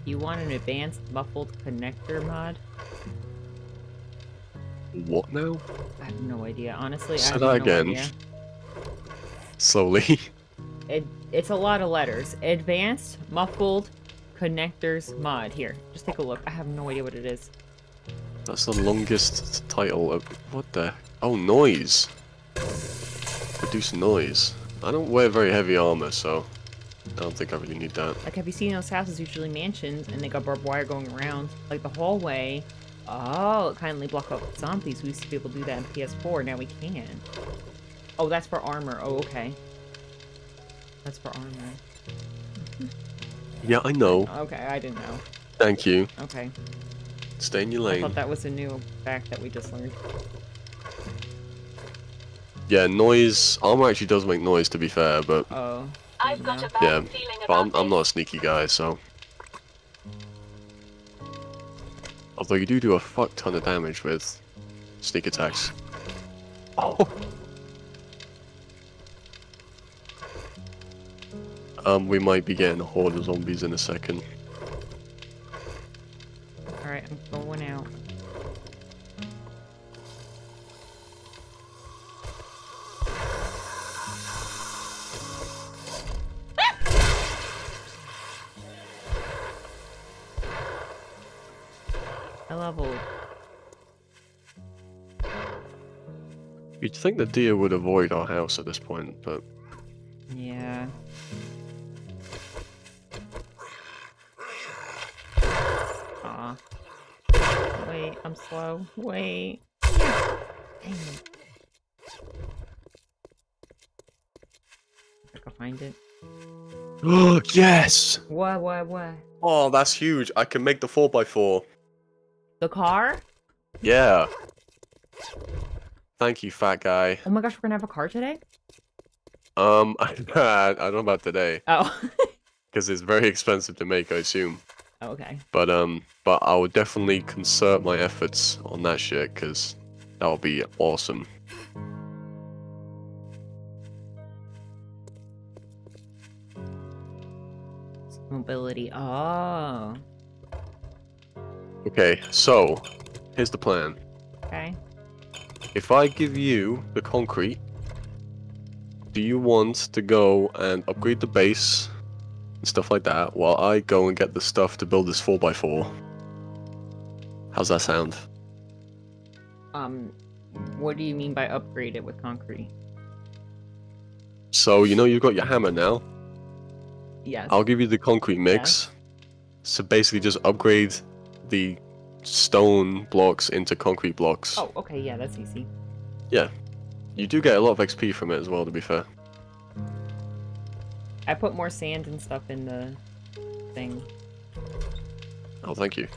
You want an advanced muffled connector mod? What now? I have no idea. Honestly, Say I have that no again. idea. Slowly. It, it's a lot of letters. Advanced muffled connectors mod. Here, just take a look. I have no idea what it is. That's the longest title of what the oh noise. Reduce noise. I don't wear very heavy armor, so I don't think I really need that. Like, have you seen those houses? Usually mansions, and they got barbed wire going around. Like the hallway. Oh, it kindly block out zombies. We used to be able to do that in PS4. Now we can. Oh, that's for armor. Oh, okay. That's for armor. Yeah, I know. Okay, I didn't know. Thank you. Okay. Stay in your lane. I thought that was a new fact that we just learned. Yeah, noise. Armor actually does make noise, to be fair, but Oh. I've got a bad yeah. feeling But I'm, I'm not a sneaky guy, so. Although you do do a fuck ton of damage with sneak attacks. Oh. Um, we might be getting a horde of zombies in a second. Alright, I'm going out. Leveled. You'd think the deer would avoid our house at this point, but Yeah. Aw. Wait, I'm slow. Wait. Dang it. I can find it. Oh yes! What, what, what? Oh, that's huge. I can make the 4x4. The car? Yeah. Thank you, fat guy. Oh my gosh, we're gonna have a car today? Um, I, I don't know about today, Oh. because it's very expensive to make, I assume. okay. But um, but I would definitely concert my efforts on that shit, because that would be awesome. Mobility. Oh. Okay, so here's the plan. Okay. If I give you the concrete, do you want to go and upgrade the base and stuff like that, while I go and get the stuff to build this 4x4? How's that sound? Um, what do you mean by upgrade it with concrete? So, you know you've got your hammer now. Yes. I'll give you the concrete mix. So basically just upgrade the stone blocks into concrete blocks. Oh, okay, yeah, that's easy. Yeah. You do get a lot of XP from it as well, to be fair. I put more sand and stuff in the thing. Oh, thank you.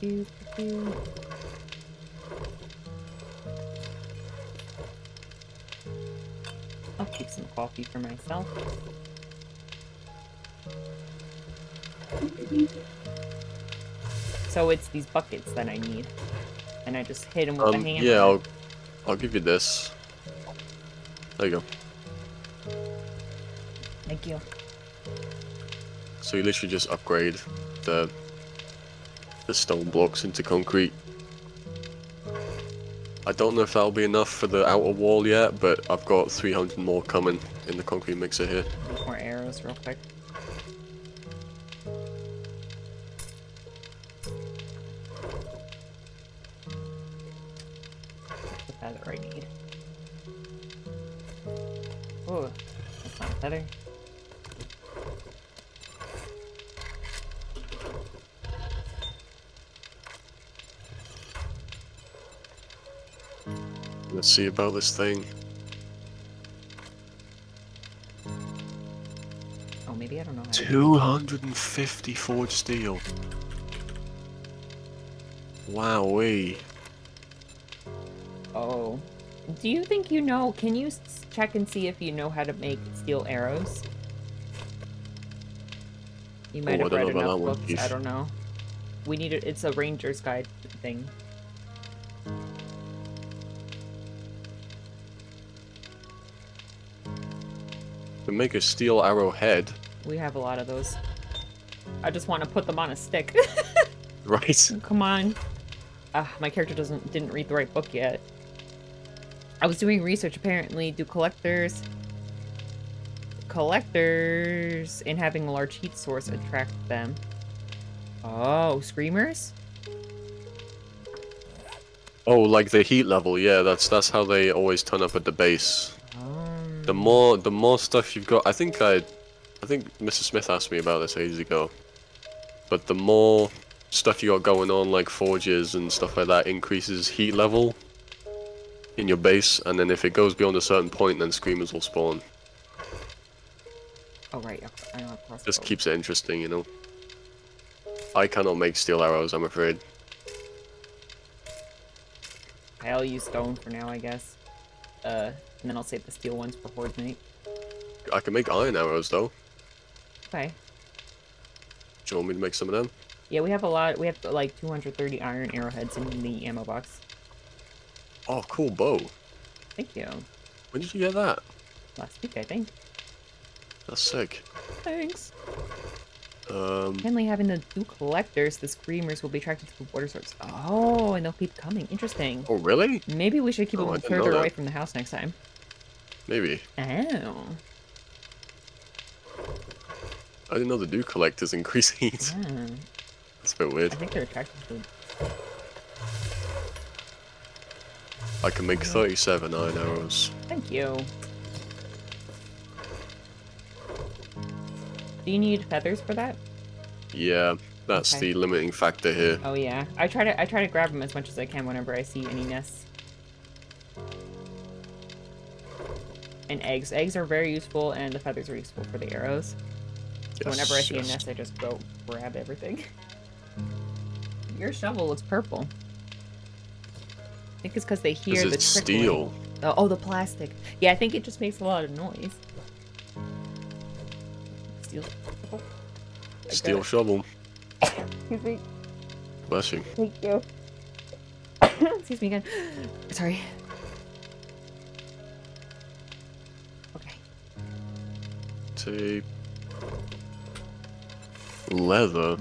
Do, do, do. I'll keep some coffee for myself. So it's these buckets that I need. And I just hit them with a Um, hammer. yeah, I'll, I'll give you this. There you go. Thank you. So you literally just upgrade the the stone blocks into concrete. I don't know if that'll be enough for the outer wall yet, but I've got 300 more coming in the concrete mixer here. More arrows real quick. About this thing. Oh, maybe I don't know 250 forged steel. Wowee. Oh. Do you think you know? Can you check and see if you know how to make steel arrows? You might Oh, have read enough that one, books. I don't know. We need it. It's a ranger's guide thing. To make a steel arrow head, We have a lot of those. I just want to put them on a stick. right? Come on. Ah, my character doesn't didn't read the right book yet. I was doing research. Apparently, dew collectors collectors and having a large heat source attract them? Oh, screamers. Oh, like the heat level, yeah, that's that's how they always turn up at the base. The more the more stuff you've got, I think I, I think Mr. Smith asked me about this ages ago. But the more stuff you got going on, like forges and stuff like that, increases heat level in your base, and then if it goes beyond a certain point, then screamers will spawn. oh right, I don't Just keeps it interesting, you know. I cannot make steel arrows, I'm afraid. I'll use stone for now, I guess. Uh, and then I'll save the steel ones for Horde Night. I can make iron arrows though. Okay. Do you want me to make some of them? Yeah, we have a lot. We have like 230 iron arrowheads in the ammo box. Oh, cool bow. Thank you. When did you get that? Last week, I think. That's sick. Thanks. Um, Apparently, having the two collectors, the screamers will be attracted to the water source. Oh, and they'll keep coming. Interesting. oh really? Maybe we should keep Oh, them further away from the house next time. Maybe. Oh. I didn't know the dew collectors increase heat. Yeah. That's a bit weird. I think they're attracted to I can make 37 iron arrows. Thank you. Do you need feathers for that? Yeah, that's Okay. the limiting factor here. Oh yeah. I try to I try to grab them as much as I can whenever I see any nests. And eggs. Eggs are very useful, and the feathers are useful for the arrows. So whenever I see yes. a nest, I just go grab everything. Your shovel looks purple. I think it's because they hear the trickling. steel. Oh, oh, the plastic. Yeah, I think it just makes a lot of noise. Steel. Steel shovel. Excuse me. Bless you. Thank you. Excuse me again. Sorry. Tape. Leather.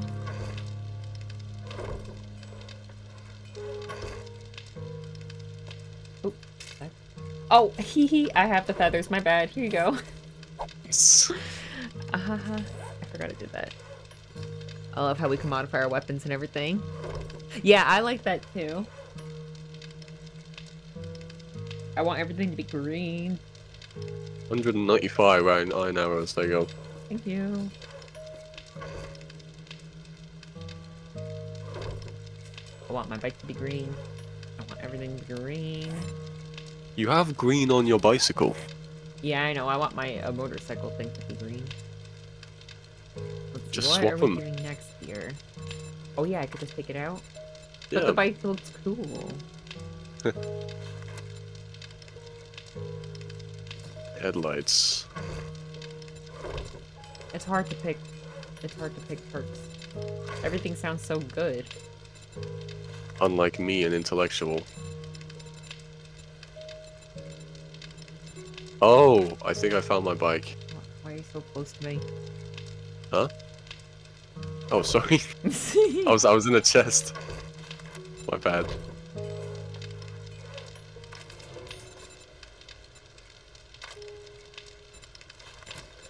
Oh, hee hee. I have the feathers. My bad. Here you go. Uh-huh. I forgot I did that. I love how we can modify our weapons and everything. Yeah, I like that too. I want everything to be green. 195 iron, iron arrows, there you go. Thank you. I want my bike to be green. I want everything to be green. You have green on your bicycle. Yeah, I know. I want my uh, motorcycle thing to be green. Let's Just what swap are them. doing next here? Oh yeah, I could just take it out. Yeah. But the bike looks cool. Headlights. It's hard to pick. It's hard to pick perks. Everything sounds so good. Unlike me, an intellectual. Oh, I think I found my bike. Why are you so close to me? Huh? Oh, sorry. I was I was in a chest. My bad.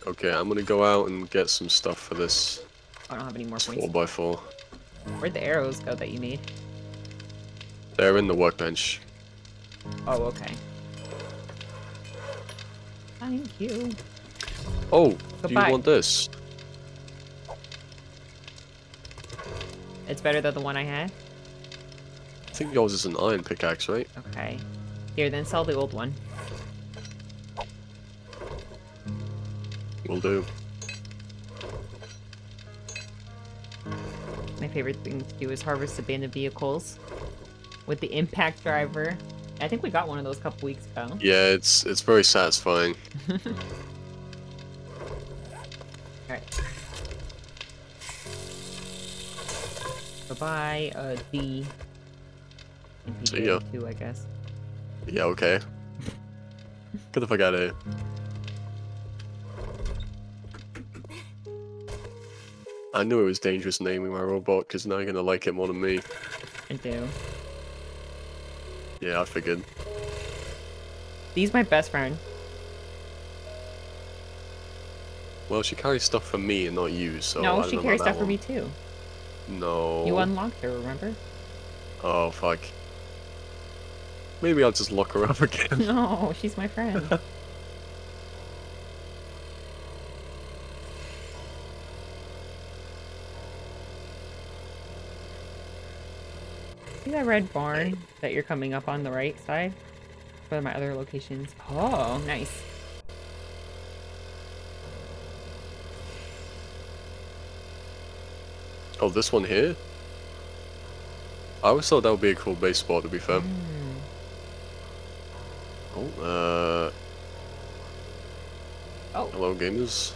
Okay, I'm gonna go out and get some stuff for this I don't have any more four points. by four. Where'd the arrows go that you need? They're in the workbench. Oh, okay. Thank you. Oh, do you want this? It's better than the one I had? I think yours is an iron pickaxe, right? Okay. Here, then sell the old one. Will do. My favorite thing to do is harvest abandoned vehicles with the impact driver. I think we got one of those a couple weeks ago. Yeah, it's it's very satisfying. Alright. Bye-bye, uh, D. See ya. Two, I guess. Yeah, okay. Get the fuck out of here. I knew it was dangerous naming my robot, because now you're gonna like it more than me. I do. Yeah, I figured. Dee's my best friend. Well, she carries stuff for me and not you, so no, she carries stuff for me too. No. You unlocked her, remember? Oh, fuck. Maybe I'll just lock her up again. No, she's my friend. That red barn that you're coming up on the right side? For my other locations. Oh, nice. Oh, this one here? I always thought that would be a cool base spot, to be fair. Hmm. Oh, uh... Oh. Hello, gamers.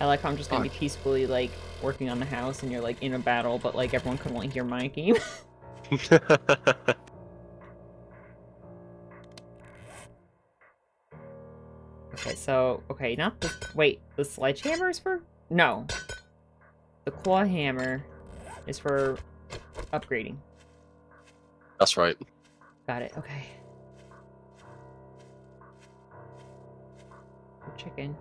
I like how I'm just gonna be peacefully like working on the house and you're like in a battle, but like everyone can only hear my game. okay, so okay, not the wait, the sledgehammer is for no. The claw hammer is for upgrading. That's right. Got it, okay. Chicken.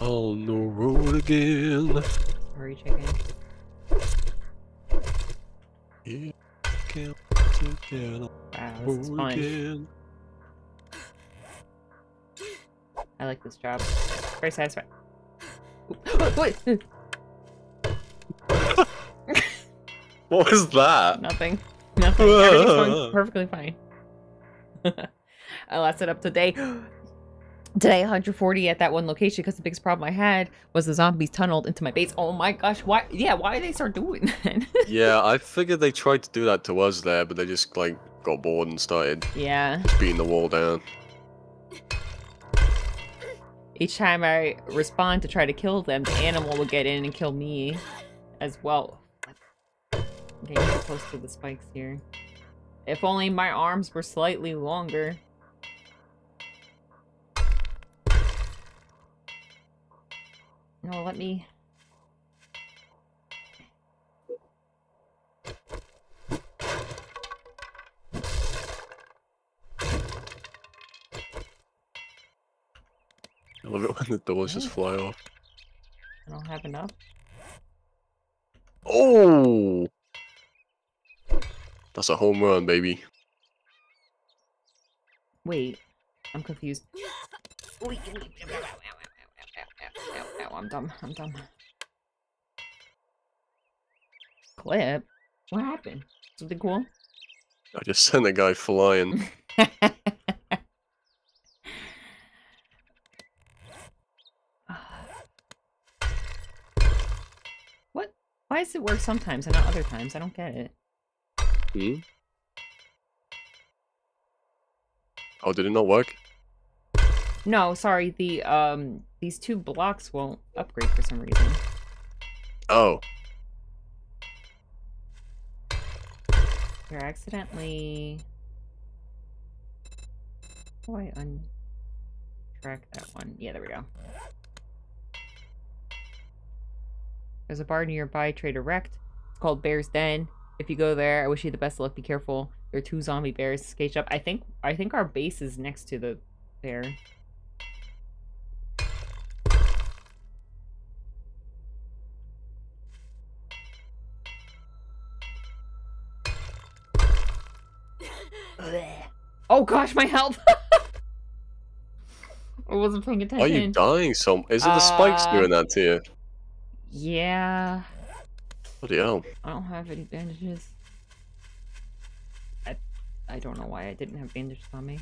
On the road again. Sorry, chicken. Yeah, can't together. Wow, this is fun. again. I like this job. Very satisfying. Wait, What was that? Nothing. Nothing. Everything's going perfectly fine. I lasted up today. today 140 at that one location because the biggest problem I had was the zombies tunneled into my base. Oh my gosh, why yeah, why did they start doing that? yeah, I figured they tried to do that to us there, but they just like got bored and started yeah. beating the wall down. Each time I respond to try to kill them, the animal will get in and kill me as well. Getting too close to the spikes here. If only my arms were slightly longer. No, let me... I love it when the doors just fly off. I don't have enough. Oh! That's a home run, baby. Wait, I'm confused. Ow, I'm dumb. I'm dumb. Clip? What happened? Something cool? I just sent a guy flying. what? Why does it work sometimes and not other times? I don't get it. Hmm? Oh, did it not work? No, sorry. The um, these two blocks won't upgrade for some reason. Oh, Here, I accidentally. Oh, I untrack that one. Yeah, there we go. There's a bar nearby, Trader Rekt. It's called Bear's Den. If you go there, I wish you the best of luck. Be careful. There are two zombie bears caged up. I think I think our base is next to the bear. Oh gosh, my health! I wasn't paying attention. are you dying so Is it the spikes Uh, doing that to you? Yeah, Bloody hell. I don't have any bandages. I I don't know why I didn't have bandages on me.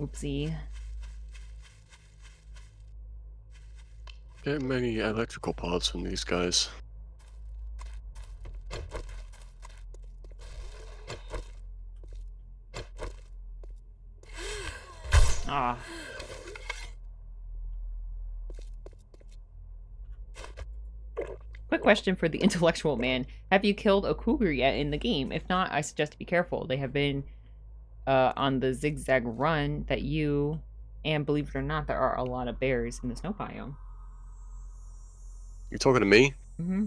Oopsie. Get many electrical parts from these guys. Ah. Question for the intellectual man. Have you killed a cougar yet in the game? If not, I suggest to be careful. They have been uh, on the zigzag run that you, and believe it or not, there are a lot of bears in the snow biome. You're talking to me? Mm-hmm.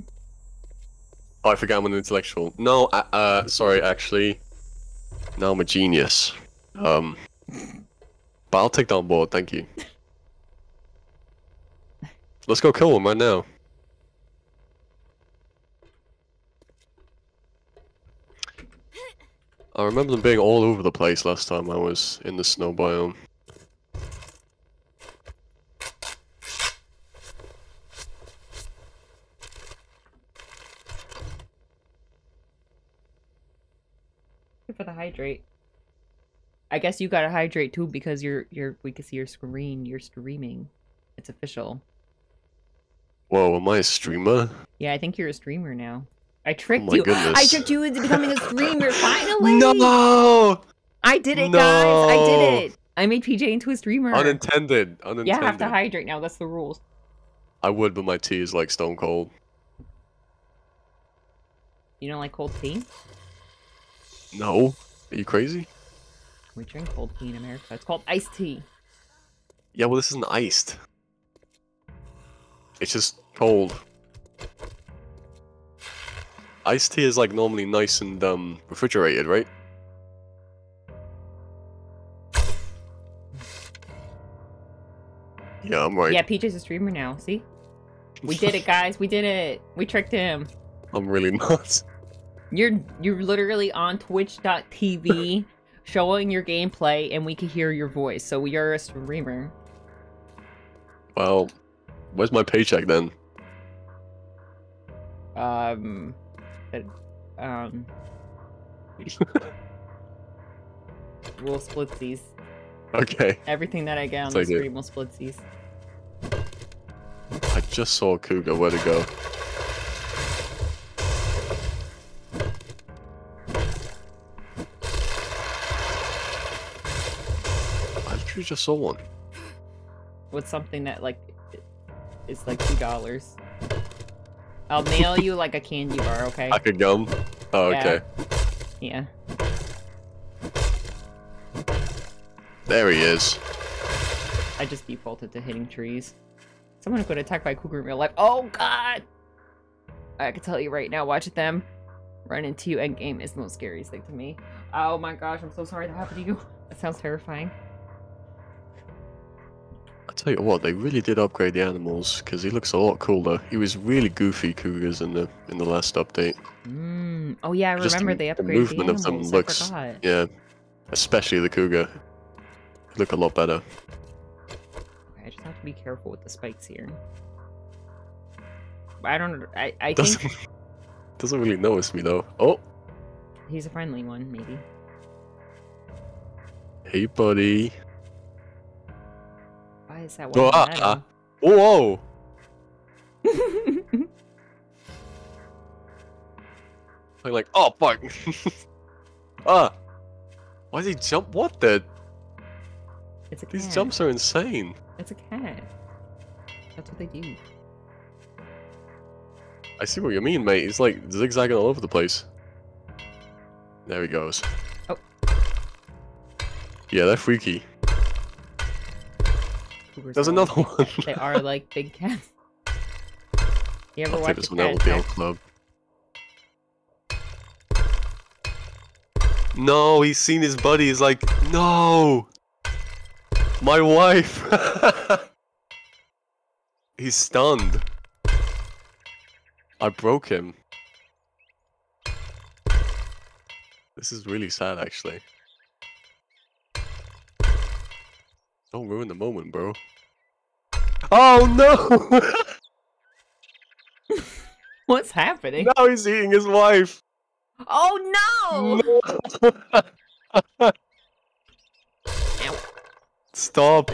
Oh, I forgot I'm an intellectual. No, uh, uh sorry, actually. No, I'm a genius. Um, but I'll take that on board, thank you. Let's go kill him right now. I remember them being all over the place last time I was in the snow biome. Good for the hydrate. I guess you gotta hydrate too because you're you're we can see your screen. You're streaming. It's official. Whoa, am I a streamer? Yeah, I think you're a streamer now. I tricked my you. I tricked you into becoming a streamer finally. No! I did it, guys. I did it. I made PJ into a streamer. Unintended. Unintended. yeah, I have to hydrate now. That's the rules. I would, but my tea is like stone cold. You don't like cold tea? No. Are you crazy? We drink cold tea in America. It's called iced tea. Yeah, well, this isn't iced. It's just cold. Iced tea is like normally nice and um refrigerated, right? Yeah, I'm right. Yeah, PJ's a streamer now. See? We did it, guys. We did it. We tricked him. I'm really not. You're you're literally on twitch.tv showing your gameplay and we can hear your voice. So you're a streamer. Well, where's my paycheck then? Um but, um We'll split these. Okay. Everything that I get on the Take it. will split these. I just saw a cougar. Where'd it go? I literally just saw one. With something that like is like two dollars. I'll mail you like a candy bar, okay? Like a gum? Oh, Yeah. okay. Yeah. There he is. I just defaulted to hitting trees. Someone got attacked by a cougar in real life. Oh god! I can tell you right now, watch them run into you endgame is the most scariest thing to me. Oh my gosh, I'm so sorry that happened to you. That sounds terrifying. Tell you what, they really did upgrade the animals because he looks a lot cooler. He was really goofy cougars in the in the last update. Mm. Oh yeah, I Just remember the- they the movement the of them looks- Yeah, especially the cougar. Look a lot better. I just have to be careful with the spikes here. I don't. I I Doesn't think doesn't really notice me though. Oh, he's a friendly one, maybe. hey buddy. Why is that Oh, one? in ah. Whoa! I'm like, oh fuck! ah! Why did he jump? What the? it's a cat. These jumps are insane. It's a cat. That's what they do. I see what you mean, mate. He's like zigzagging all over the place. There he goes. Oh. Yeah, they're freaky. There's another one. They are like big cats. You ever I'll watch this one out with the old club. No, he's seen his buddy. He's like, no, my wife. he's stunned. I broke him. This is really sad, actually. Don't ruin the moment, bro. Oh no! What's happening? now he's eating his wife. Oh no! No. Stop.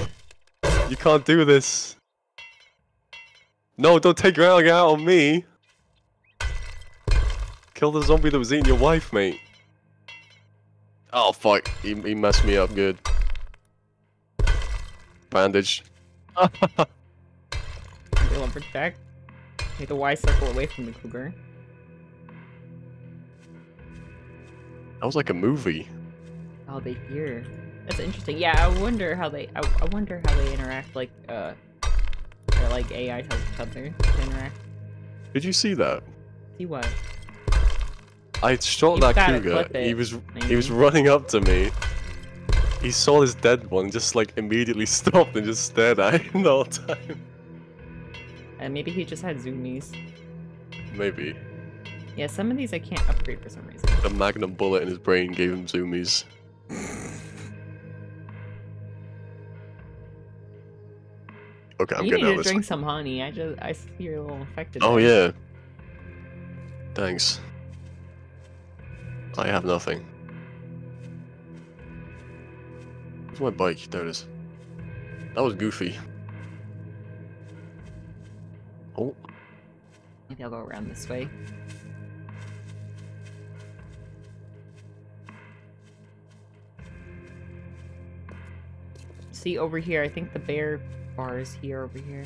You can't do this. No, don't take your eye out on me. Kill the zombie that was eating your wife, mate. Oh, fuck. He, he messed me up good. Bandage. The protect. Take the Y circle away from the cougar. That was like a movie. Oh, they hear. That's interesting. Yeah, I wonder how they. I, I wonder how they interact. Like, uh, or like AI tells each other to interact. Did you see that? See what? I shot You've that cougar. He was he was running up to me. He saw this dead one, just like immediately stopped and just stared at him the whole time. And maybe he just had zoomies. Maybe Yeah, some of these I can't upgrade for some reason. the magnum bullet in his brain gave him zoomies. Okay, I'm you getting need out to this. drink some honey. I just I see you're a little affected. Oh there. yeah. Thanks. I have nothing. Where's my bike? There it is. That was goofy. Oh, Maybe I'll go around this way. See over here, I think the bear bar is here over here.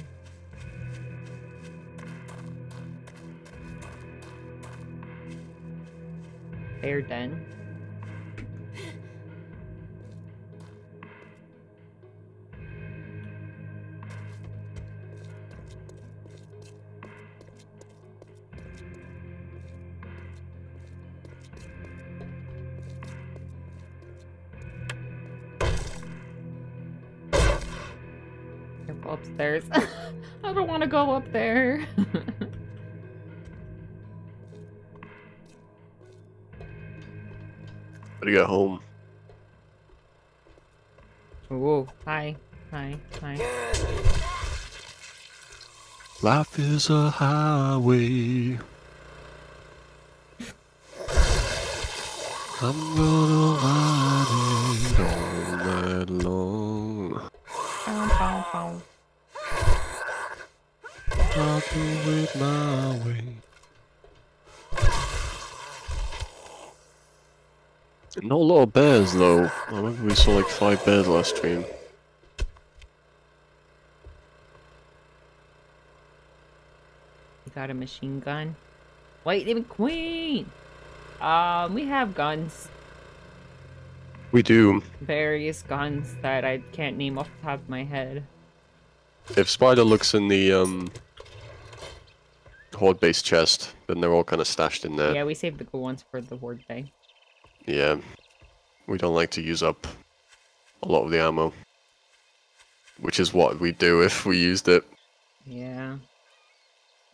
Bear den. Upstairs. I don't want to go up there. gotta get home. Whoa, hi, hi, hi. Life is a highway. I'm gonna ride it all night long. Bow, bow, bow. I'll do it my way. Not a lot of bears though. I remember we saw like five bears last stream. You got a machine gun? Lightning Queen! Um, we have guns. We do. Various guns that I can't name off the top of my head. If Spider looks in the um horde base chest, then they're all kind of stashed in there. Yeah, we saved the good ones for the Horde Day. Yeah. We don't like to use up a lot of the ammo. Which is what we'd do if we used it. Yeah.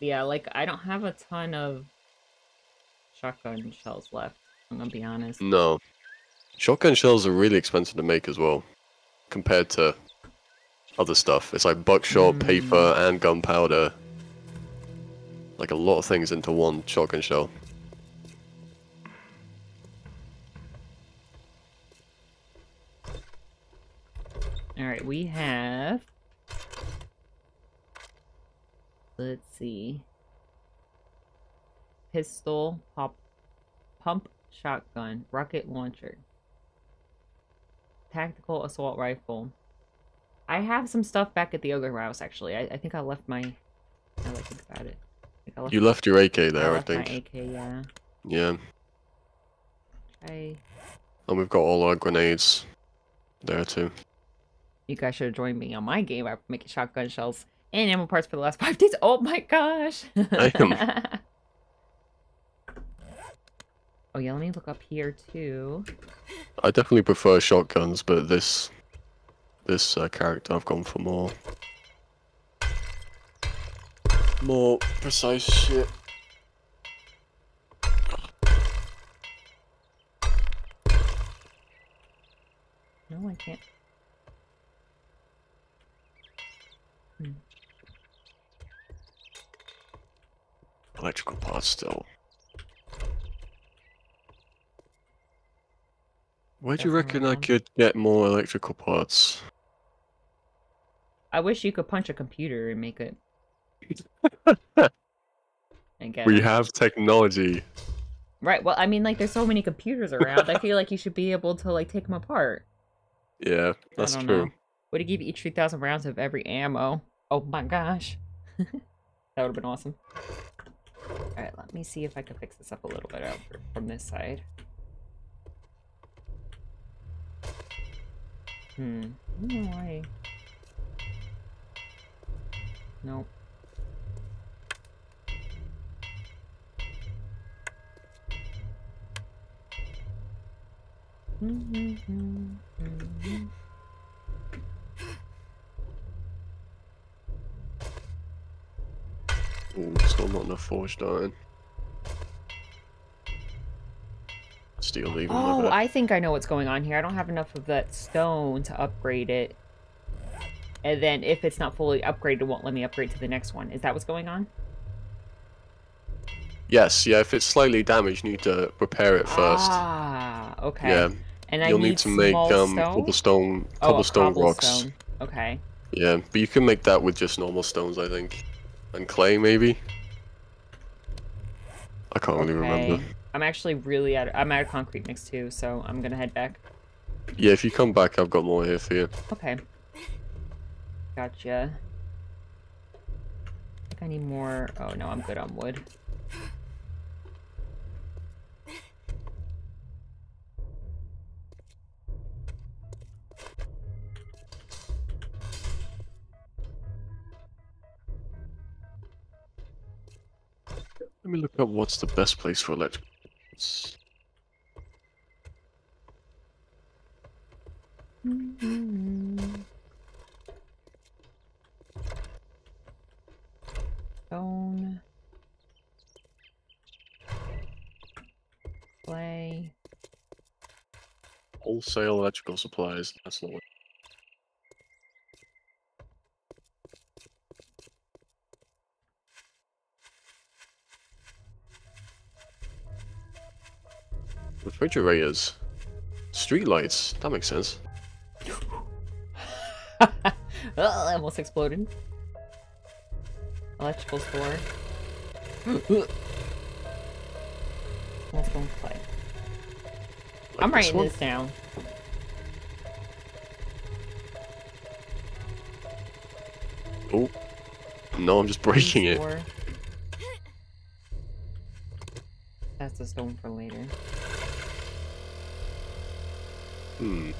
Yeah, like, I don't have a ton of shotgun shells left. I'm gonna be honest. No. Shotgun shells are really expensive to make as well. Compared to other stuff. It's like buckshot, Mm. paper, and gunpowder. Like a lot of things into one shotgun shell. Alright, we have. Let's see. Pistol, pop, pump shotgun, rocket launcher, tactical assault rifle. I have some stuff back at the ogre house actually. I, I think I left my. I I think about it. I left, You left your AK there, I my think. AK, yeah. Yeah. I. And we've got all our grenades there too. You guys should have joined me on my game. I'm making shotgun shells and ammo parts for the last five days. Oh my gosh! Damn. oh yeah, let me look up here too. I definitely prefer shotguns, but this this uh, character I've gone for more more precise shit. No, I can't. Hmm. Electrical parts still. Where do you reckon I could get more electrical parts? I wish you could punch a computer and make it. We have technology. Right. Well, I mean, like, there's so many computers around. I feel like you should be able to like take them apart. Yeah, that's true. know. Would it give each 3,000 rounds of every ammo? Oh my gosh. that would have been awesome. Alright, let me see if I can fix this up a little bit out from this side. Hmm. I don't know why. Nope. Ooh, still not enough forged iron. Steel even Oh. I think I know what's going on here. I don't have enough of that stone to upgrade it. And then if it's not fully upgraded, it won't let me upgrade to the next one. Is that what's going on? Yes, yeah, if it's slightly damaged, you need to repair it first. Ah, okay. Yeah, And you'll need, need to make um stone? cobblestone Oh, cobblestone rocks. Okay. Yeah, but you can make that with just normal stones, I think. And clay, maybe? I can't really remember. I'm actually really out. Of, I'm out of concrete mix too, so I'm gonna head back. Yeah, if you come back, I've got more here for you. Okay. Gotcha. I I need more. Oh no, I'm good on wood. Let me look up what's the best place for electrical. Stone. Clay. Wholesale electrical supplies. That's not what. Refrigerators. Streetlights. That makes sense. I almost exploded. Electrical store. Let's go play. Like I'm writing one. this down. Oh. No, I'm just breaking it. That's a stone for later. Hmm.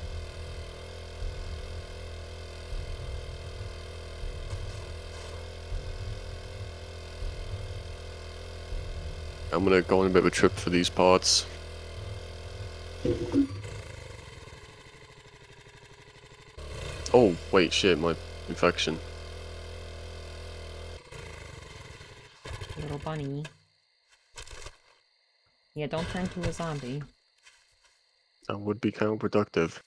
I'm gonna go on a bit of a trip for these parts. Oh, wait, shit, my infection. Little bunny. Yeah, don't turn to a zombie. That would be counterproductive.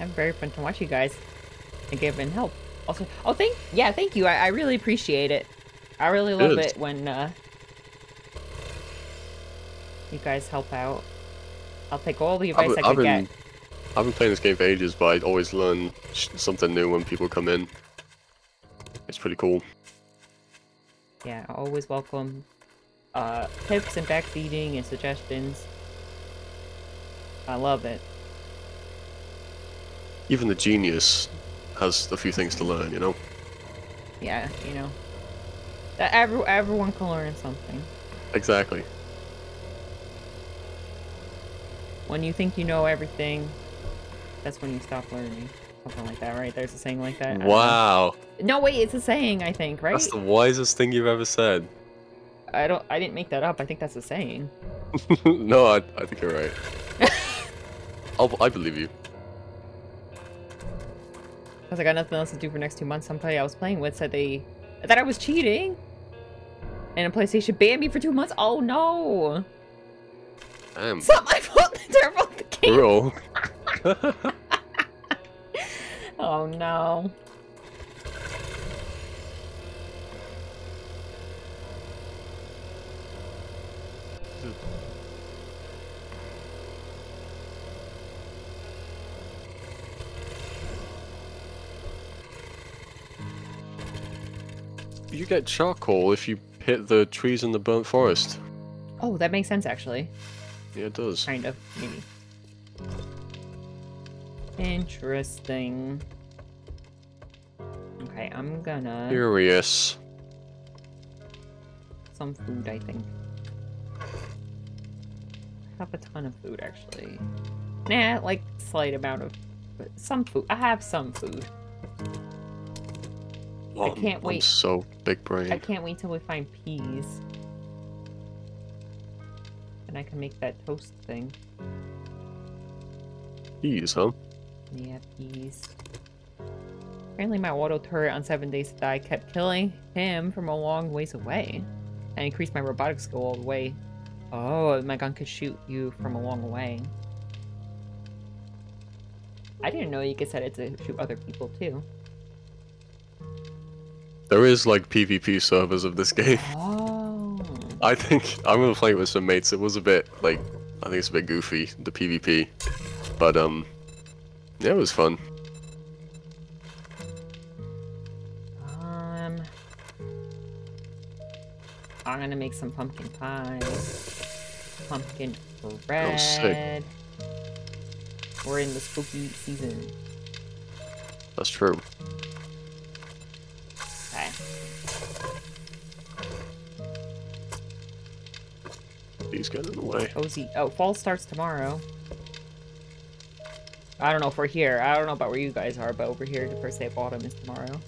I'm very fun to watch you guys and give and help. Also, oh, thank, yeah, thank you. I, I really appreciate it. I really love Good. it when uh, you guys help out. I'll take all the advice I been, get. I've been playing this game for ages, but I always learn sh- something new when people come in. It's pretty cool. Yeah, I always welcome uh, tips and backfeeding and suggestions. I love it. Even the genius has a few things to learn, you know? Yeah, you know. That every, everyone can learn something. Exactly. When you think you know everything, that's when you stop learning. Something like that, right? There's a saying like that. I don't know. Wow. No, wait, it's a saying, I think, right? That's the wisest thing you've ever said. I don't. I didn't make that up. I think that's a saying. no, I, I think you're right. I'll, I believe you. Because I got nothing else to do for next two months. Somebody I was playing with said they that I was cheating, and a PlayStation banned me for two months. Oh no! Damn. It's not my fault. They're both the game. Bro. Oh no. you get charcoal if you hit the trees in the burnt forest. Oh, that makes sense actually. Yeah, it does. Kind of, maybe. Interesting. Okay, I'm gonna Curious. some food. I think. have a ton of food actually. Nah, like slight amount of, but some food. I have some food. Oh, can't I'm wait. so big brain. I can't wait till we find peas. And I can make that toast thing. Peas, huh? Yeah, peas. Apparently my auto turret on 7 Days to Die kept killing him from a long ways away. I increased my robotic skill all the way. Oh, my gun could shoot you from a long way. I didn't know you could set it to shoot other people too. There is like PvP servers of this game. Oh. I think I'm gonna play it with some mates. It was a bit like I think it's a bit goofy the PvP, but um, yeah, it was fun. Um, I'm gonna make some pumpkin pie. Pumpkin bread. sick. We're in the spooky season. That's true. Okay. He's getting in the way. Cozy. Oh, fall starts tomorrow. I don't know if we're here. I don't know about where you guys are, but over here, the first day of autumn is tomorrow.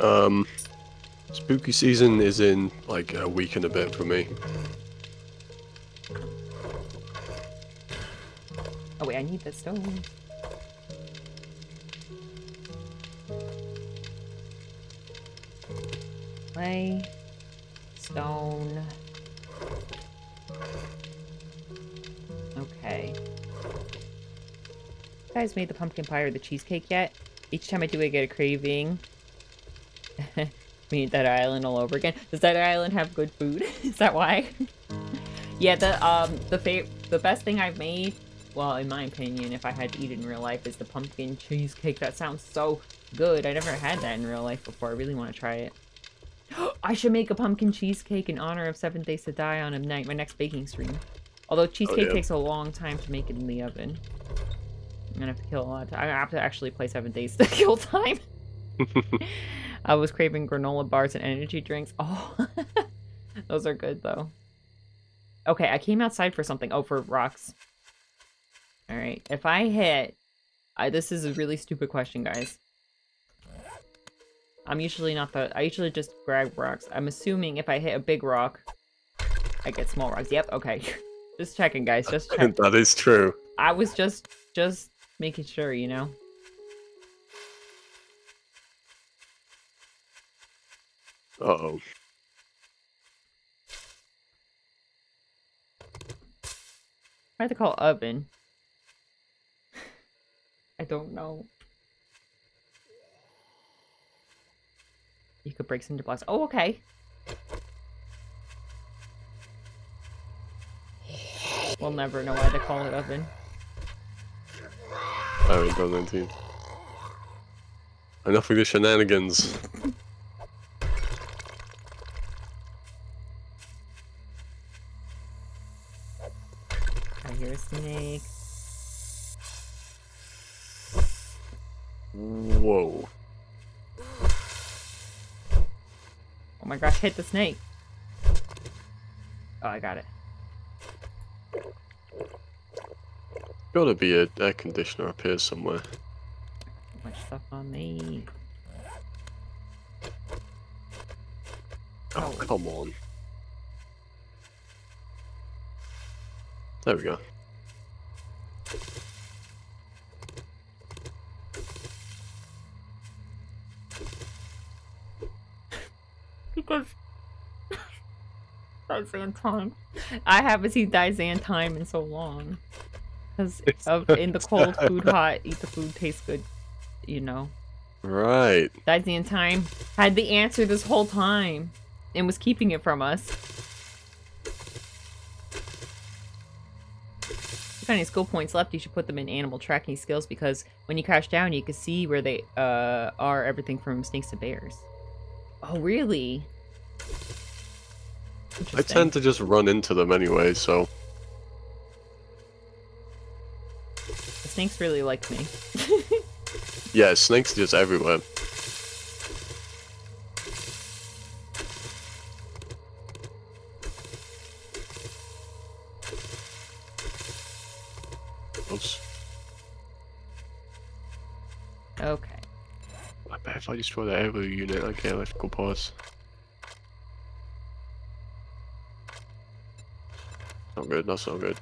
Um, spooky season is in like a week and a bit for me. Oh wait, I need the stone. Clay, stone. Okay. You guys made the pumpkin pie or the cheesecake yet? Each time I do, I get a craving. we need that island all over again. Does that island have good food? Is that why? yeah, the um the the best thing I've made well, in my opinion, if I had to eat it in real life, is the pumpkin cheesecake. That sounds so good. I never had that in real life before. I really want to try it. I should make a pumpkin cheesecake in honor of Seventh Days to Die on a night, my next baking stream. Although oh, cheesecake yeah. takes a long time to make it in the oven. I'm gonna have to kill a lot of time. I'm have to actually play Seven Days to kill time. I was craving granola bars and energy drinks. Oh, those are good though. Okay, I came outside for something. Oh, for rocks. All right. If I hit, I, this is a really stupid question, guys. I'm usually not the. I usually just grab rocks. I'm assuming if I hit a big rock, I get small rocks. Yep. Okay. Just checking, guys. Just check. that is true. I was just just making sure, you know. Uh oh. Why they call it oven? I don't know. You could break cinder blocks. Oh, okay. We'll never know why they call it oven. I haven't done 19. Enough of the shenanigans. I hear a snake. Whoa. Oh my gosh, hit the snake. Oh, I got it. Gotta be a air conditioner up here somewhere. Much stuff on me. Oh, come on. There we go. Because Dizan time. I haven't seen Dizan time in so long. Because of in the cold, food hot, eat the food tastes good. You know, Right. Dizan time had the answer this whole time and was keeping it from us. If any skill points left, you should put them in animal tracking skills because when you crash down, you can see where they uh, are. Everything from snakes to bears. Oh, really? I tend to just run into them anyway, so The snakes really like me. yeah, snakes just everywhere. Oops. Okay. I bet if I destroy the aerial unit, I get electrical parts. Not good, that's not good.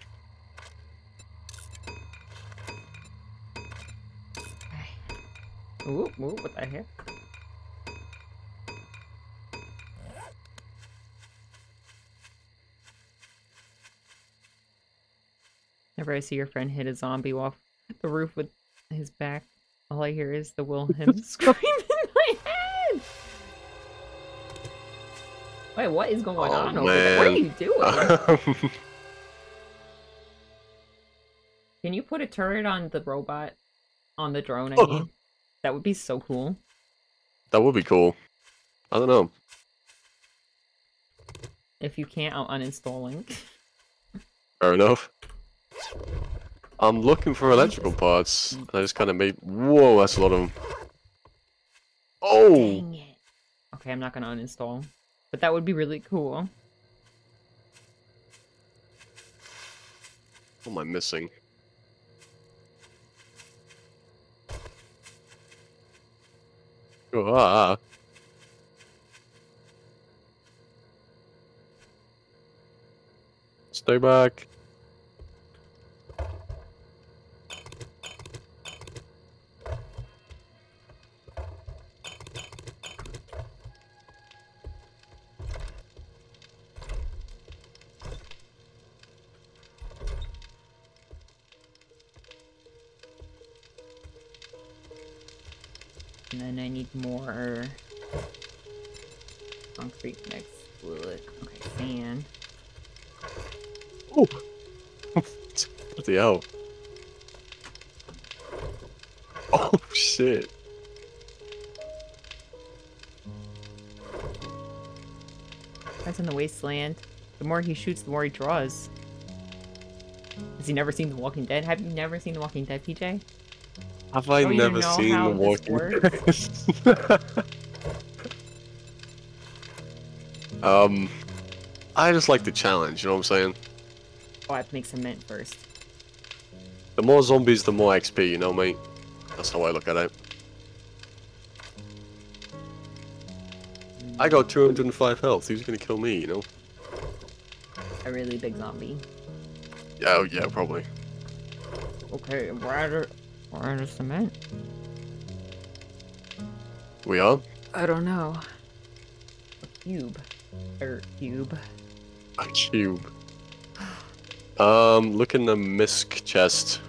Ooh, ooh, what the heck? Whenever I see your friend hit a zombie off the roof with his back, all I hear is the Wilhelm scream in my head. Wait, what is going Oh, on over there? What are you doing? Can you put a turret on the robot? On the drone, I Oh. mean? That would be so cool. that would be cool. I don't know. If you can't, I'm uninstalling. Fair enough. I'm looking for electrical parts. I just kind of made. Whoa, that's a lot of them. Oh! Dang it. Okay, I'm not gonna uninstall. But that would be really cool. What am I missing? Stay back. More concrete mix fluid. Okay, sand. Oh! what the hell? Oh shit. That's in the wasteland. The more he shoots, the more he draws. Has he never seen The Walking Dead? Have you never seen The Walking Dead, PJ? Have I Don't you never know seen the walking Um I just like the challenge, you know what I'm saying? Oh, I have to make cement first. The more zombies, the more XP, you know, mate? That's how I look at it. I got 205 health, who's gonna kill me, you know? A really big zombie. Yeah, oh, yeah, probably. Okay, of, we're out of cement. We are? I don't know. A cube. Or cube. A cube. Um, look in the misc chest.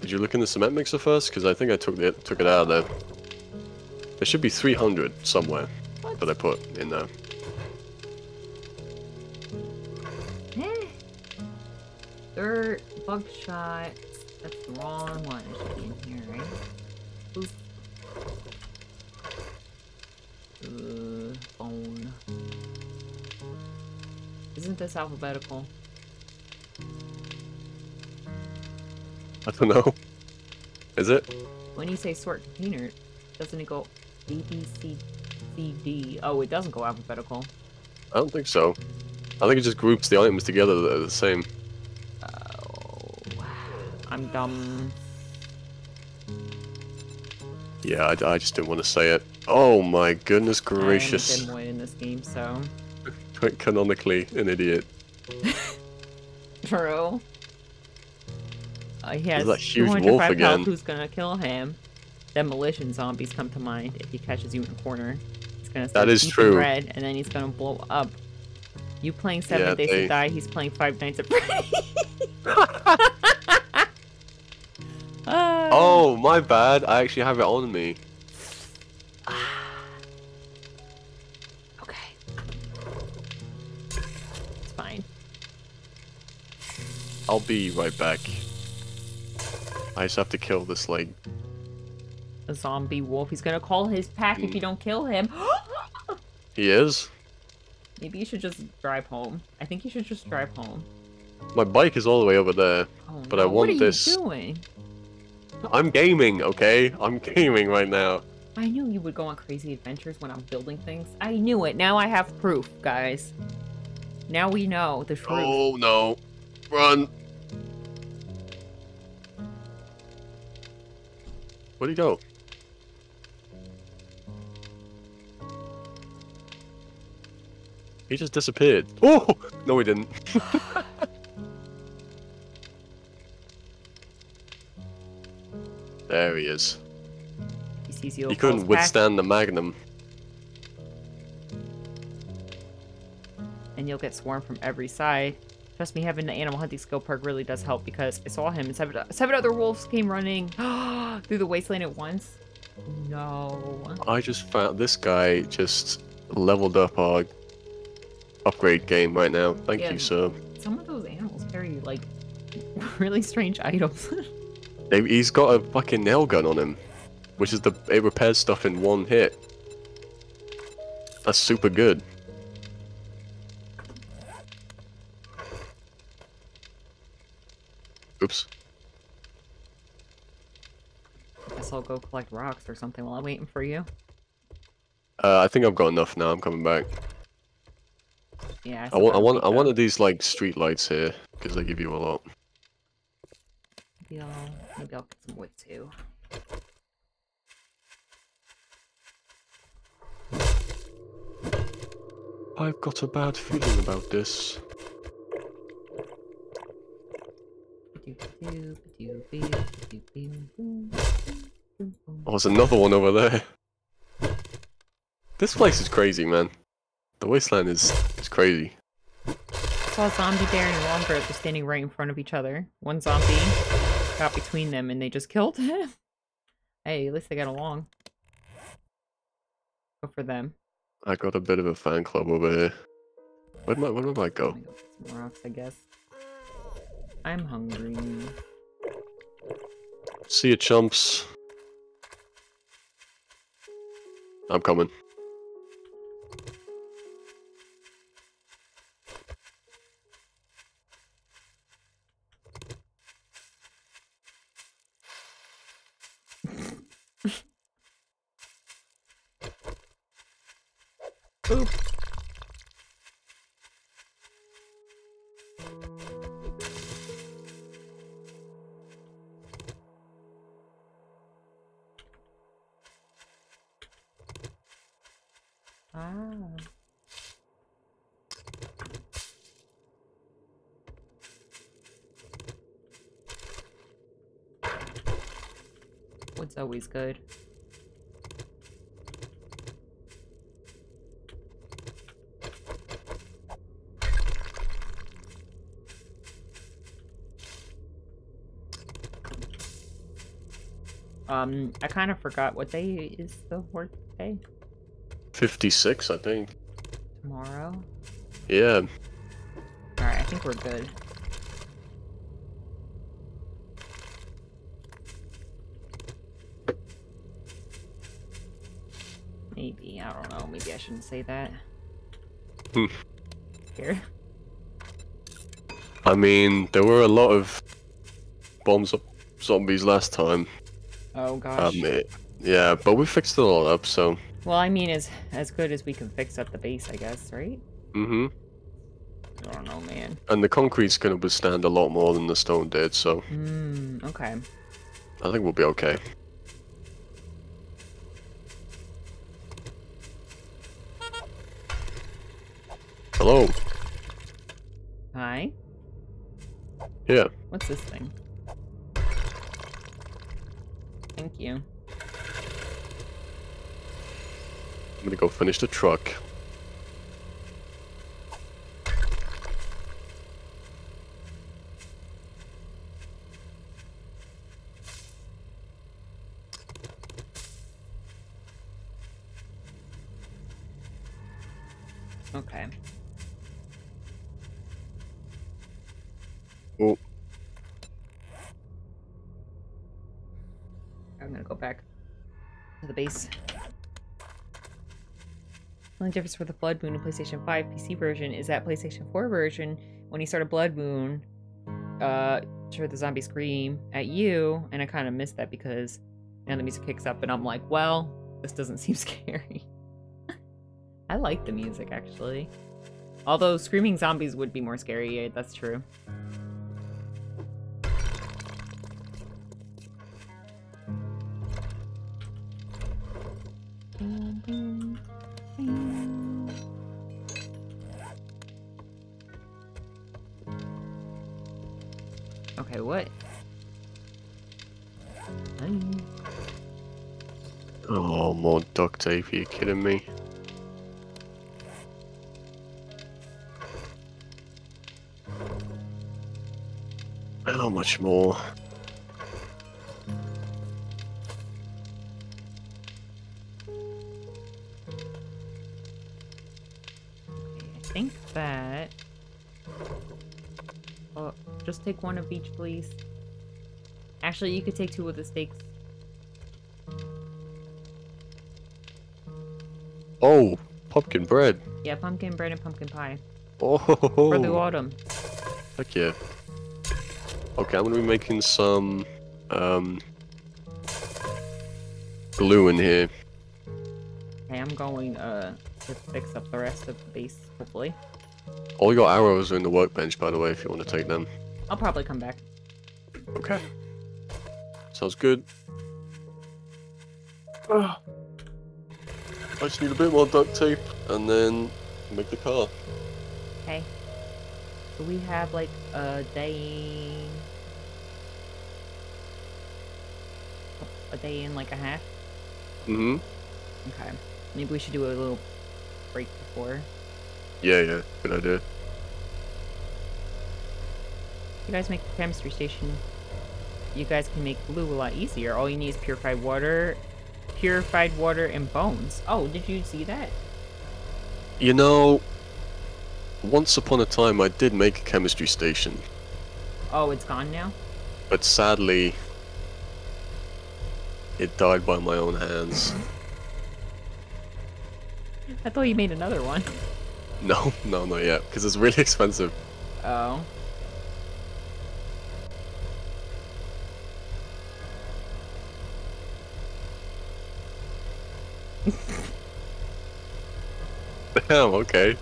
Did you look in the cement mixer first? Because I think I took it took it out of there. There should be 300 somewhere that I put in there. Eh. Dirt, buckshot. That's the wrong one. It should be in here, right? Oop. Uh, bone. Isn't this alphabetical? I don't know. Is it? When you say sort container, doesn't it go A, B, C, C, D? Oh, it doesn't go alphabetical. I don't think so. I think it just groups the items together that are the same. Dumb. Yeah, I, I just didn't want to say it. Oh my goodness gracious. I am a gracious. dimwit in this game, so. Canonically, an idiot. True. Uh, he has that huge 205 wolf health, again. Who's gonna kill him? Demolition zombies come to mind if he catches you in a corner. He's gonna start is true. red, and then he's gonna blow up. You playing Seven Yeah, Days they- to Die? He's playing Five Nights at Freddy's. my bad. I actually have it on me. Okay. It's fine. I'll be right back. I just have to kill this like A zombie wolf. He's gonna call his pack if Mm. you don't kill him. he is. Maybe you should just drive home. I think you should just drive home. My bike is all the way over there. Oh, But I no. want what are this. You doing? I'm gaming, okay? I'm gaming right now. I knew you would go on crazy adventures when I'm building things. I knew it. Now I have proof, guys. Now we know the truth. Oh no. Run. Where'd he go? He just disappeared. Oh! No, he didn't. there he is. He sees you. He couldn't back, withstand the Magnum. and you'll get swarmed from every side. Trust me, having the animal hunting skill perk really does help because I saw him and seven, seven other wolves came running through the wasteland at once. No. I just found this guy just leveled up our upgrade game right now. Thank Yeah. you, sir. Some of those animals carry like really strange items. They- He's got a fucking nail gun on him, which is the it repairs stuff in one hit. That's super good. Oops. Guess I'll go collect rocks or something while I'm waiting for you. Uh, I think I've got enough now. I'm coming back. Yeah. I still want, I want, I wanted these like street lights here because they give you a lot. I'll, maybe I'll get some wood too. I've got a bad feeling about this. Oh, there's another one over there. This place is crazy, man. The wasteland is is crazy. saw a zombie bear and a long bear. They're standing right in front of each other. One zombie got between them and they just killed him. hey, at least they got along. Go for them. I got a bit of a fan club over here. Where did my, where did I I'm go? gonna go some rocks, I guess. I'm hungry. See you, chumps. I'm coming. Boop. Ah. Always good. Um, I kind of forgot what day is the work day? 56, I think. Tomorrow? Yeah. Alright, I think we're good. Maybe, I don't know. Maybe I shouldn't say that. Hmm. Scared. I mean, there were a lot of bombs up zombies last time. Oh gosh. Um, it, yeah, but we fixed it all up, so. well, I mean, as as good as we can fix up the base, I guess, right? Mm-hmm. I don't know, man. And the concrete's gonna withstand a lot more than the stone did, so Hmm. Okay. I think we'll be okay. Hello. Hi. Yeah. What's this thing? You. I'm gonna go finish the truck. Okay. Oh, I'm gonna go back to the base. The only difference with the Blood Moon and PlayStation 5 PC version is that PlayStation 4 version, when you start a Blood Moon, uh, sure the zombie scream at you, and I kind of missed that because now the music kicks up, and I'm like, well, this doesn't seem scary. I like the music actually, although screaming zombies would be more scary. That's true. Tape, are you kidding me? How much more? I think that. Oh, just take one of each, please. Actually, you could take two of the steaks. Oh, pumpkin bread. Yeah, pumpkin bread and pumpkin pie Oh, for the autumn. heck yeah. Okay, I'm gonna be making some um glue in here. Okay, I'm going uh to fix up the rest of the base, hopefully. All your arrows are in the workbench, by the way, if you want to take them. I'll probably come back. Okay. Sounds good. Ah. I just need a bit more duct tape and then make the car. Okay. So we have like a day. A day and like a half. Mm-hmm. Okay. Maybe we should do a little break before. Yeah, yeah, good idea. You guys make the chemistry station. You guys can make glue a lot easier. All you need is purified water, purified water and bones. Oh, did you see that? You know, once upon a time I did make a chemistry station, Oh, it's gone now? but sadly, it died by my own hands. I thought you made another one. No, no, not yet, because it's really expensive. Oh. Damn, okay.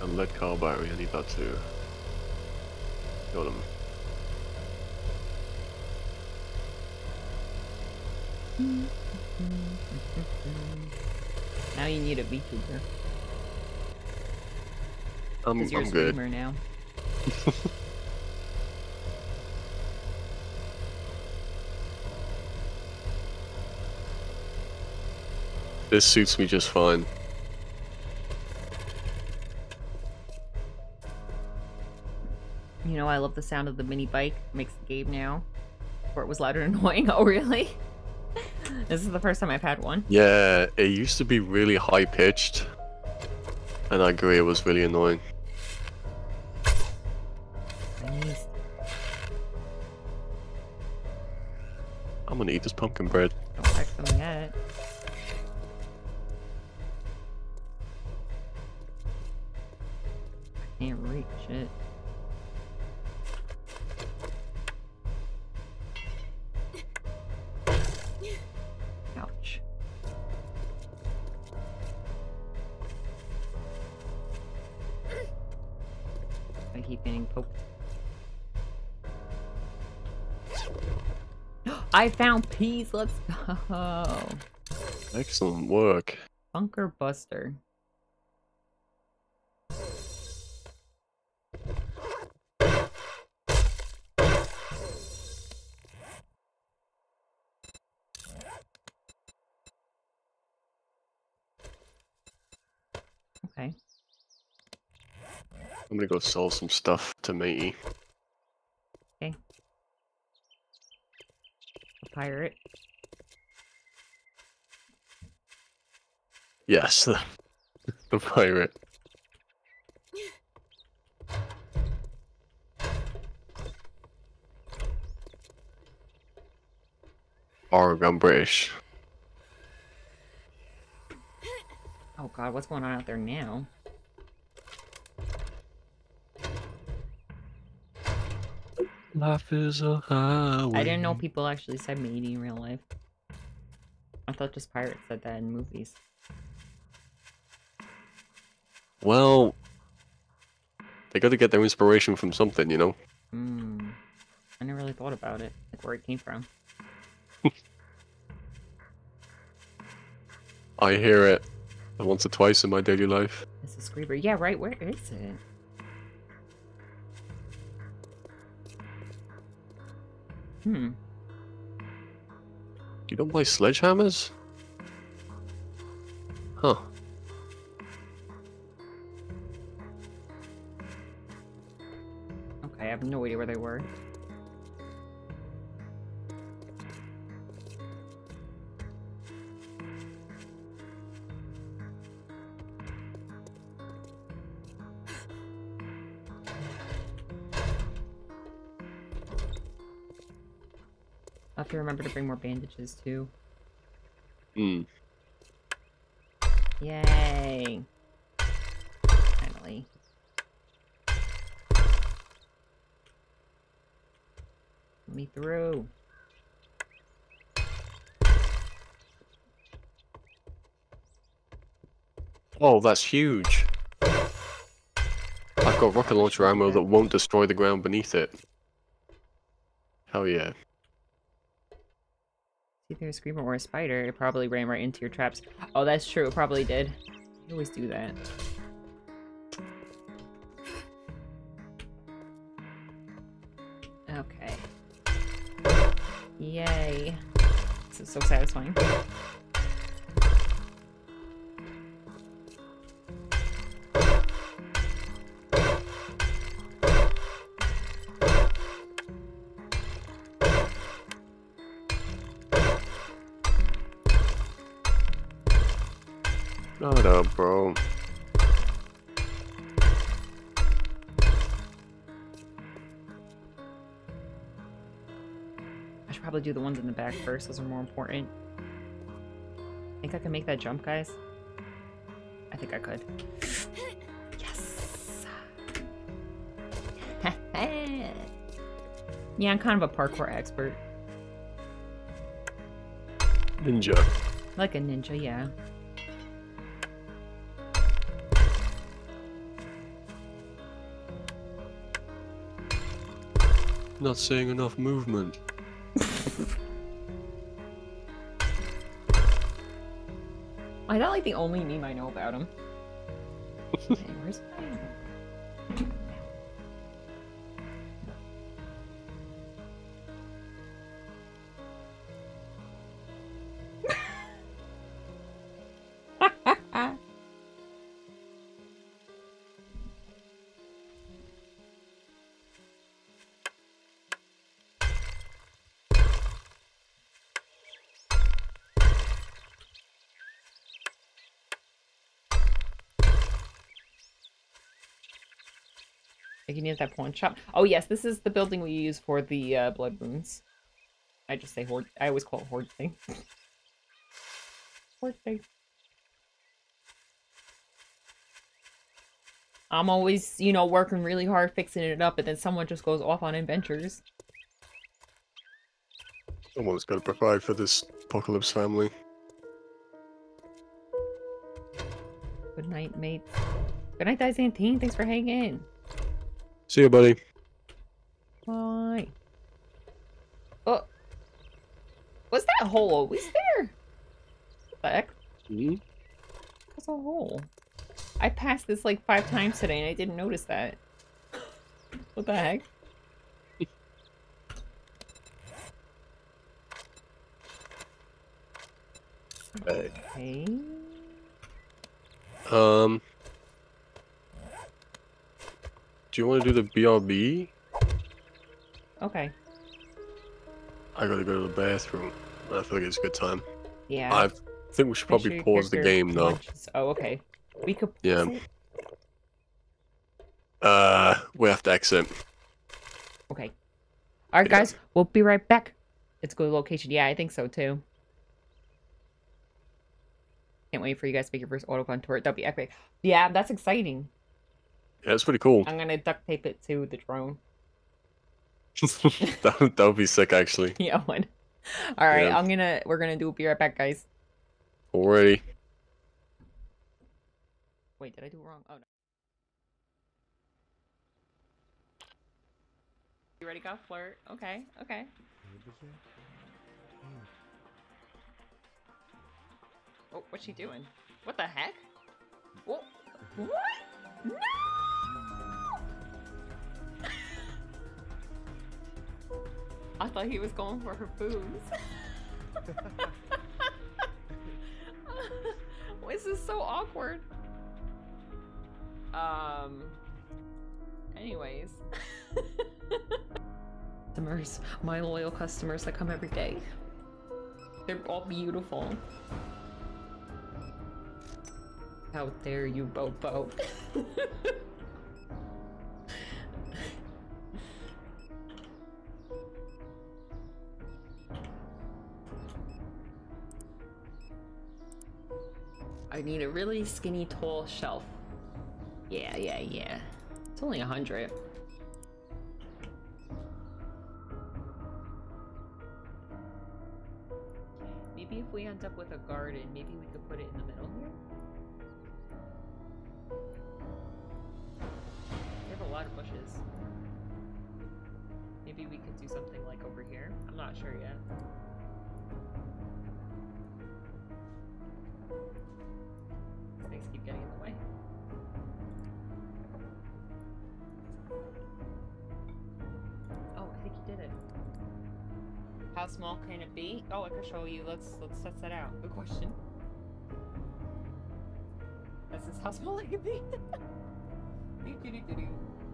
And lead car battery, I need that too. Got him. Now you need a VTuber. I'm, Because you're a I'm good. now. This suits me just fine. You know, I love the sound of the mini bike. Makes the game now. Before it was loud and annoying. Oh, really? this is the first time I've had one. Yeah, it used to be really high pitched. And I agree, it was really annoying. Nice. I'm gonna eat this pumpkin bread. Don't them yet. Can't reach it. Ouch. I keep getting poked. I found peas. Let's go. Excellent work. Bunker Buster. Okay. I'm gonna go sell some stuff to matey. A pirate. Yes, the, the pirate. Oregon British. Oh god, what's going on out there now? Life is a highway. I didn't know people actually said matey in real life. I thought just pirates said that in movies. Well, they got to get their inspiration from something, you know. Hmm. I never really thought about it, like where it came from. I hear it once or twice in my daily life. It's a screamer. Yeah, right. Where is it? Hmm. You don't buy sledgehammers? Huh. Okay, I have no idea where they were. Have to remember to bring more bandages too. Hmm. Yay! Finally. Let me through. Oh, that's huge. I've got rocket launcher ammo that won't destroy the ground beneath it. Hell yeah. See a screamer or a spider, it probably ran right into your traps. Oh, that's true. It probably did. I always do that. Okay. Yay. This is so satisfying. Do the ones in the back first. Those are more important. Think I can make that jump, guys? I think I could. Yes! yeah, I'm kind of a parkour expert. Ninja. Like a ninja, yeah. Not seeing enough movement. I not like the only meme I know about him. Where's my... You need that pawn shop. Oh yes, this is the building we use for the uh, blood moons. I just say horde. I always call it horde thing. horde thing. I'm always, you know, working really hard fixing it up, and then someone just goes off on adventures. Someone's got to provide for this apocalypse family. Good night, mates. Good night, Dizantine. Thanks for hanging. See you, buddy. Bye. Oh. Was that hole always there? What the heck? Hmm? What's a hole? I passed this like five times today and I didn't notice that. What the heck? Okay. Um. Do you want to do the BRB? Okay. I gotta go to the bathroom. I feel like it's a good time. Yeah. I think we should probably sure pause the game though. Oh, okay. We could. Yeah. Uh, we have to exit. Okay. All right, Yeah. guys. We'll be right back. It's a good location. Yeah, I think so too. Can't wait for you guys to make your first autogun tour. That'll be epic. Yeah, that's exciting. Yeah, it's pretty cool. I'm gonna duct tape it to the drone. that, would- that would be sick, actually. yeah, one. All right, Yeah. I'm gonna. We're gonna do. Be right back, guys. Already. Wait, did I do it wrong? Oh no. You ready, go flirt? Okay, okay. Oh, what's she doing? What the heck? Whoa. What? No! I thought he was going for her boobs. this is so awkward. Um. Anyways. customers, my loyal customers that come every day. They're all beautiful. How dare you, Bobo? need a really skinny, tall shelf. Yeah, yeah, yeah. It's only a hundred. Maybe if we end up with a garden, maybe we could put it in the middle here? We have a lot of bushes. Maybe we could do something like over here. I'm not sure yet. Things keep getting in the way. Oh, I think you did it. How small can it be? Oh, I can show you. Let's let's test that out. Good question. This is how small it can be.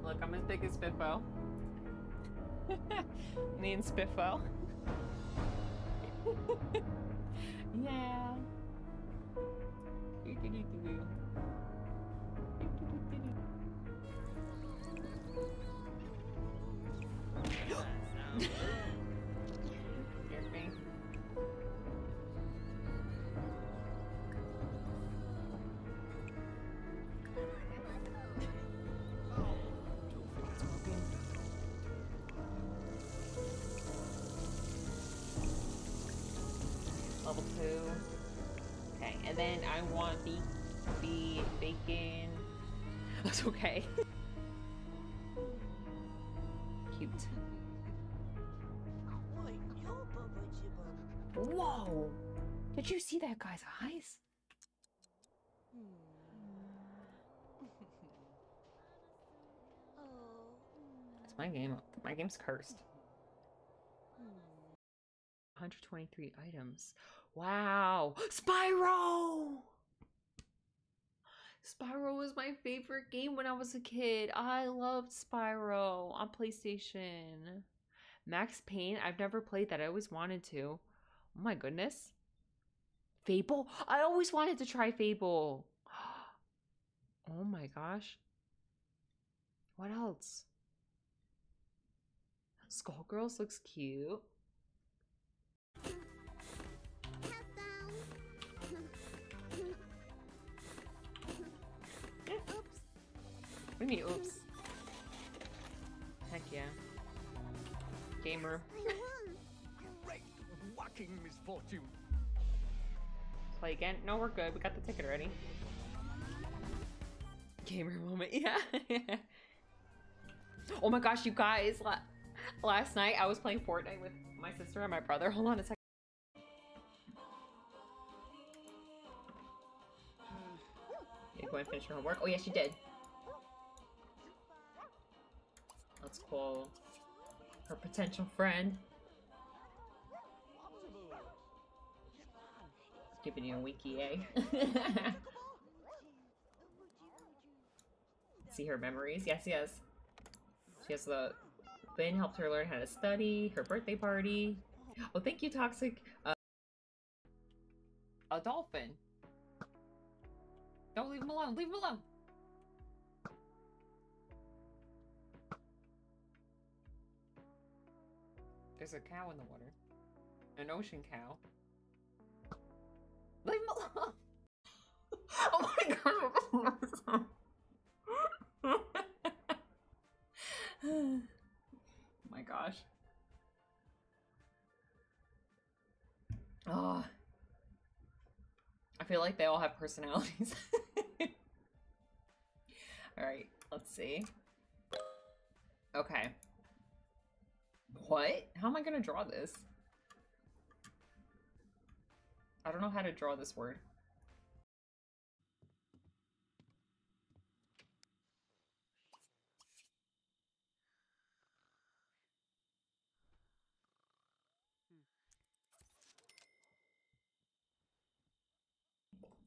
Look, I'm as big as Spiffo. Me and Spiffo. yeah. Yeah. Game. My game's cursed. 123 items. Wow! Spyro! Spyro was my favorite game when I was a kid. I loved Spyro on PlayStation. Max Payne, I've never played that. I always wanted to. Oh my goodness. Fable? I always wanted to try Fable. Oh my gosh. What else? Skullgirls looks cute. Oops. What do you mean, oops? Heck yeah. Gamer. Great whacking misfortune. Play again? No, we're good. We got the ticket already. Gamer moment, yeah. oh my gosh, you guys! La last night I was playing Fortnite with my sister and my brother. Hold on a second. Go and finish your homework. Oh yeah, she did. Let's call her potential friend. Giving you a winky, eh? See her memories? Yes, yes. She has the... Finn helped her learn how to study, her birthday party. Oh, thank you, Toxic. Uh, a dolphin. Don't leave him alone. Leave him alone. There's a cow in the water. An ocean cow. Leave him alone. oh my god. gosh. Oh. I feel like they all have personalities. Alright, let's see. Okay. What? How am I gonna draw this? I don't know how to draw this word.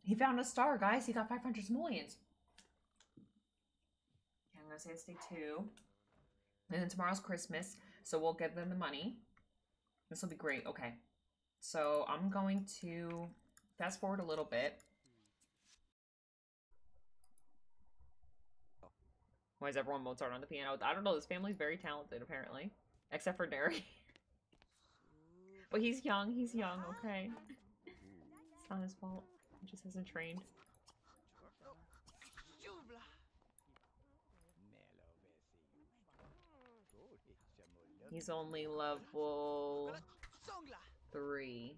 He found a star, guys. He got 500 simoleons. I'm gonna say it's day two. And then tomorrow's Christmas, so we'll give them the money. This will be great. Okay. So I'm going to fast forward a little bit. Why is everyone Mozart on the piano? I don't know. This family's very talented, apparently. Except for Derry. but he's young. He's young, okay? It's not his fault. He just hasn't trained. He's only level three.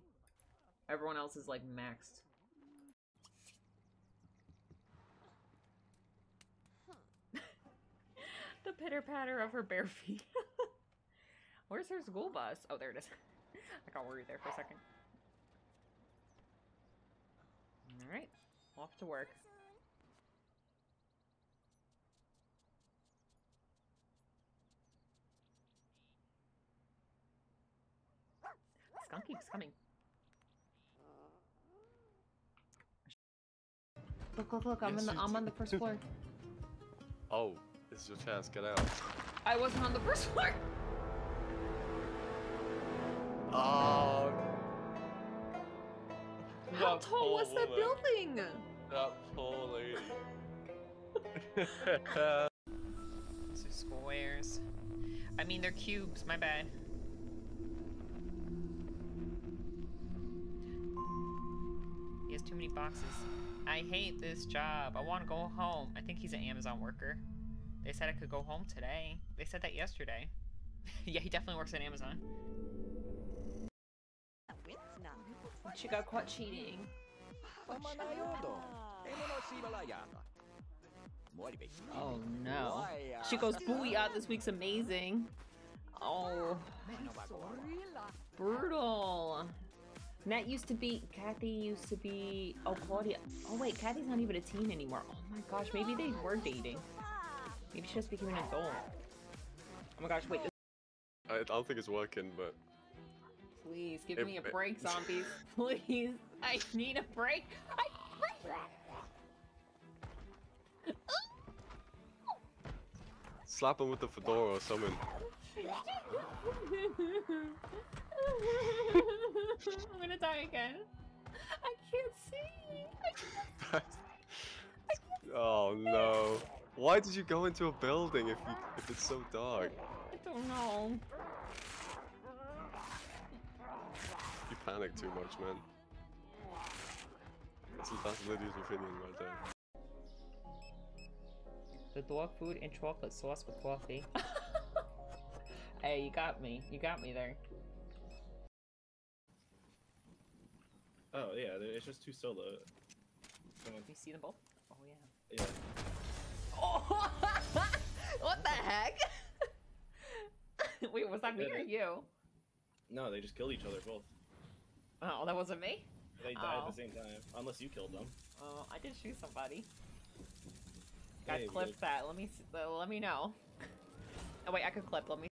Everyone else is like maxed. the pitter patter of her bare feet. Where's her school bus? Oh, there it is. I got worried there for a second. Alright, off to work. Skunk keeps coming. Look, look, look, I'm Yes, in the I'm on the first floor. Oh, this is your chance. Get out. I wasn't on the first floor. Oh. How tall was that building? That poor lady. These are squares. I mean, they're cubes. My bad. He has too many boxes. I hate this job. I want to go home. I think he's an Amazon worker. They said I could go home today. They said that yesterday. yeah, he definitely works at Amazon. She got caught cheating. Ah. Oh no. She goes, Booyah, this week's amazing. Oh. Brutal. Nat used to be, Kathy used to be, oh, Claudia. Oh, wait, Kathy's not even a teen anymore. Oh my gosh, maybe they were dating. Maybe she just became an adult. Oh my gosh, wait, this- I don't think it's working, but please give If- me a break, zombies. Please, I need a break. I slap him with the fedora or something. I'm gonna die again. I can't see. I can't oh no. Why did you go into a building if you if it's so dark? I don't know. You panic too much, man. That's, that's Lydia's opinion right there. The dog food and chocolate sauce with coffee. hey, you got me. You got me there. Oh yeah, it's just two solo. Someone- You see them both? Oh yeah. Yeah. Oh, what the heck? Wait, was that me or you? No, they just killed each other both. Oh, that wasn't me. They died at Oh. the same time, unless you killed them. Oh, I did shoot somebody. Guys, Hey, clip that. Let me s- uh, let me know. Oh wait, I could clip. Let me.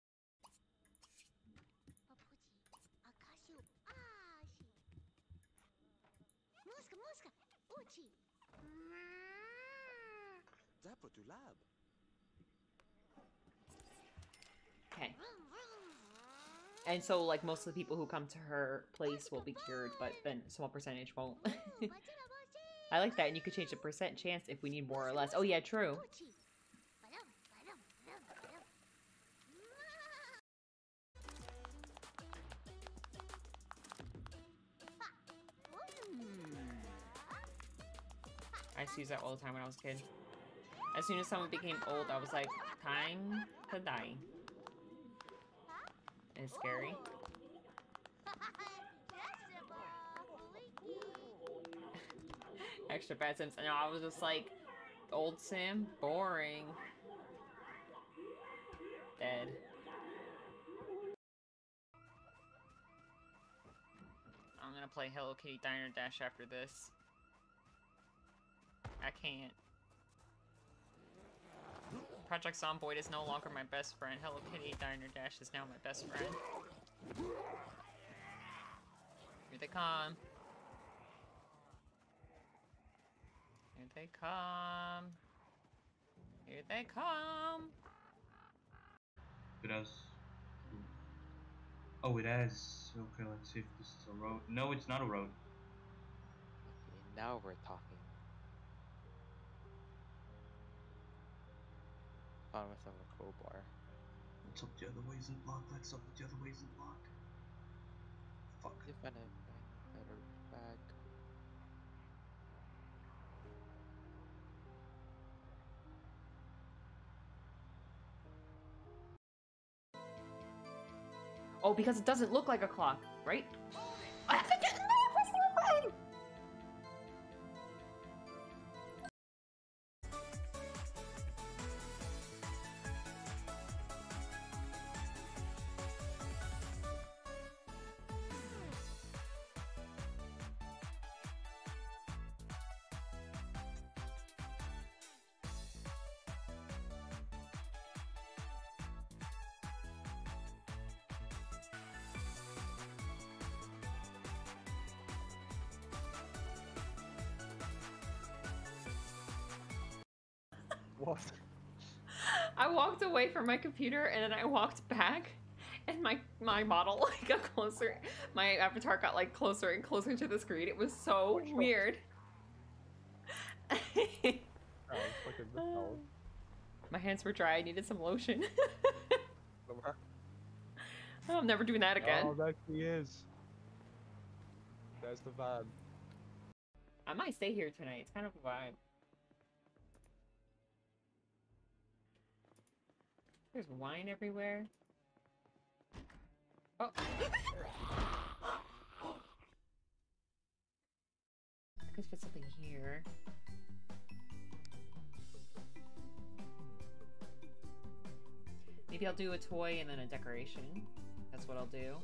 Okay. And so, like, most of the people who come to her place will be cured, but then small percentage won't. I like that, and you could change the percent chance if we need more or less. Oh yeah, true. I used to use that all the time when I was a kid. As soon as someone became old, I was like, time to die. It's scary. Extra bad sims. And I was just like, old sim, boring. Dead. I'm gonna play Hello Kitty Diner Dash after this. I can't. Project Zomboid is no longer my best friend. Hello Kitty Diner Dash is now my best friend. Here they come. Here they come. Here they come. It has. Oh, it has. Okay, let's see if this is a road. No, it's not a road. Okay, now we're talking. Found myself a crowbar. What's up the other way isn't blocked. That's up the other way isn't blocked. Fuck. If I find a better bag. Oh, because it doesn't look like a clock, right? from my computer and then I walked back and my my model like got closer. My avatar got like closer and closer to the screen. It was so oh, Which weird. Oh, fucking my hands were dry. I needed some lotion. I'm never doing that oh, again. Oh, there he is. There's the van. I might stay here tonight. It's kind of a vibe. There's wine everywhere. Oh. I could fit something here. Maybe I'll do a toy and then a decoration. That's what I'll do.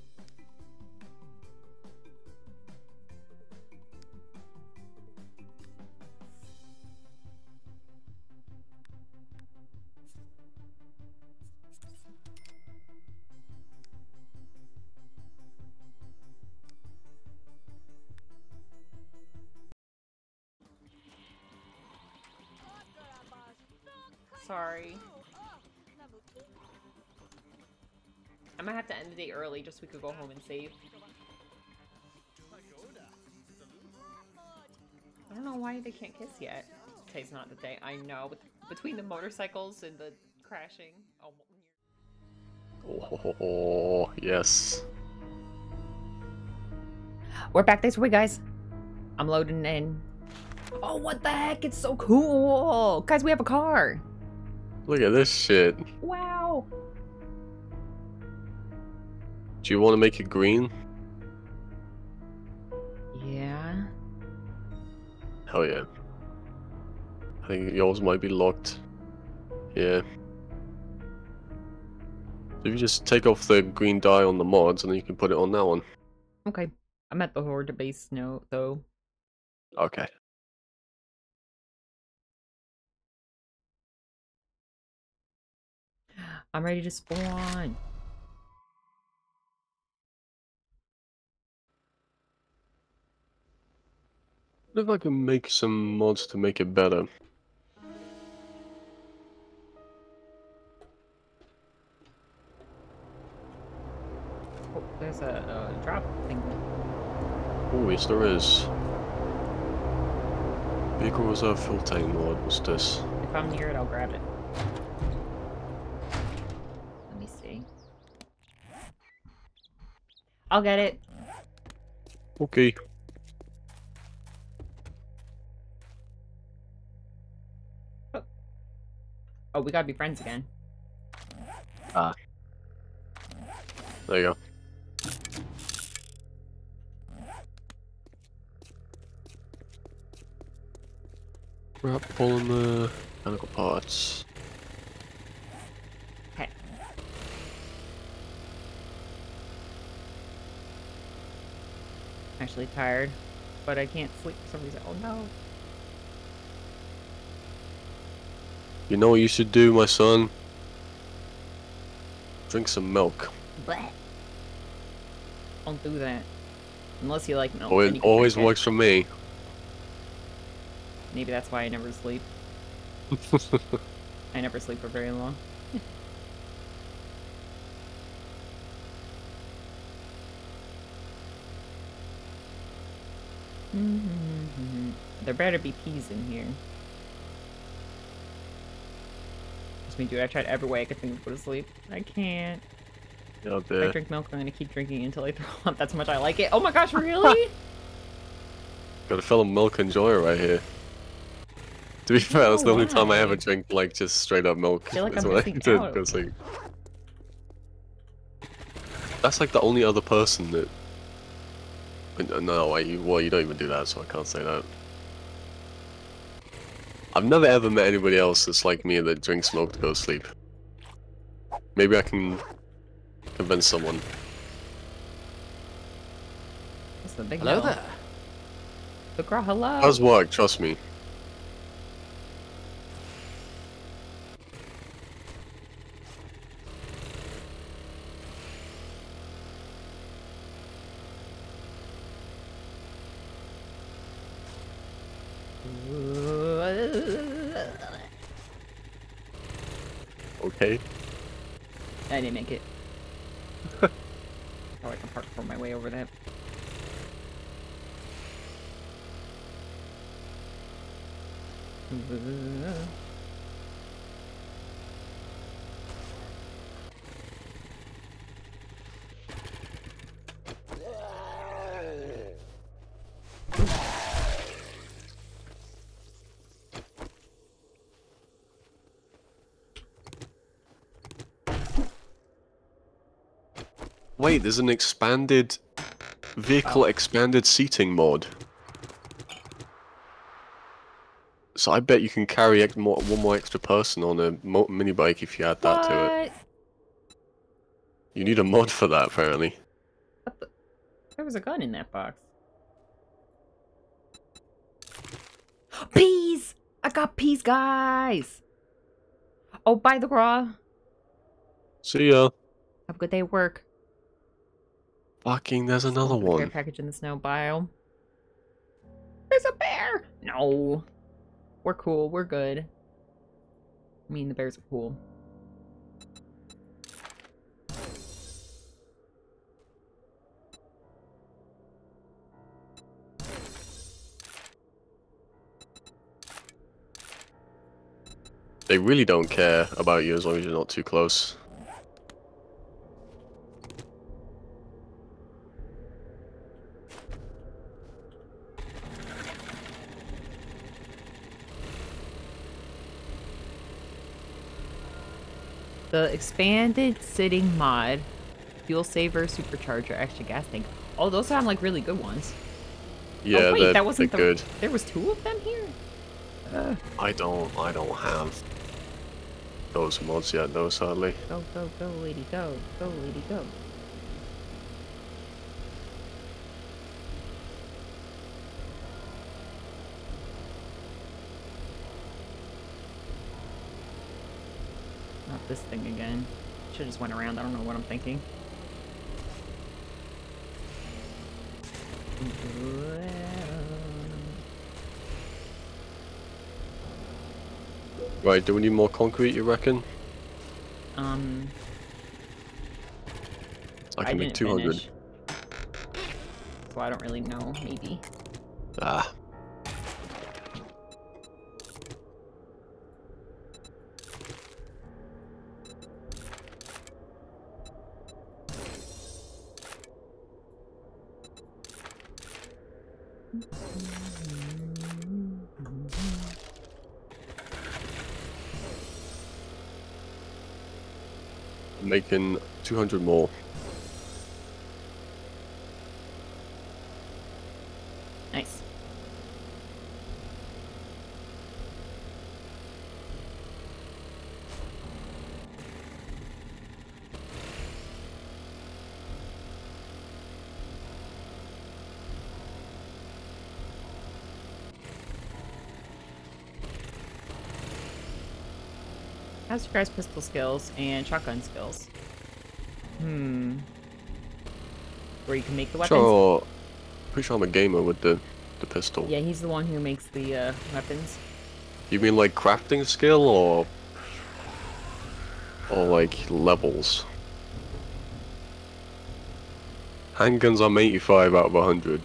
Early just so we could go home and save. I don't know why they can't kiss yet. Today's not the day. I know. But between the motorcycles and the crashing. Oh, Oh, yes. We're back this way, guys. I'm loading in. Oh, what the heck? It's so cool. Guys, we have a car. Look at this shit. Wow. Do you want to make it green? Yeah. Hell yeah. I think yours might be locked. Yeah. If you just take off the green dye on the mods and then you can put it on that one. Okay. I'm at the horde base note, though. Okay. I'm ready to spawn. What if I can make some mods to make it better? Oh, there's a, drop thing. Oh, yes there is. Vehicle reserve fuel tank mod, what's this? If I'm near it, I'll grab it. Let me see. I'll get it. Okay. Oh, we gotta be friends again. Ah. There you go. Wrap polymer, mechanical parts. Okay. Actually tired, but I can't sleep for some reason. Oh no. You know what you should do, my son? Drink some milk. Bleh. Don't do that. Unless you like milk. Oh, it always works for me. Maybe that's why I never sleep. I never sleep for very long. there better be peas in here. That's me, dude. I tried every way I could think of go to sleep. I can't. Yeah, If I drink milk, I'm gonna keep drinking until I throw up. That's how much I like it. Oh my gosh, really? Got a fellow milk enjoyer right here. To be fair, that's the only time I ever oh, why? drink like just straight up milk. feel like is I'm when I missing do out. go to. That's like the only other person that. No, wait, you, well, you don't even do that, so I can't say that. I've never ever met anybody else that's like me that drinks milk to go to sleep. Maybe I can convince someone. That's the big Hello no. there. The girl, hello. It does work, trust me. Okay. I didn't make it. oh, I can park for my way over that. Wait, there's an expanded vehicle oh. expanded seating mod. So I bet you can carry ex- more, one more extra person on a mini bike if you add that to it. What? You need a mod for that apparently. There was a gun in that box. Peas! I got peas, guys! Oh, by the raw. See ya. Have a good day at work. Fucking, there's another Care one. package in the snow biome. There's a bear! No. We're cool. We're good. I mean, the bears are cool. They really don't care about you as long as you're not too close. The expanded seating mod, fuel saver, supercharger, extra gas tank. Oh, those sound like really good ones. Yeah, oh, wait, they're, that wasn't the. good. There was two of them here. Uh, I don't, I don't have those mods yet though, sadly. go, go, go, lady, go, go, lady, go. Not this thing again. Should've just went around. I don't know what I'm thinking. Right, do we need more concrete, you reckon? Um, I can make 200. finish. So I don't really know. Maybe. Ah. I'm 200 more. Nice. How's guys' pistol skills and shotgun skills? Hmm. Where you can make the weapons? Sure. Pretty sure I'm a gamer with the the pistol. Yeah, he's the one who makes the uh, weapons. You mean like crafting skill or or like levels? Handguns I'm 85 out of 100.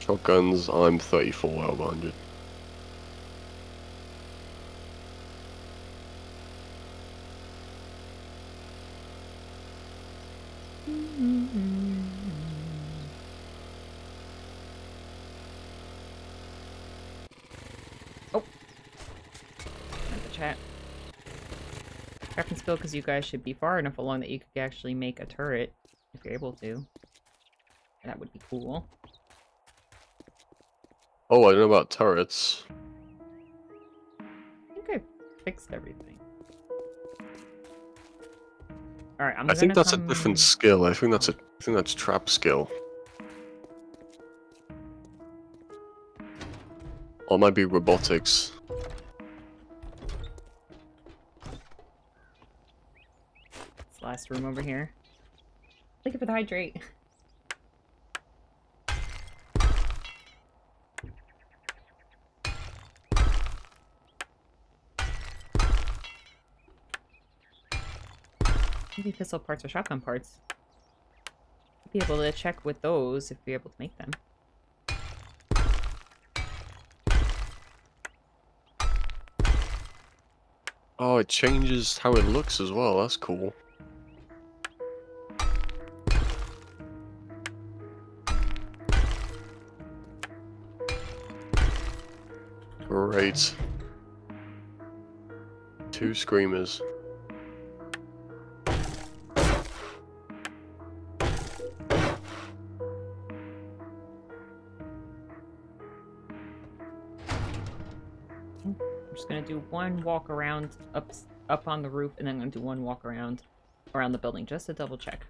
Shotguns I'm 34 out of 100. Oh. Not the chat. Crafting skill because you guys should be far enough along that you could actually make a turret if you're able to. That would be cool. Oh, I don't know about turrets. I think I fixed everything. Alright, I'm I think that's come- a different skill. I think that's a I think that's trap skill. Or it might be robotics. This last room over here. Looking for the hydrate. Maybe pistol parts or shotgun parts. Be able to check with those if we're able to make them. Oh, it changes how it looks as well. That's cool. Two screamers. I'm just gonna do one walk around up up on the roof, and then I'm gonna do one walk around around the building just to double check.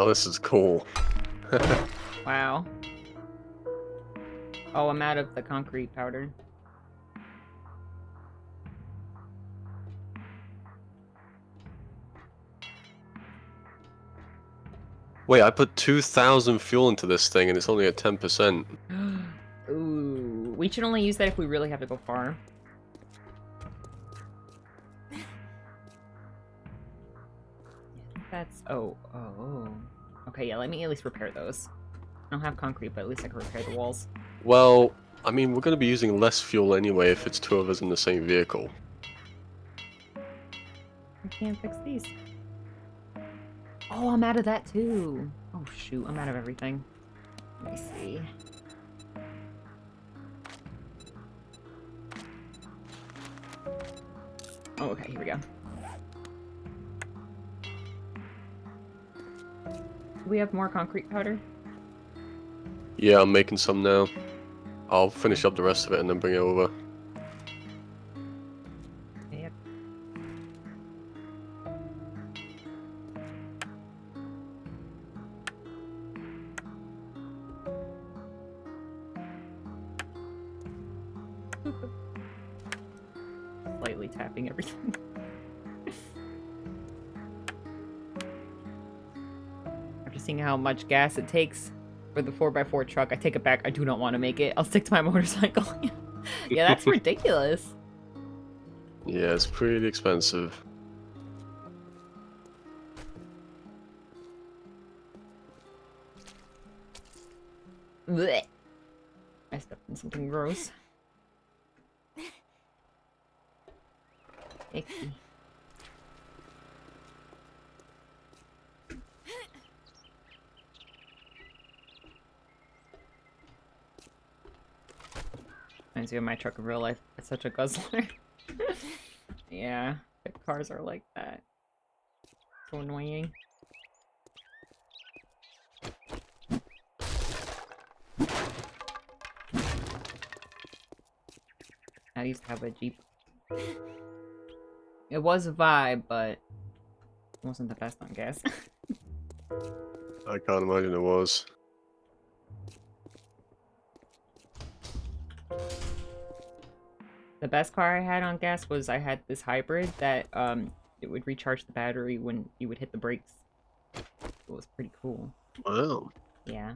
Now this is cool. Wow. Oh, I'm out of the concrete powder. Wait, I put 2,000 fuel into this thing and it's only at 10%. Ooh, we should only use that if we really have to go far. Yeah, I think That's oh. Okay, yeah. Let me at least repair those. I don't have concrete, but at least I can repair the walls. Well, I mean, we're going to be using less fuel anyway if it's two of us in the same vehicle. I can't fix these. Oh, I'm out of that too. Oh shoot, I'm out of everything. Let me see. Oh, okay, here we go. We have more concrete powder? Yeah, I'm making some now. I'll finish up the rest of it and then bring it over. Much gas it takes for the 4x4 truck, I take it back. I do not want to make it. I'll stick to my motorcycle. yeah, that's ridiculous. Yeah, it's pretty expensive. Blech. I stepped in something gross. Reminds me of my truck in real life. It's such a guzzler. yeah, cars are like that. So annoying. I used to have a Jeep. It was a vibe, but wasn't the best on gas. I can't imagine it was. The best car I had on gas was I had this hybrid that um it would recharge the battery when you would hit the brakes. It was pretty cool. Wow. Yeah.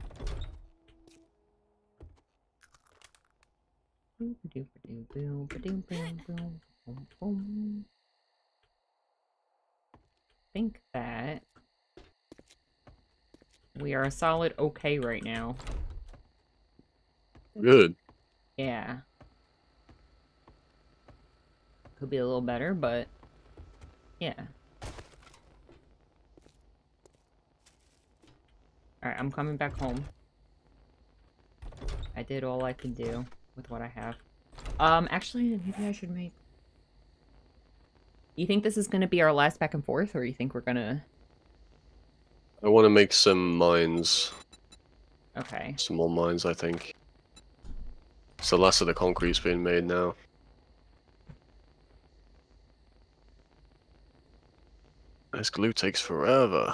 Think that we are a solid okay right now. Good. Yeah. Could be a little better, but yeah. Alright, I'm coming back home. I did all I can do with what I have. Um, actually, maybe I should make... You think this is gonna be our last back and forth, or you think we're gonna... I want to make some mines. Okay. Some more mines, I think. So less of the concrete's being made now. This glue takes forever.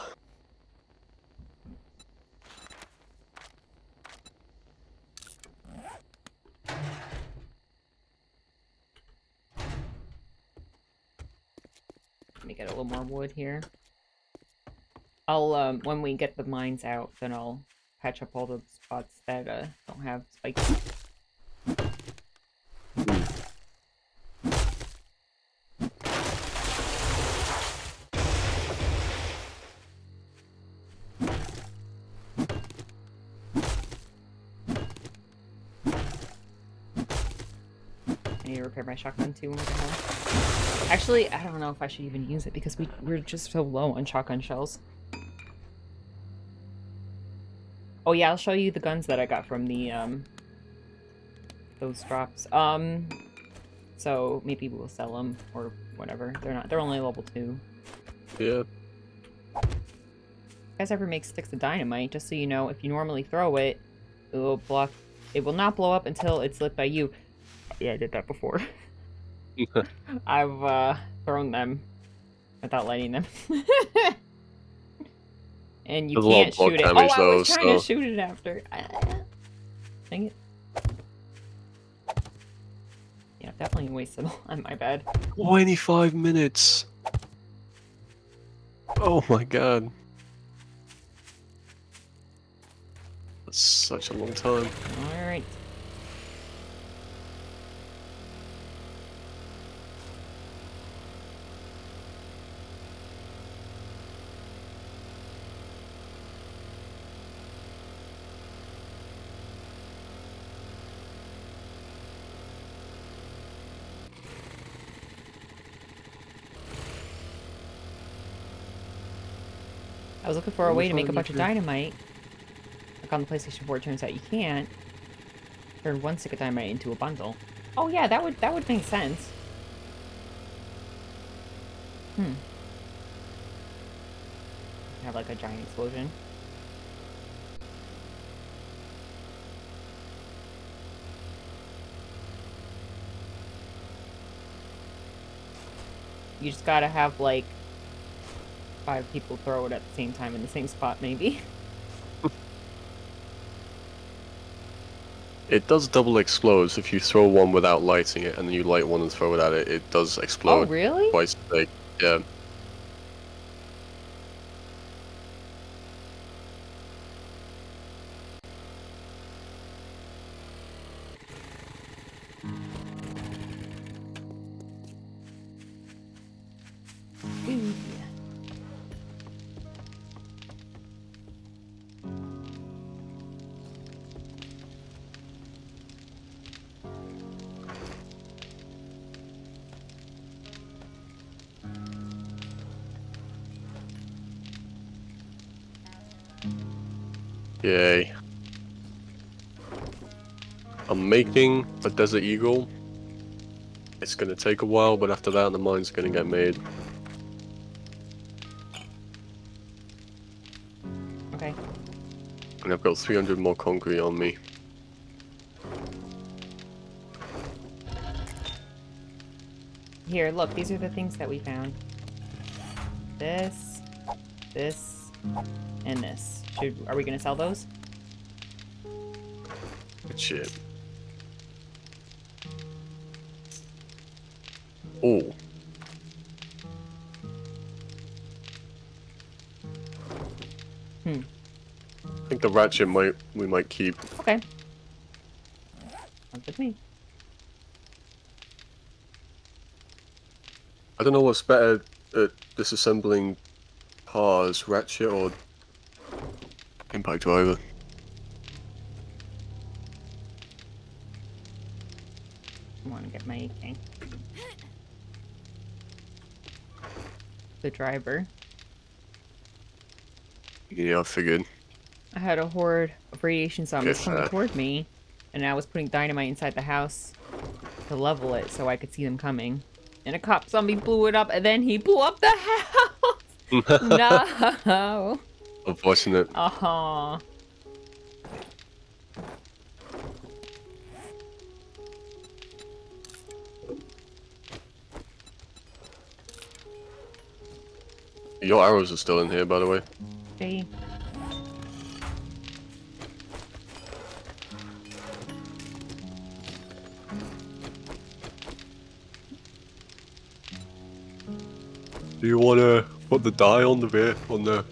Let me get a little more wood here. I'll, um, when we get the mines out, then I'll patch up all the spots that, uh, don't have spikes. My shotgun too when we get home. Actually, I don't know if I should even use it because we, we're just so low on shotgun shells. Oh yeah, I'll show you the guns that I got from the, um, those drops. Um, so maybe we'll sell them or whatever. They're not, they're only level 2. Yeah. You guys ever make sticks of dynamite, just so you know, if you normally throw it, it will block, it will not blow up until it's lit by you. Yeah, I did that before. I've, uh, thrown them without lighting them. and you There's a lot of can't shoot it. Oh, damage, I was though, trying to shoot it after. Dang it. Yeah, definitely wasted on my bad. 25 minutes! Oh my god. That's such a long time. Alright. Was looking for a way to make a bunch of dynamite. Like on the PlayStation 4, it turns out you can't. Turn one stick of dynamite into a bundle. Oh yeah, that would that would make sense. Hmm. Have like a giant explosion. You just gotta have like five people throw it at the same time in the same spot, maybe. It does double explode if you throw one without lighting it and then you light one and throw it at it, it does explode. Oh, really? Twice big. Yeah. Desert Eagle. It's gonna take a while, but after that the mine's gonna get made. Okay. And I've got 300 more concrete on me. Here, look, these are the things that we found. This, this, and this. Should are we gonna sell those? Good shit. Oh. Hmm. I think the ratchet might we might keep. Okay. Sounds good to me. I don't know what's better at disassembling cars, ratchet or impact driver. The driver. Yeah, I figured. I had a horde of radiation zombies coming uh, toward me, and I was putting dynamite inside the house to level it so I could see them coming. And a cop zombie blew it up, and then he blew up the house. no. Unfortunate. Uh Your arrows are still in here, by the way. Okay. Do you want to put the die on the rear on the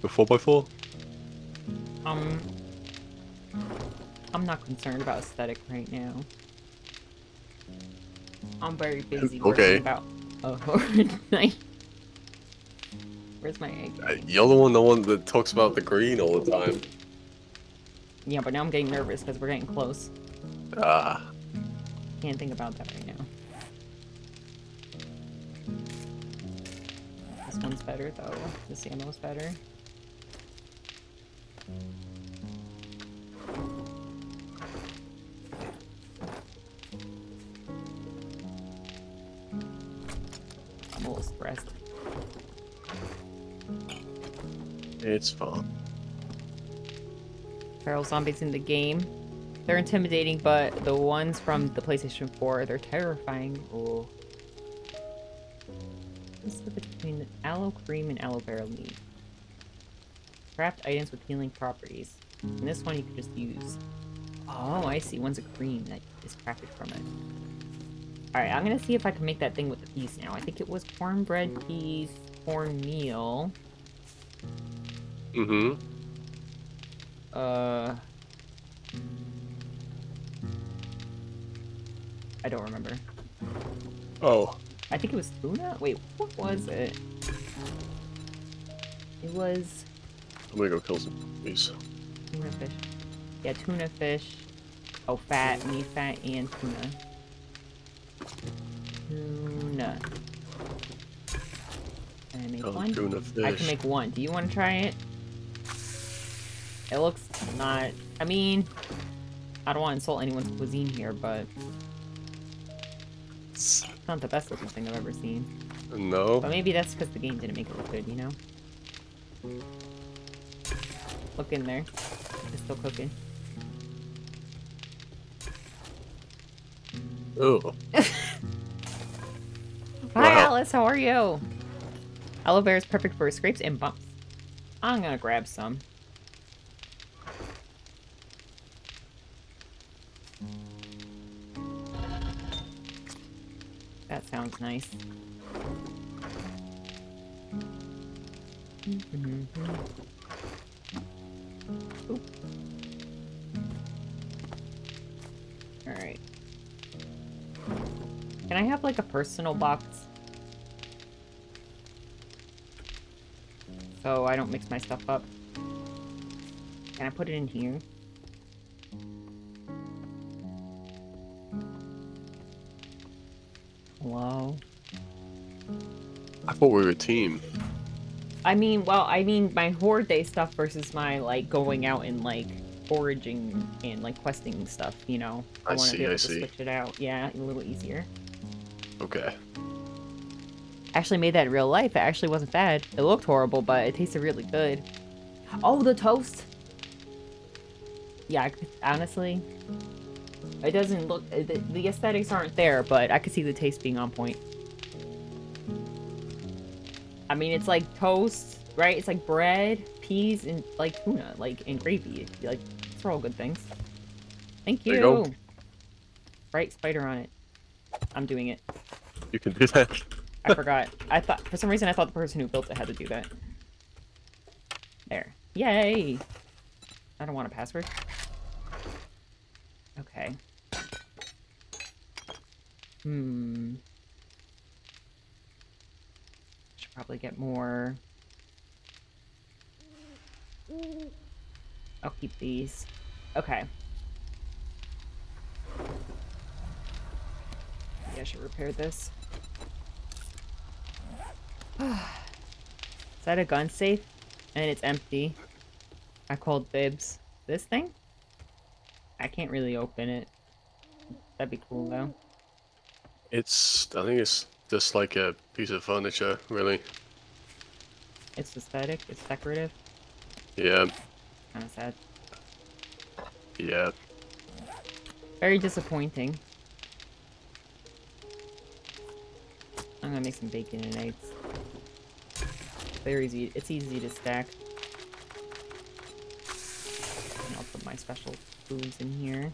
the four x four? Um. I'm not concerned about aesthetic right now. I'm very busy working Okay. about a horde night. Where's my egg? Uh, You're the one, the one that talks about the green all the time. Yeah, but now I'm getting nervous because we're getting close. Ah, Can't think about that right now. This one's better though. This ammo's better. Feral zombies in the game. They're intimidating, but the ones from the PlayStation 4, they're terrifying. Oh. What's the between aloe cream and aloe vera leaf? Craft items with healing properties. And this one you can just use. Oh, I see. One's a cream that is crafted from it. Alright, I'm gonna see if I can make that thing with the peas now. I think it was cornbread, peas, cornmeal. Mm-hmm. Uh. I don't remember. Oh, I think it was tuna? Wait, what was it? It was I'm gonna go kill some bees. tuna fish. Yeah, tuna fish. Oh, fat, me fat, and tuna. Tuna. Can I make Oh, one? tuna fish. I can make one. Do you want to try it? It looks not. I mean, I don't want to insult anyone's cuisine here, but it's not the best looking thing I've ever seen. No. But maybe that's because the game didn't make it look good, you know? Look in there. It's still cooking. Oh. Hi, Wow. Alice. How are you? Aloe vera is perfect for scrapes and bumps. I'm gonna grab some. That sounds nice. Alright. Can I have like a personal box? So I don't mix my stuff up. Can I put it in here? Thought we were a team. I mean, well, I mean my horde day stuff versus my like going out and like foraging and like questing stuff, you know? I want to see, be able I to see. switch it out. Yeah, a little easier. Okay. Actually made that in real life. It actually wasn't bad. It looked horrible, but it tasted really good. Oh, the toast. yeah, honestly, it doesn't look. The, the aesthetics aren't there, but I could see the taste being on point. I mean, it's like toast, right? It's like bread, peas, and like tuna, like and gravy. Like, these are all good things. Thank you. You. Right, spider on it. I'm doing it. You can do that. I forgot. I thought for some reason I thought the person who built it had to do that. There. Yay! I don't want a password. Okay. Hmm. Should probably get more. I'll keep these. Okay. Yeah, I should repair this. Is that a gun safe? And it's empty. I called Bibs. This thing? I can't really open it. That'd be cool though. It's. I think it's just like a piece of furniture, really. It's aesthetic, it's decorative. Yeah. Kinda sad. Yeah. Very disappointing. I'm gonna make some bacon and eggs. Very easy. It's easy to stack. And I'll put my special foods in here.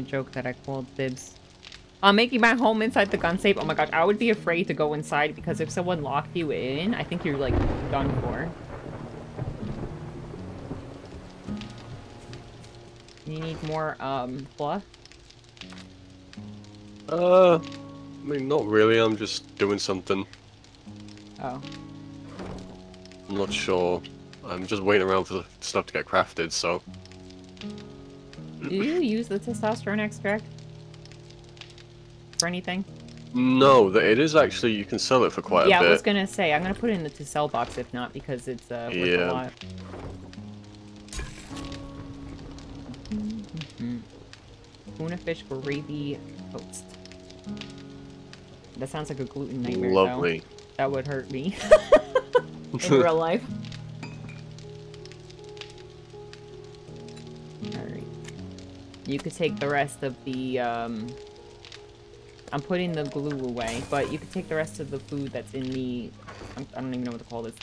A joke that I called Bibs. I'm making my home inside the gun safe. Oh my gosh, I would be afraid to go inside because if someone locked you in, I think you're like done for. You need more um fluff? Uh, I mean, not really. I'm just doing something. Oh. I'm not sure. I'm just waiting around for the stuff to get crafted. So Do you use the testosterone extract? For anything? no, it is actually you can sell it for quite yeah, a bit. Yeah, I was gonna say, I'm gonna put it in the to sell box if not, because it's uh, worth Yeah. a lot. Mhm. Tuna fish gravy toast. That sounds like a gluten nightmare. though. Lovely. That would hurt me in real life. You could take the rest of the, um... I'm putting the glue away, but you could take the rest of the food that's in the... I'm- I don't even know what to call this.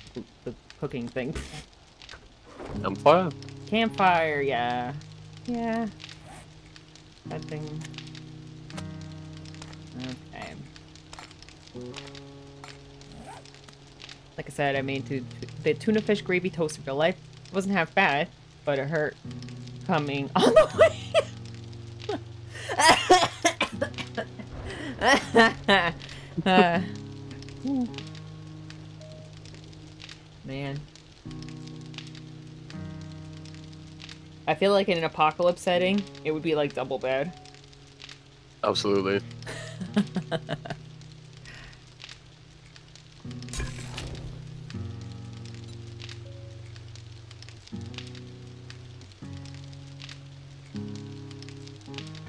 The, cooking thing. Empire. Campfire, yeah. Yeah. That thing. Okay. Like I said, I made the tuna fish gravy toast in real life. It wasn't half bad, but it hurt coming on the way. Uh. Man. I feel like in an apocalypse setting, it would be like double bad. Absolutely.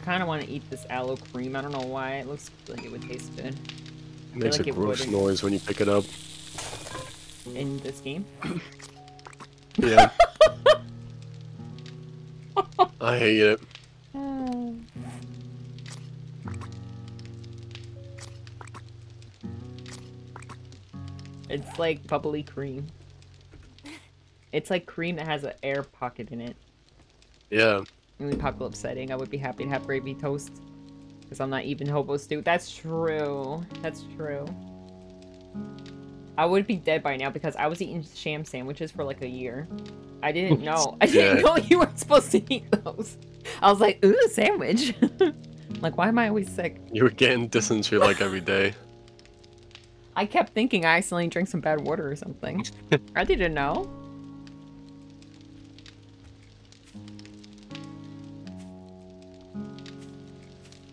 kind of want to eat this aloe cream. I don't know why. It looks like it would taste good. It makes like a gross noise when you pick it up. In this game? Yeah. I hate it. It's like bubbly cream. It's like cream that has an air pocket in it. Yeah. In the apocalypse setting, I would be happy to have gravy toast. Because I'm not even hobo stew. That's true. That's true. I would be dead by now because I was eating sham sandwiches for like a year. I didn't know. I didn't know you weren't supposed to eat those. I was like, ooh, sandwich. like, why am I always sick? You were getting dysentery like every day. I kept thinking I accidentally drank some bad water or something. I didn't know.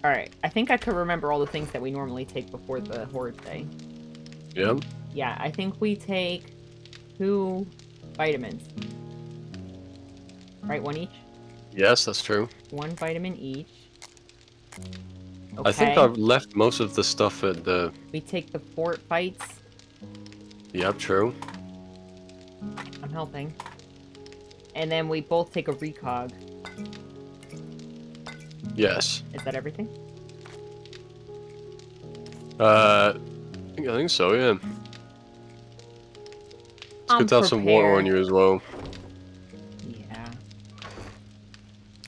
Alright, I think I could remember all the things that we normally take before the horde day. Yeah. Yeah, I think we take two vitamins. Right, one each? Yes, that's true. One vitamin each. Okay. I think I've left most of the stuff at the. We take the Fort Bites. Yep, true. I'm helping. And then we both take a recog. Yes. Is that everything? Uh, I think, so. Yeah. It's I'm good to have some water on you as well, Yeah.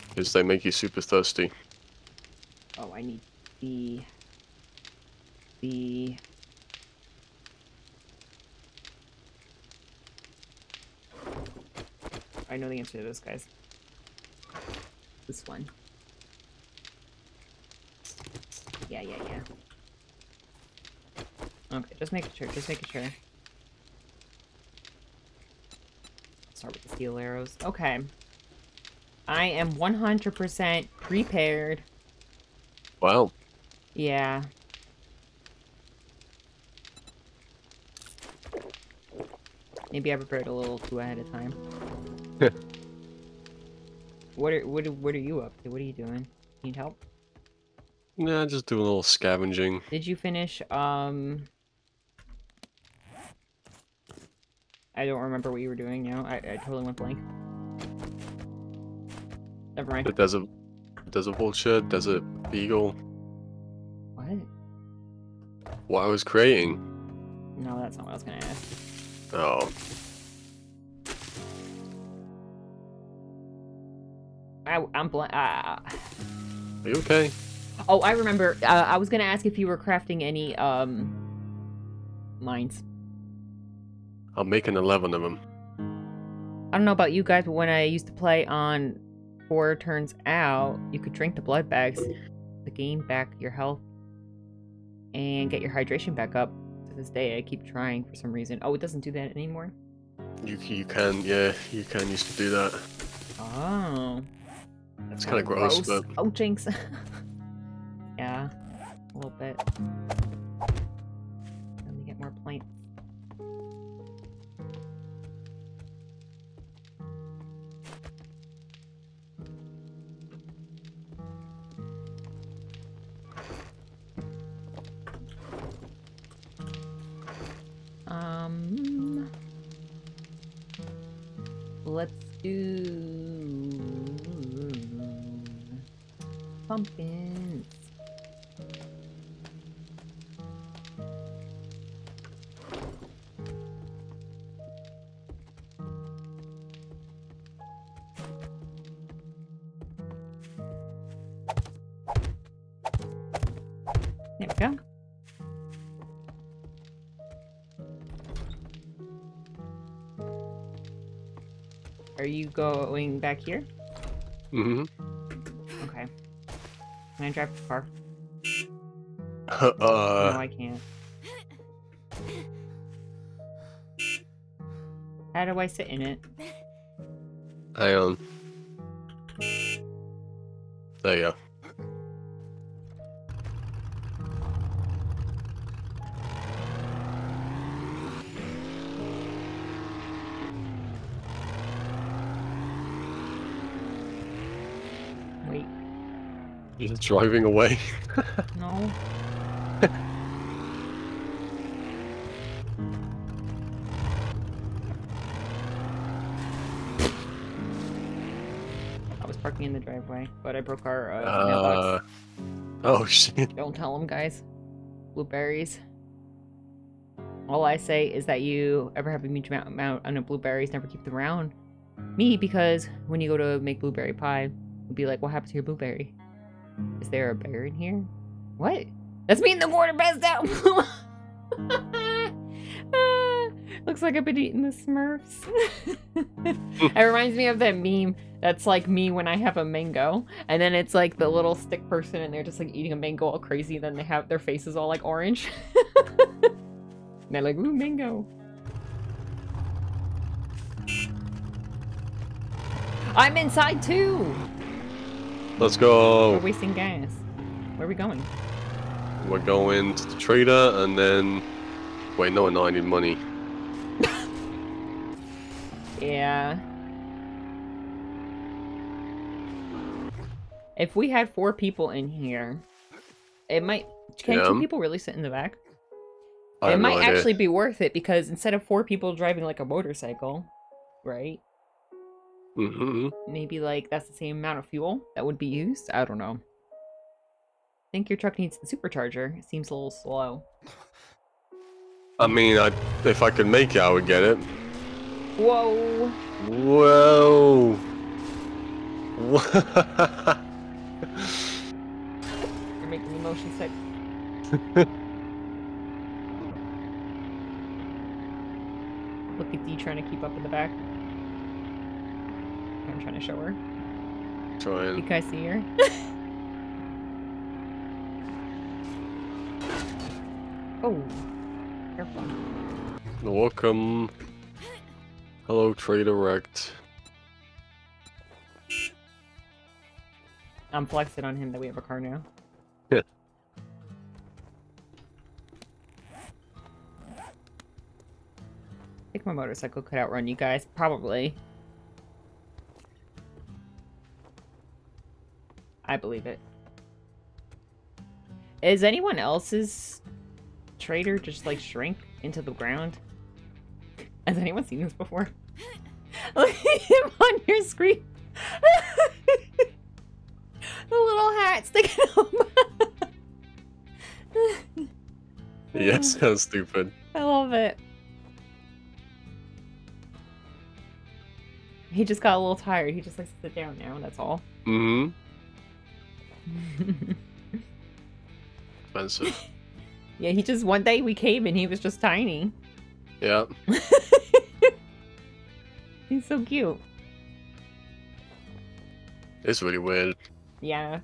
because they make you super thirsty. Oh, I need the... The... I know the answer to this, guys. This one. Yeah, yeah, yeah. Okay, just making sure, just making sure. Start with the steel arrows. Okay. I am 100% prepared. Wow. Yeah. Maybe I prepared a little too ahead of time. what are what are, what are you up to? What are you doing? Need help? Yeah, just doing a little scavenging. Did you finish um I don't remember what you were doing now. I, I totally went blank. Never mind. The desert, desert vulture, desert beagle. What? What I was creating. No, that's not what I was gonna ask. Oh, I, I'm blank. Uh, are you okay? Oh, I remember. Uh, I was gonna ask if you were crafting any um mines. I'm making eleven of them. I don't know about you guys, but when I used to play on Four Turns Out, you could drink the blood bags to gain back your health and get your hydration back up. To this day, I keep trying for some reason. Oh, it doesn't do that anymore? You you can yeah you can used to do that. Oh. It's kind of gross, but Oh, jinx. yeah, a little bit. Let me get more planks. Um, let's do pumpkins. Going back here? Mm-hmm. Okay. Can I drive the car? uh, no, I can't. How do I sit in it? hang on. There you go. You're just driving away. no. I was parking in the driveway, but I broke our uh, Uh, mailbox. oh shit. Don't tell them, guys. Blueberries. All I say is that you ever have a huge amount, amount of blueberries, never keep them around me because when you go to make blueberry pie, you'll be like, "What happened to your blueberry? Is there a bear in here? What? That's me in the corner, passed out." Looks like I've been eating the Smurfs. it reminds me of that meme that's like me when I have a mango, and then it's like the little stick person, and they're just like eating a mango all crazy. Then they have their faces all like orange. and they're like, "Ooh, mango." I'm inside too. Let's go. We're wasting gas. Where are we going? We're going to the trader and then. Wait, no, no, I need money. Yeah. If we had four people in here, It might. Can Yeah. two people really sit in the back? I it have no might actually be worth it because instead of four people driving like a motorcycle, right? Hmm Maybe like that's the same amount of fuel that would be used. I don't know. I think your truck needs the supercharger. It seems a little slow. I mean, I if I could make it, I would get it. Whoa! Whoa. You're making me motion sick. Look at Dee trying to keep up in the back. I'm trying to show her. You Trying. guys see her? oh, careful. Welcome. Hello, Trader Rekt. I'm flexing on him that we have a car now. Yeah. I think my motorcycle could outrun you guys. Probably. I believe it. Is anyone else's trader just like shrink into the ground? Has anyone seen this before? Look at him on your screen. the little hat sticking up. Yes, that's stupid. I love it. He just got a little tired. He just likes to sit down now, that's all. hmm Expensive. yeah, he just one day we came and he was just tiny. Yeah. He's so cute. It's really weird. Yeah.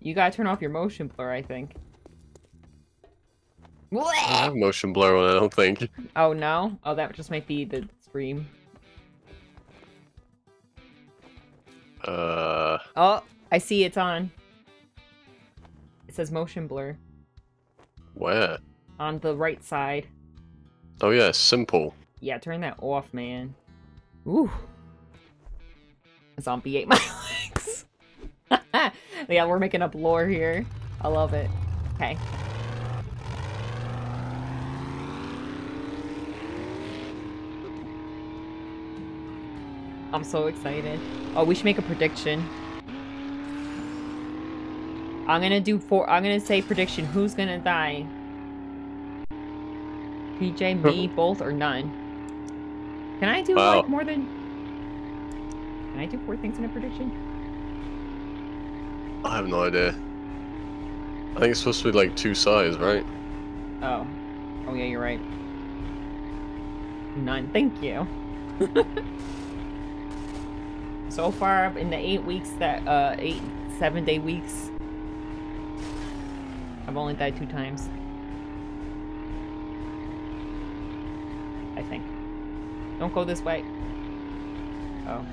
You gotta turn off your motion blur, I think. I have motion blur on, I don't think. Oh no? Oh, that just might be the stream. Uh, Oh, I see it's on. It says motion blur where? on the right side. Oh yeah, simple. Yeah, turn that off, man. Ooh. A zombie ate my legs. yeah, we're making up lore here. I love it. Okay. I'm so excited. Oh, we should make a prediction. I'm gonna do four. I'm gonna say prediction. Who's gonna die? PJ, me, both, or none? Can I do Wow. like more than? Can I do four things in a prediction? I have no idea. I think it's supposed to be like two sides, right? Oh. Oh yeah, you're right. None. Thank you. so far in the eight weeks that uh eight seven day weeks, I've only died two times. I think. Don't go this way. Oh.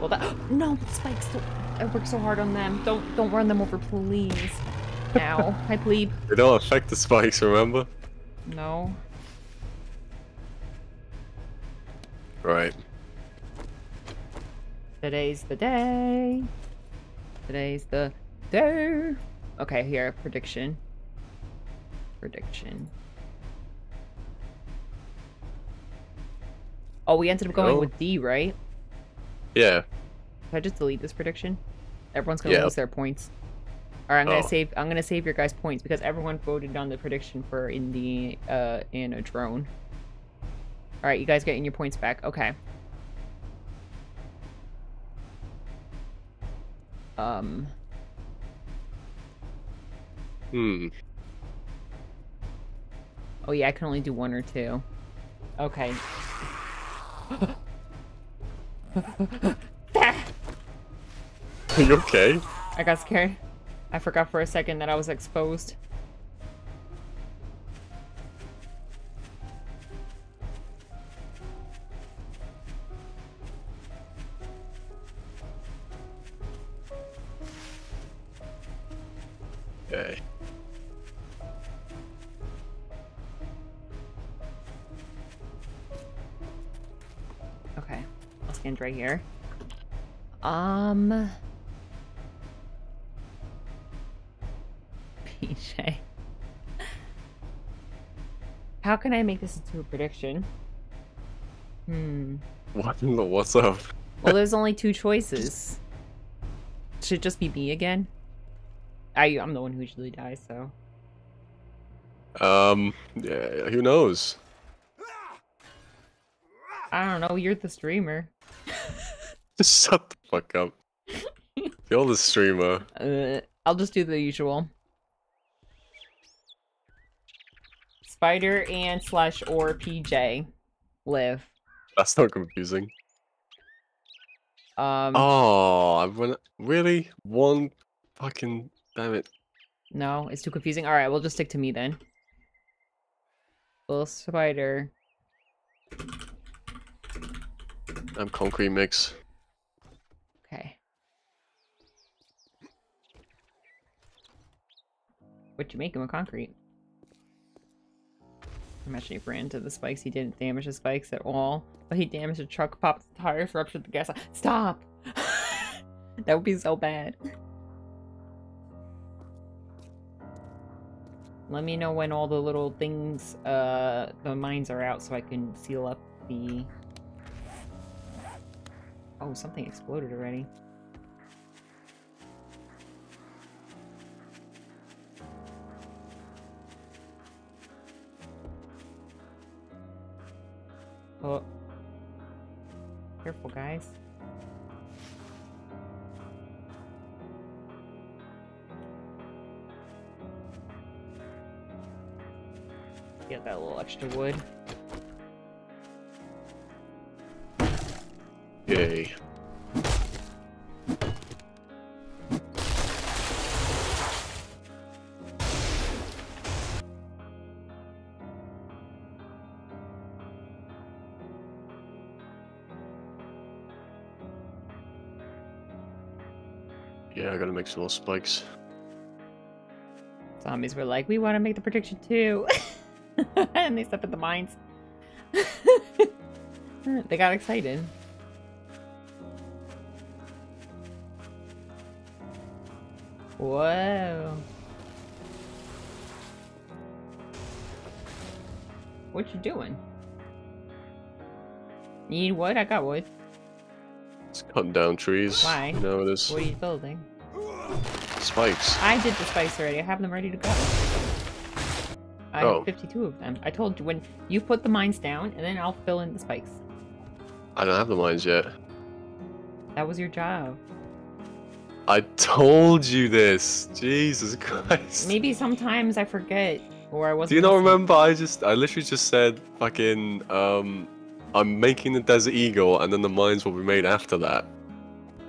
Well that no the spikes don't I work so hard on them. Don't don't run them over please. Ow. I plead. They don't affect the spikes, remember? No. Right. Today's the day. Today's the day. Okay, here, prediction. Prediction. Oh, we ended up going Go. with D, right? Yeah. Can I just delete this prediction? Everyone's gonna Yeah. lose their points. Alright, I'm gonna Oh. save I'm gonna save your guys' points because everyone voted on the prediction for in the uh in a drone. Alright, you guys getting your points back. Okay. Um Hmm. Oh yeah, I can only do one or two. Okay. Are you okay? I got scared. I forgot for a second that I was exposed. second right here. Um... PJ. How can I make this into a prediction? Hmm. What in the what's up? well, there's only two choices. Should just be me again. I I'm the one who usually dies, so. Um. Yeah, who knows? I don't know. You're the streamer. Just shut the fuck up. You're the streamer. Uh, I'll just do the usual. Spider and slash or PJ live. That's not confusing. Um, Oh, I went really one fucking damn it. no, it's too confusing. All right, we'll just stick to me then. Little spider. I'm concrete mix. Okay. What you make him with concrete? Imagine he ran into the spikes. He didn't damage the spikes at all, but he damaged the truck, popped the tires, ruptured the gas. Stop! that would be so bad. Let me know when all the little things, uh, the mines are out so I can seal up the... Oh, something exploded already. Careful, guys. Get that little extra wood. Yay. Yeah, I gotta make some more spikes. Zombies were like, we want to make the prediction too. and they stepped in the mines. they got excited. Whoa. What you doing? Need wood? I got wood. It's cutting down trees. Why? You know, there's What are you building? Spikes. I did the spikes already. I have them ready to go. I Oh. have 52 of them. I told you when you put the mines down, and then I'll fill in the spikes. I don't have the mines yet. That was your job. I told you this. Jesus Christ. Maybe sometimes I forget, or I wasn't. Do you not listening. remember? I just, I literally just said, fucking, um, I'm making the Desert Eagle, and then the mines will be made after that.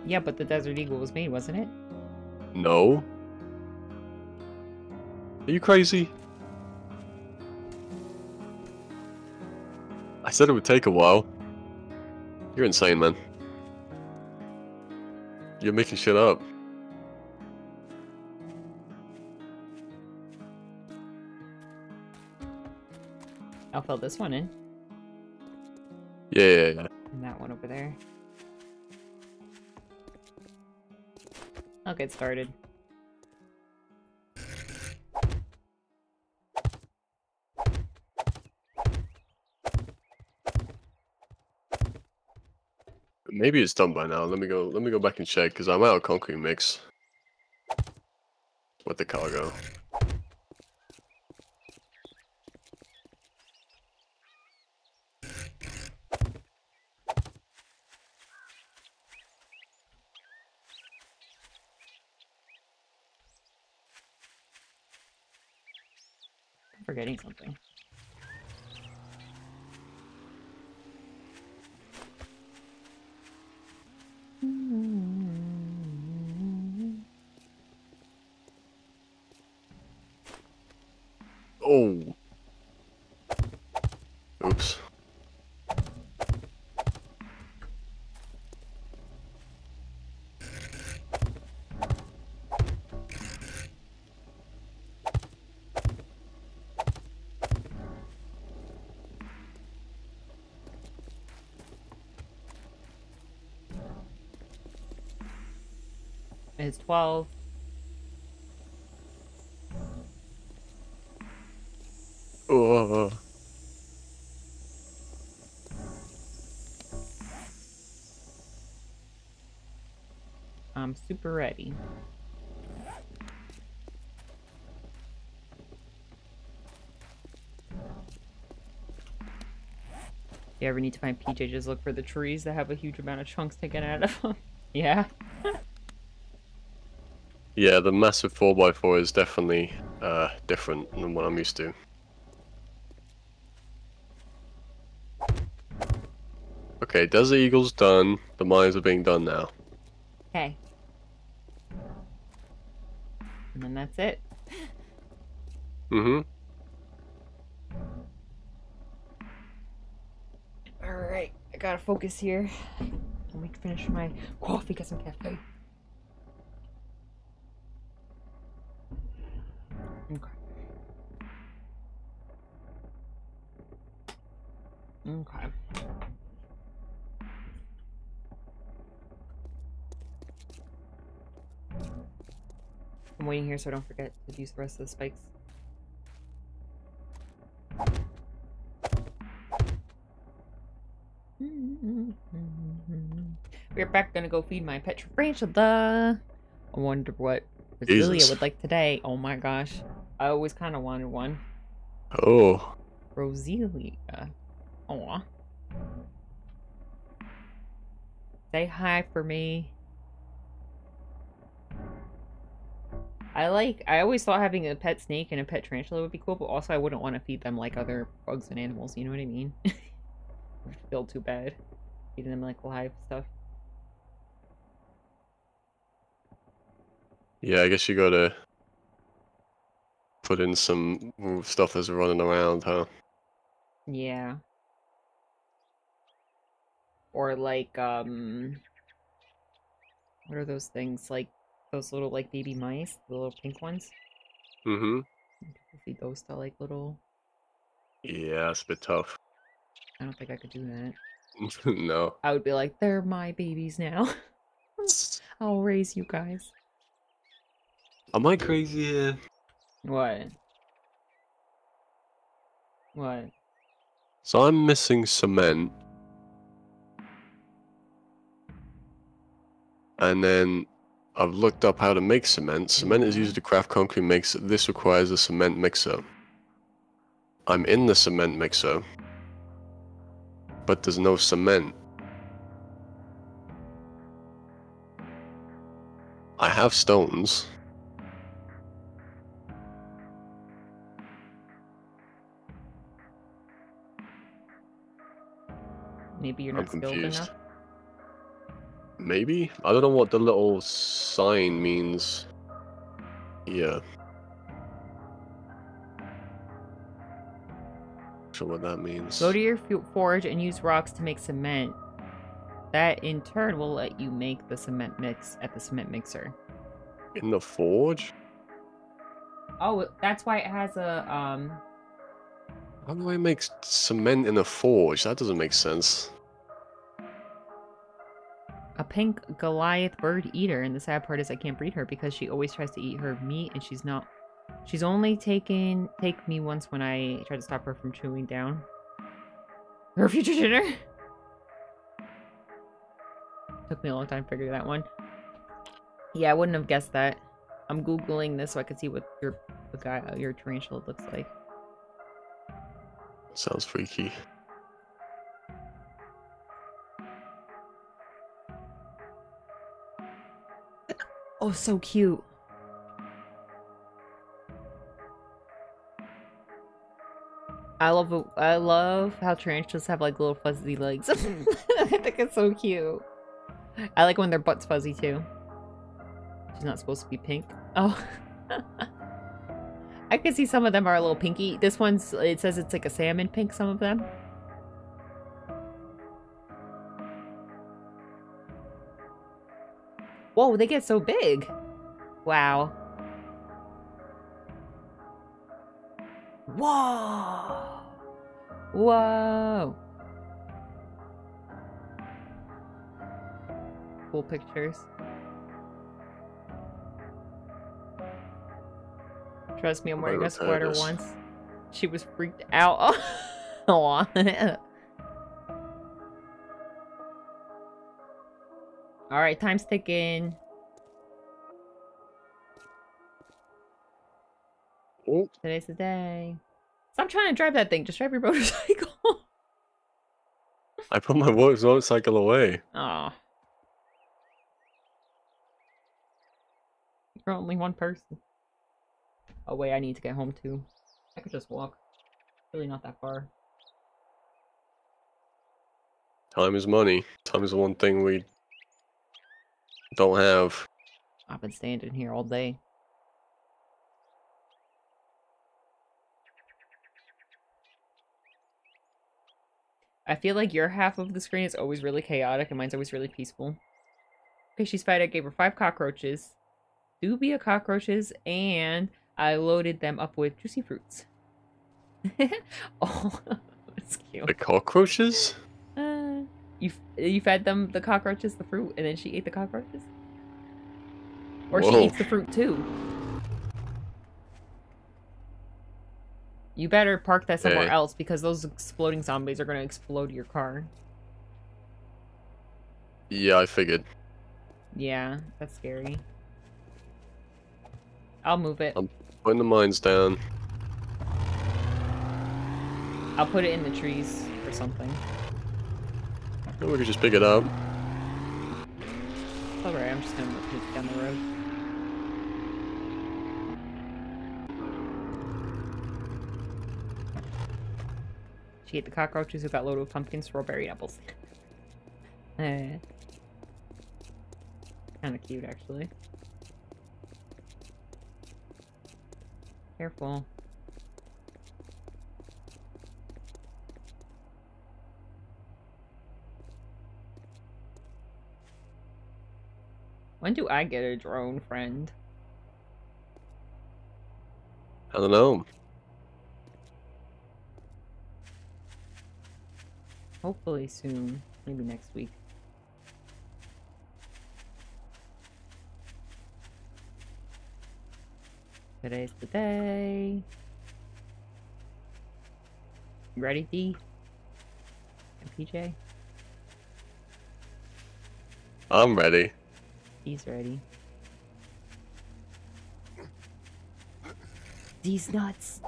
Yeah, but the Desert Eagle was made, wasn't it? No. Are you crazy? I said it would take a while. You're insane, man. You're making shit up. I'll fill this one in, Yeah, yeah, yeah. and that one over there. I'll get started. Maybe it's done by now. Let me go. Let me go back and check because I'm out of concrete mix with the cargo. Forgetting something. is 12. Oh. I'm super ready. If you ever need to find PJ, just look for the trees that have a huge amount of chunks taken out of them. yeah. Yeah, the massive 4x4 is definitely uh, different than what I'm used to. Okay, Desert Eagle's done. The mines are being done now. Okay. And then that's it. Mm-hmm. Alright, I gotta focus here. Let me finish my coffee, get some cafe. Okay. Okay. I'm waiting here so I don't forget to use the rest of the spikes. We're back gonna go feed my pet tarantula. I wonder what Brasilia would like today. Oh my gosh. I always kind of wanted one. Oh, Roselia. Aw. Say hi for me. I like, I always thought having a pet snake and a pet tarantula would be cool, but also I wouldn't want to feed them like other bugs and animals, you know what I mean? I feel too bad feeding them like live stuff. yeah, I guess you gotta put in some stuff that's running around, huh? Yeah. Or like, um, what are those things? Like those little like baby mice, the little pink ones. Mm-hmm. Feed those to like little. Yeah, it's a bit tough. I don't think I could do that. no. I would be like, they're my babies now. I'll raise you guys. Am I crazy here? What? What? So I'm missing cement. And then I've looked up how to make cement. Cement is used to craft concrete mix. This requires a cement mixer. I'm in the cement mixer. But there's no cement. I have stones. Maybe you're not skilled enough. Maybe? I don't know what the little sign means. Yeah. Sure what that means. Go to your forge and use rocks to make cement. That in turn will let you make the cement mix at the cement mixer. In the forge? Oh, that's why it has a um. How do I make cement in a forge? That doesn't make sense. A pink Goliath bird eater, and the sad part is I can't breed her because she always tries to eat her meat, and she's not. She's only taken take me once when I tried to stop her from chewing down her future dinner. Took me a long time to figure that one. Yeah, I wouldn't have guessed that. I'm googling this so I could see what your guy your tarantula looks like. Sounds freaky. Oh, so cute. I love. I love how tarantulas have like little fuzzy legs. I think it's so cute. I like when their butt's fuzzy too. She's not supposed to be pink. Oh. I can see some of them are a little pinky. This one's, it says it's like a salmon pink, some of them. Whoa, they get so big. Wow. Whoa. Whoa. Cool pictures. Trust me, I'm wearing a sweater once. She was freaked out. Oh, Alright, time's ticking. Oh. Today's the day. Stop trying to drive that thing. Just drive your motorcycle. I put my motorcycle away. Oh. You're only one person. Oh wait, I need to get home too. I could just walk. Really not that far. Time is money. Time is one thing we don't have. I've been standing here all day. I feel like your half of the screen is always really chaotic and mine's always really peaceful. Okay, she's fine. I gave her five cockroaches, dubia cockroaches, and I loaded them up with juicy fruits. oh, that's cute. The cockroaches? You you fed them the cockroaches the fruit, and then she ate the cockroaches. Or she Whoa. eats the fruit too. You better park that somewhere Okay. else because those exploding zombies are gonna explode your car. Yeah, I figured. Yeah, that's scary. I'll move it. I'm Putting the mines down. I'll put it in the trees or something. Or we could just pick it up. Alright, I'm just gonna it down the road. She ate the cockroaches who got loaded with pumpkin strawberry apples. eh. Kinda cute, actually. Careful. When do I get a drone friend? I don't know. Hopefully soon. Maybe next week. Today's the day. Ready, D? And PJ? I'm ready. He's ready. These nuts.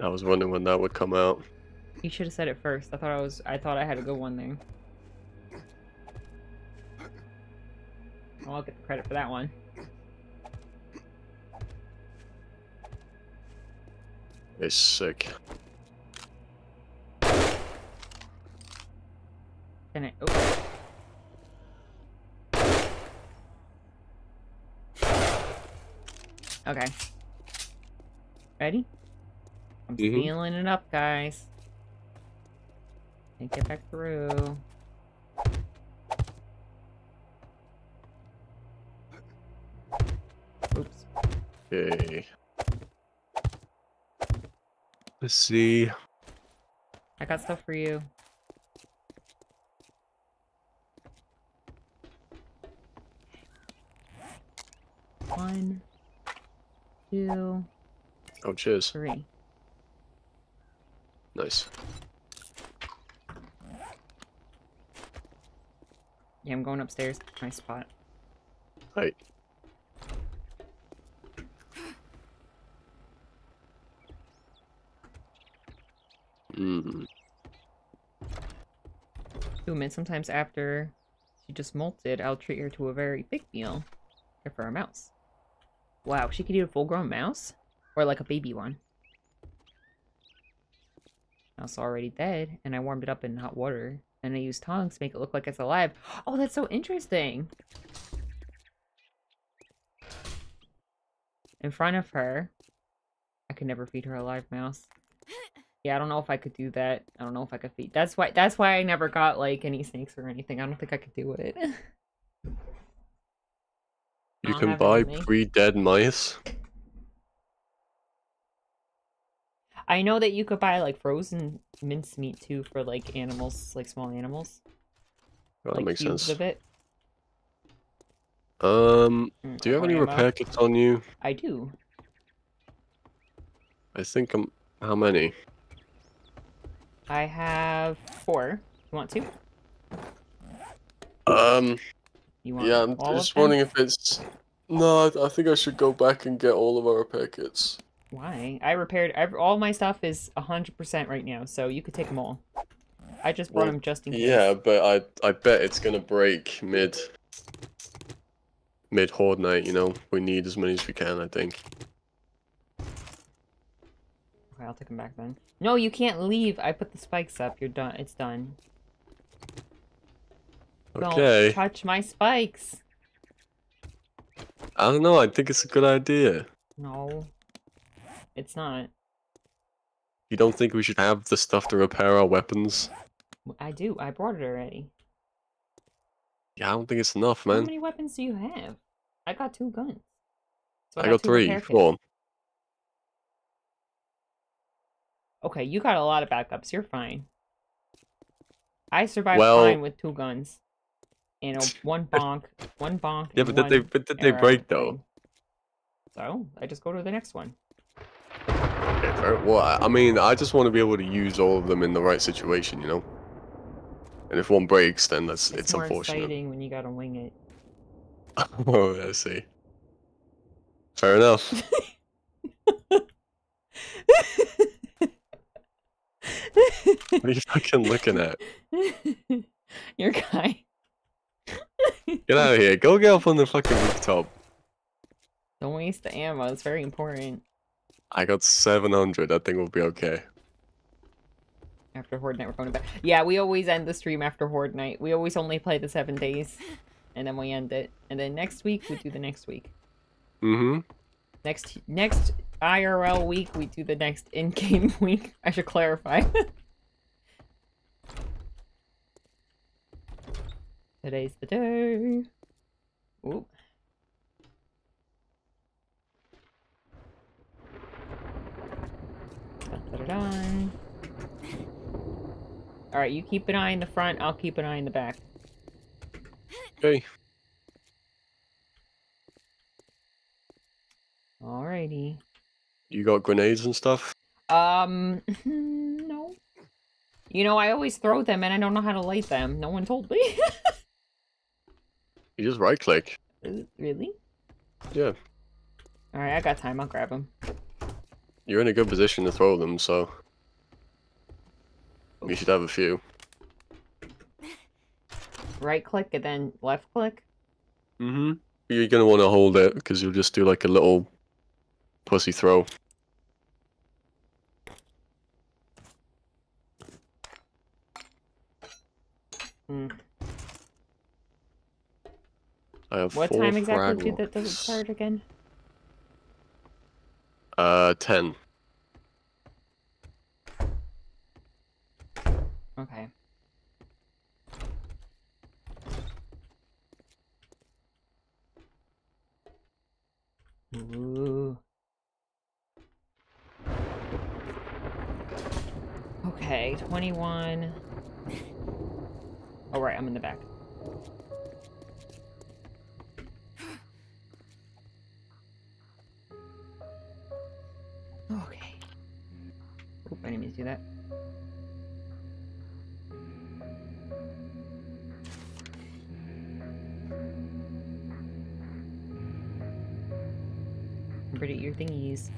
I was wondering when that would come out. You should have said it first. I thought I was. I thought I had a good one there. Well, I'll get the credit for that one. It's sick. Can I? Oh. Okay. Ready? I'm Mhm. feeling it up, guys. Can't get back through. Oops. Okay. Let's see. I got stuff for you. One, two, Oh, cheers. three. Nice. Yeah, I'm going upstairs to my spot. Right. Mm. And sometimes after she just molted, I'll treat her to a very big meal. Here for a mouse. Wow, she could eat a full-grown mouse? Or like a baby one. Mouse already dead, and I warmed it up in hot water. And I used tongs to make it look like it's alive. Oh, that's so interesting! In front of her, I could never feed her a live mouse. Yeah, I don't know if I could do that. I don't know if I could feed. That's why. That's why I never got like any snakes or anything. I don't think I could do it. Can buy pre-dead mice. I know that you could buy like frozen mincemeat too for like animals, like small animals. Oh, that like makes sense. of it. Um, Mm, do you have any ammo. repair kits on you? I do. I think I'm. How many? I have four. You want two? Um, You want yeah, I'm just wondering if it's No, I, I think I should go back and get all of our repair kits. Why? I repaired every, all my stuff is hundred percent right now, so you could take them all. I just brought Well, them just in case. Yeah, but I I bet it's gonna break mid mid horde night. You know, we need as many as we can. I think. Okay, I'll take them back then. No, you can't leave. I put the spikes up. You're done. It's done. Okay. Don't touch my spikes. I don't know. I think it's a good idea. No, it's not. You don't think we should have the stuff to repair our weapons? I do. I brought it already. Yeah, I don't think it's enough, man. How many weapons do you have? I got two guns. So I got two three, four. Okay, you got a lot of backups. You're fine. I survived Well- fine with two guns. And know, one bonk, one bonk. Yeah, but did they but did they break though? So I just go to the next one. Okay, Well, I I mean, I just want to be able to use all of them in the right situation, you know. And if one breaks, then that's It's, it's, more unfortunate. exciting when you gotta wing it. oh, I see. Fair enough. What are you fucking looking at? Your guy. Get out of here. Go get up on the fucking rooftop. Don't waste the ammo. It's very important. I got 700. I think we'll be okay. After Horde Night, we're going to bed. Yeah, we always end the stream after Horde Night. We always only play the seven days, and then we end it. And then next week we do the next week. Mm-hmm. Next next IRL week we do the next in-game week. I should clarify. Today's the day. Oop. Dun-dun-dun. All right, you keep an eye in the front. I'll keep an eye in the back. Okay. Alrighty. You got grenades and stuff? Um, no. You know, I always throw them and I don't know how to light them. No one told me. You just right click. really? Yeah. Alright, I got time. I'll grab them. You're in a good position to throw them, so. You should have a few. Right click and then left click. Mm-hmm. You're gonna want to hold it, because you'll just do like a little pussy throw. Hmm. I have What time exactly frag did that does it start again? Uh, 10. Okay. Ooh. Okay, 21. Oh, right, I'm in the back. Okay. Oop, I didn't mean to do that. To your thingies.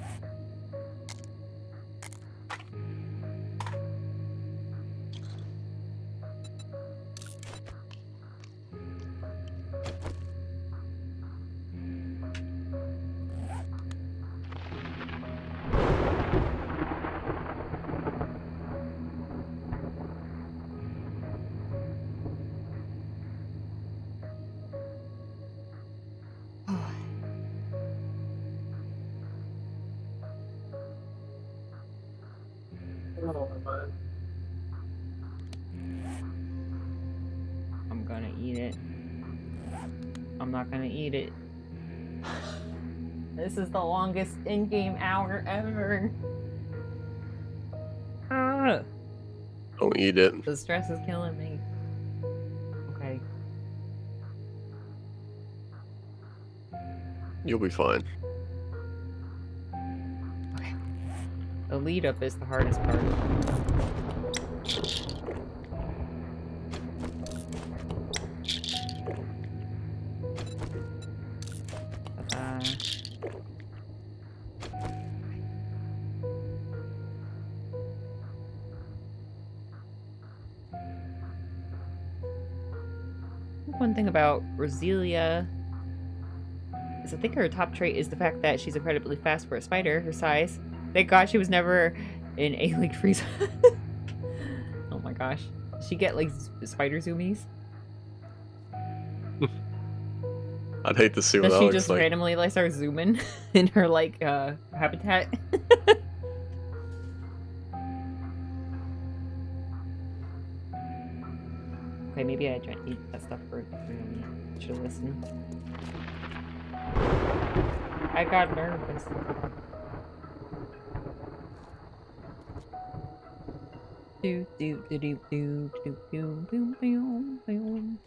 This is the longest in-game hour ever. Ah, Don't eat it. the stress is killing me. Okay. You'll be fine. Okay. The lead up is the hardest part. Roselia is I think her top trait is the fact that she's incredibly fast for a spider her size. Thank God she was never in a League freeze. oh my gosh. She get like spider zoomies? I'd hate to see what Does she just like. randomly like start zooming in her like uh habitat? okay, maybe I drank eat that stuff for listen. I got nervous. Do do do do do do do do do do.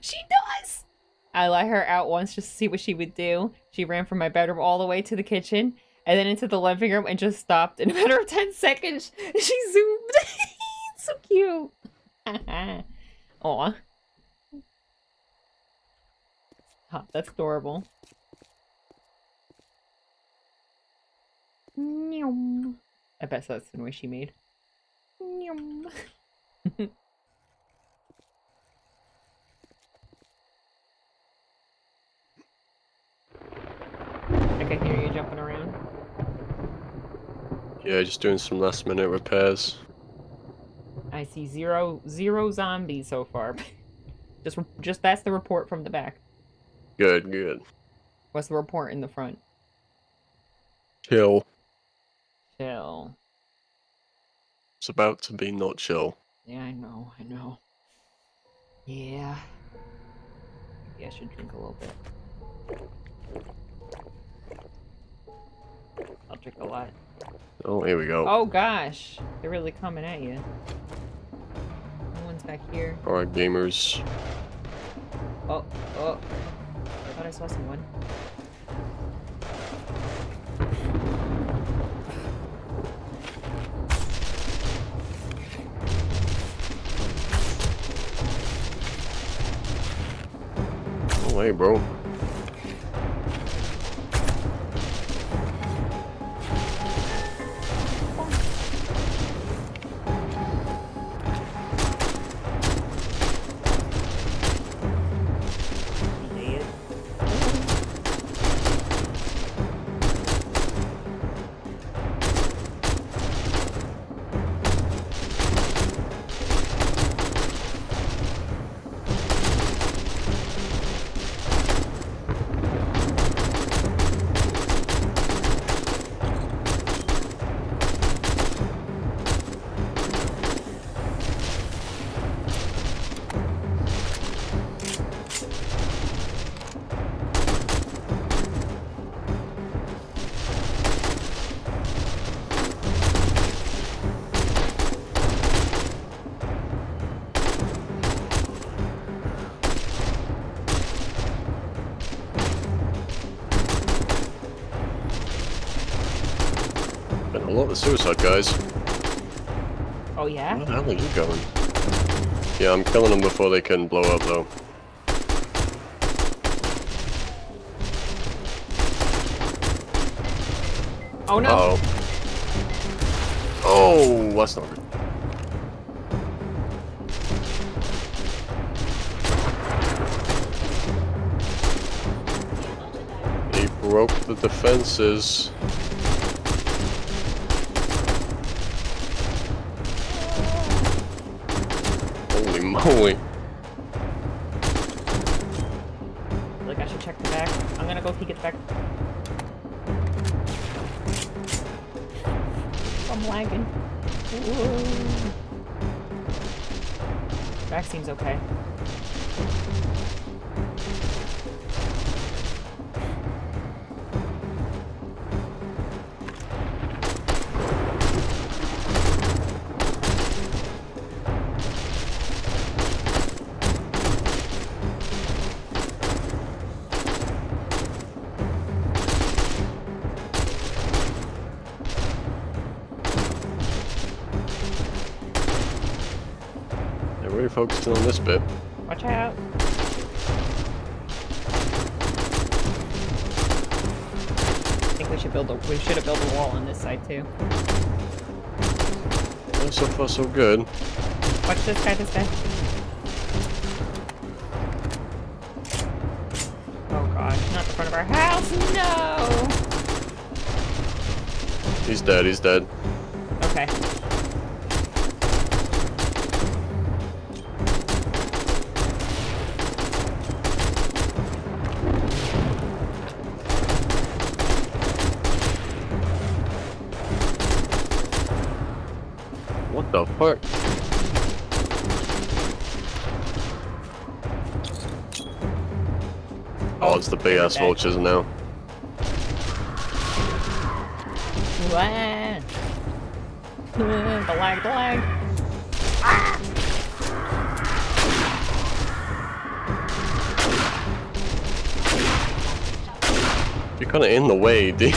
She does. I let her out once just to see what she would do. She ran from my bedroom all the way to the kitchen and then into the living room and just stopped. In a matter of 10 seconds, she zoomed. so cute. Aw. Huh, that's adorable. Nyum. I bet that's the noise she made. Nyum. I can hear you jumping around. Yeah, just doing some last minute repairs. I see zero zero zombies so far. just just that's the report from the back. Good, good. What's the report in the front? Chill. Chill. It's about to be not chill. Yeah, I know, I know. Yeah. Maybe I should drink a little bit. I'll drink a lot. Oh, here we go. Oh gosh, they're really coming at you. No one's back here. Alright, gamers. Oh, oh. Thought I saw someone. Oh, hey, bro. Suicide guys. Oh yeah? Where the hell are you going? Yeah, I'm killing them before they can blow up, though. Oh no! Uh oh. Oh, that's not good. He broke the defenses. Holy moly. Like I should check the back. I'm gonna go peek at the back. I'm lagging. Whoa. Back seems okay. folks still in this bit. Watch out. I think we should build a we should have built a wall on this side too. Well, so far so good. Watch this guy, this guy. Oh gosh, not in front of our house, no! He's dead, he's dead. Back. vultures now. What? the lag, the lag. You're kinda in the way, dude.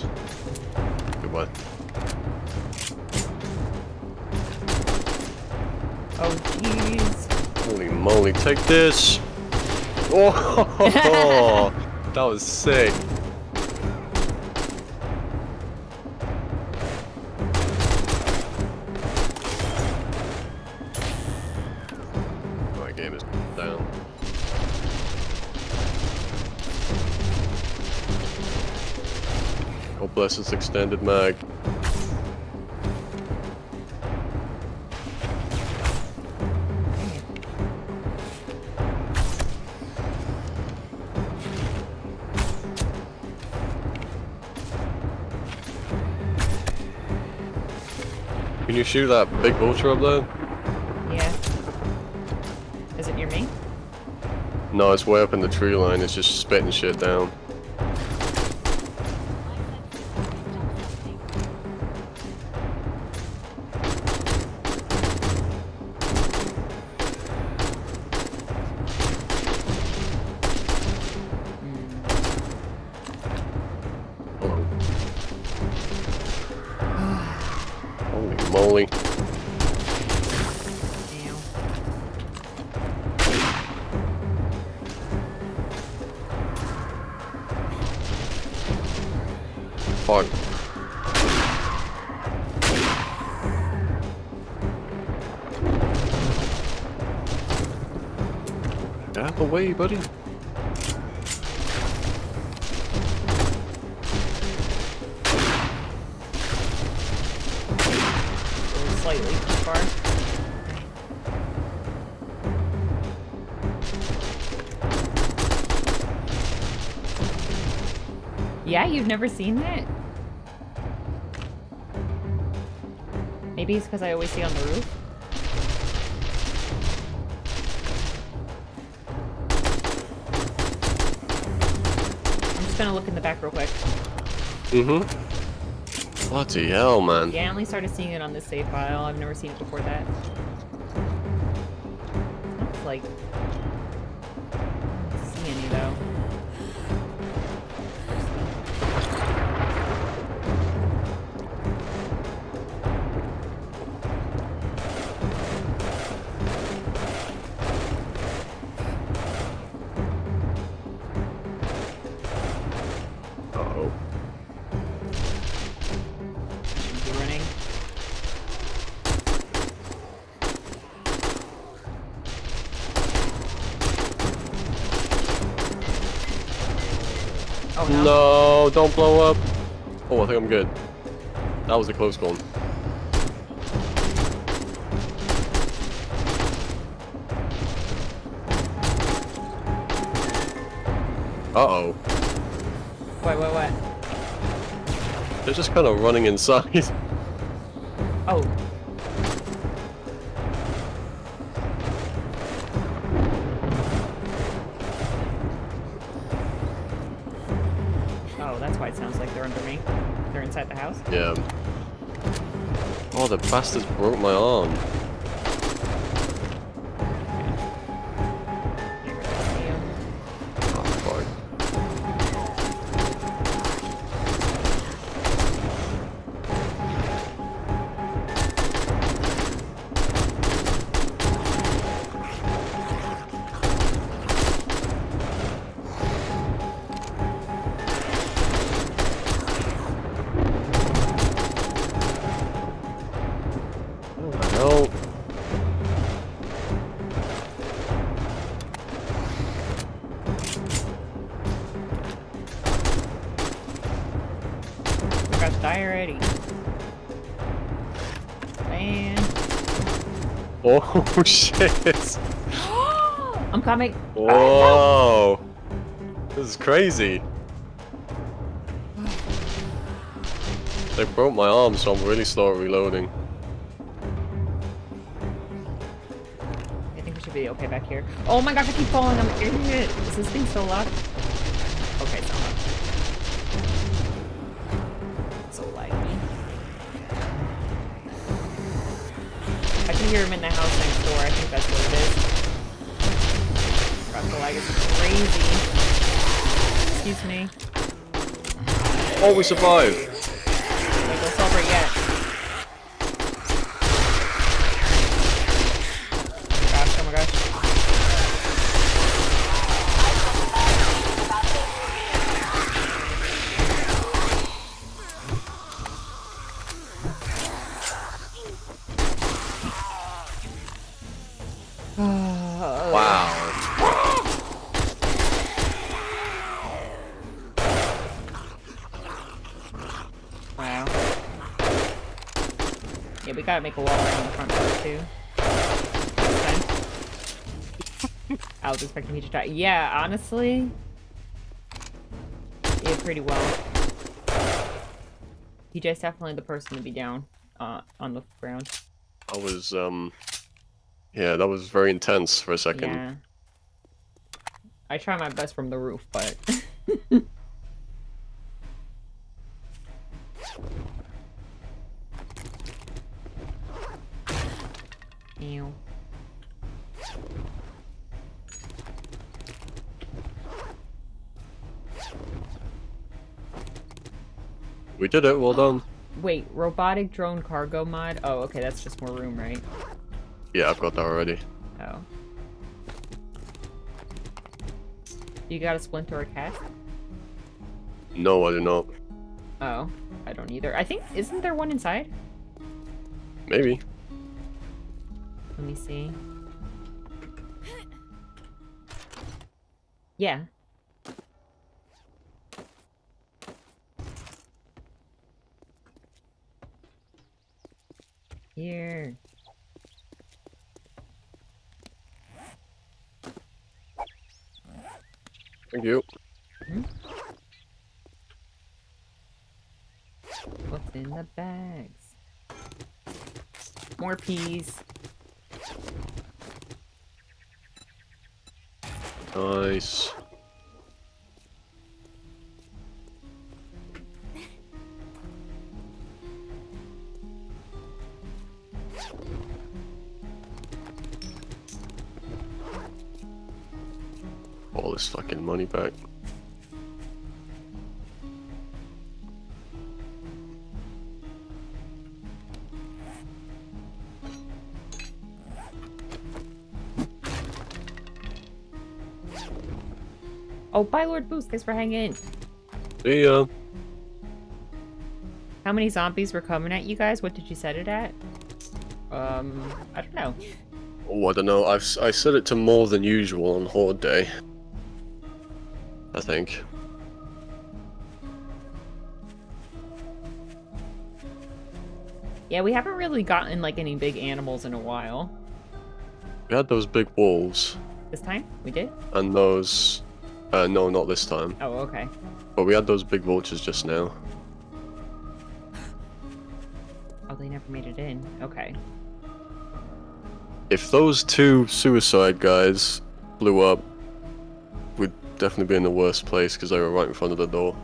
Goodness. Goodbye. Oh, jeez. Holy moly, take this! Oh, that was sick. Extended mag. Can you shoot that big vulture up there? Yeah. Is it near me? No, it's way up in the tree line. It's just spitting shit down. Buddy. Slightly far. Yeah, you've never seen that? Maybe it's because I always see on the roof. Mm-hmm. Bloody hell, man. Yeah, I only started seeing it on this save file. I've never seen it before that. don't blow up. Oh, I think I'm good. That was a close one. Uh-oh. Wait, wait, wait. They're just kind of running inside. broke my Oh, shit. I'm coming. Whoa. This is crazy. They broke my arm, so I'm really slow at reloading. I think we should be okay back here. Oh my gosh, I keep falling. I'm an idiot. Is this thing still locked? Oh, we survived. Wait, don't celebrate yet. Gosh, oh my gosh. Wow. Wow. Yeah, we gotta make a wall around the front door too. Okay. I was expecting you to die. Yeah, honestly. Yeah, pretty well. TJ's definitely the person to be down uh, on the ground. I was, um... Yeah, that was very intense for a second. Yeah. I try my best from the roof, but... We did it, well done. Wait, robotic drone cargo mod? Oh, okay, that's just more room, right? Yeah, I've got that already. Oh. You got a splinter or a cast? No, I do not. Oh, I don't either. I think, isn't there one inside? Maybe. Let me see. Yeah. Here. Thank you. Hmm? What's in the bags? More peas. Nice. All this fucking money back. Oh, bye, Lord Boost. Thanks for hanging. See ya. How many zombies were coming at you guys? What did you set it at? Um, I don't know. Oh, I don't know. I've s- I set it to more than usual on Horde Day. Think. Yeah, we haven't really gotten like any big animals in a while. We had those big wolves This time we did. and those Uh, no, not this time. Oh, okay. But we had those big vultures just now. Oh, they never made it in. Okay. If those two suicide guys blew up, definitely be in the worst place because they were right in front of the door.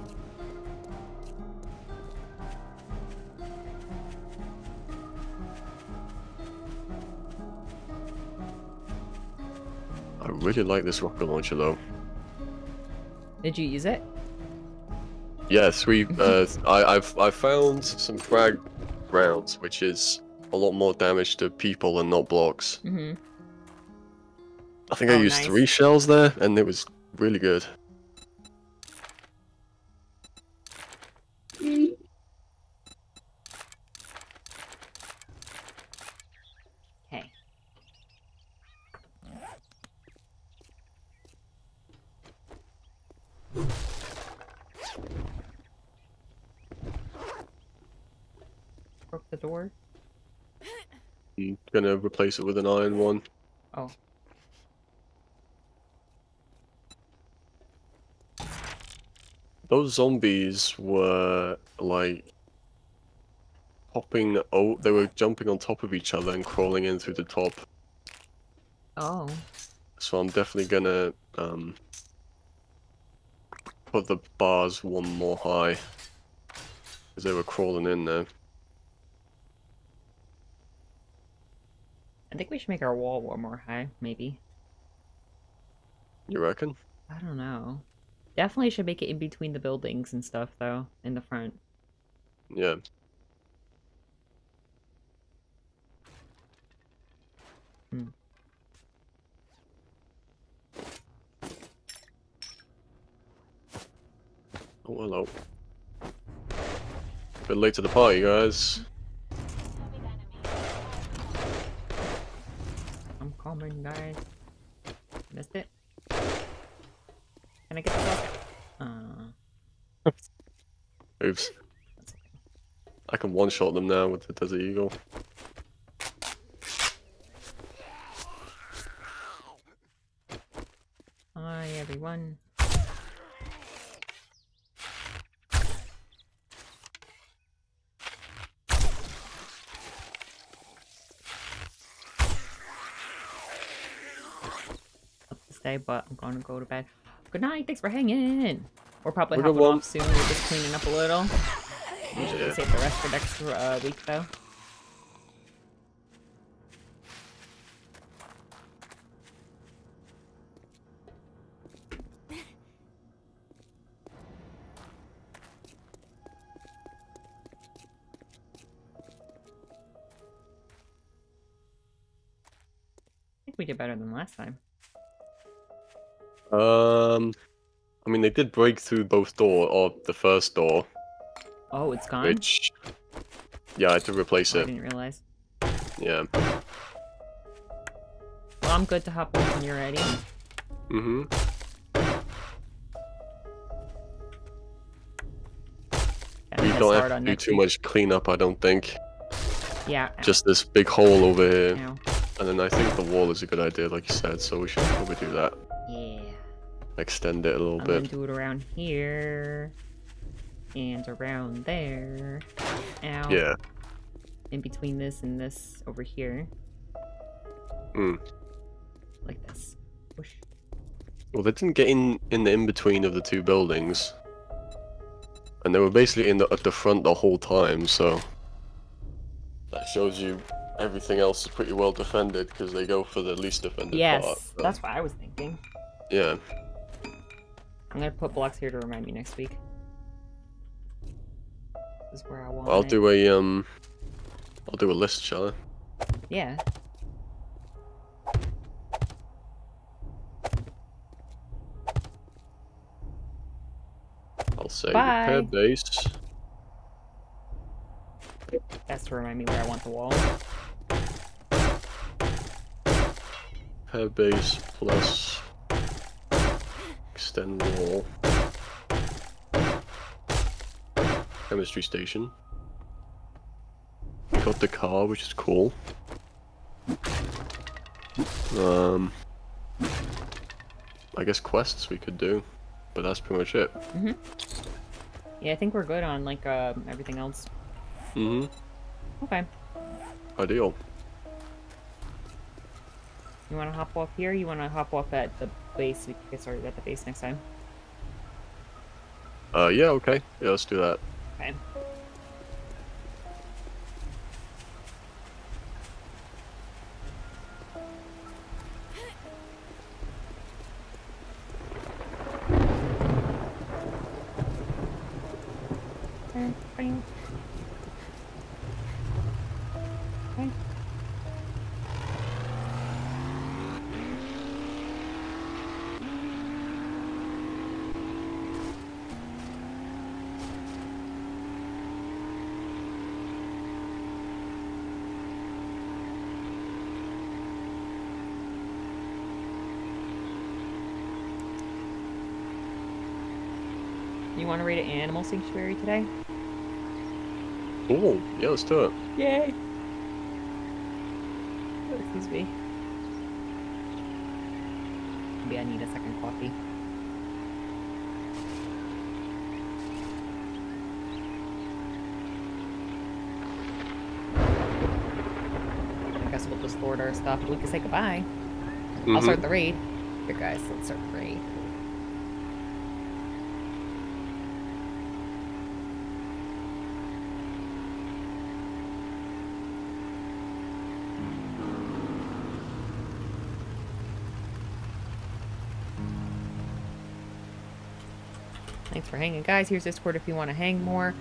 I really like this rocket launcher though. Did you use it? Yes, three. Uh, I, I've I found some frag rounds, which is a lot more damage to people and not blocks. Mm-hmm. I think I Oh, used nice. three shells there, and it was really good. Okay. Broke the door. I'm gonna replace it with an iron one. Oh. Those zombies were like popping Oh, they were jumping on top of each other and crawling in through the top. Oh. So I'm definitely gonna um put the bars one more high because they were crawling in there. I think we should make our wall one more high, maybe. You reckon? I don't know. Definitely should make it in between the buildings and stuff, though, in the front. Yeah. Hmm. Oh, hello. Bit late to the party, guys. I'm coming, guys. Missed it. Can I get the basket? Uh, Oops. I can one-shot them now with the Desert Eagle. hi, everyone. Up to stay, but I'm gonna go to bed. Good night. Thanks for hanging. In. We're probably good hopping off soon. We're just cleaning up a little. Usually Yeah. save the rest for next uh, week, though. I think we did better than last time. Um, I mean, they did break through both door or the first door, Oh, it's gone. which yeah, I had to replace Oh, I didn't realize. Yeah. Well, I'm good to hop on when you're ready. Mm-hmm. Got We don't have to do too week. much cleanup, I don't think. Yeah. Just this big hole over here, Ow. and then I think the wall is a good idea, like you said. So we should probably do that. Extend it a little I'm bit. gonna do it around here. And around there. Ow. Yeah. In between this and this over here. Hmm. Like this. Whoosh. Well, they didn't get in in the in between of the two buildings, and they were basically in the at the front the whole time. So that shows you everything else is pretty well defended because they go for the least defended Yes, part. but- that's what I was thinking. yeah. I'm gonna put blocks here to remind me next week. This is where I want I'll it. do a um. I'll do a list, shall I? Yeah. I'll say Bye. repair base. That's to remind me where I want the wall. Repair base plus extend wall. Chemistry station. Got the car, which is cool. Um, I guess quests we could do. but that's pretty much it. Mm -hmm. Yeah, I think we're good on like uh, everything else. hmm Okay. Ideal. You want to hop off here? You want to hop off at the base? We can get started at the base next time. Uh, yeah, okay. Yeah, let's do that. Okay. You want to read an animal sanctuary today? Ooh, yeah, let's do it. Yay! Oh, excuse me. Maybe I need a second coffee. I guess we'll just forward our stuff. We can say goodbye. I'll Mhm. start the raid. Here, guys, let's start the raid. For hanging, guys. Here's Discord if you want to hang more.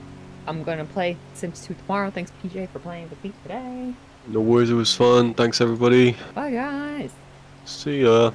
I'm gonna play Sims 2 tomorrow. Thanks, PJ, for playing with me today. No worries, it was fun. Thanks, everybody. Bye, guys. See ya.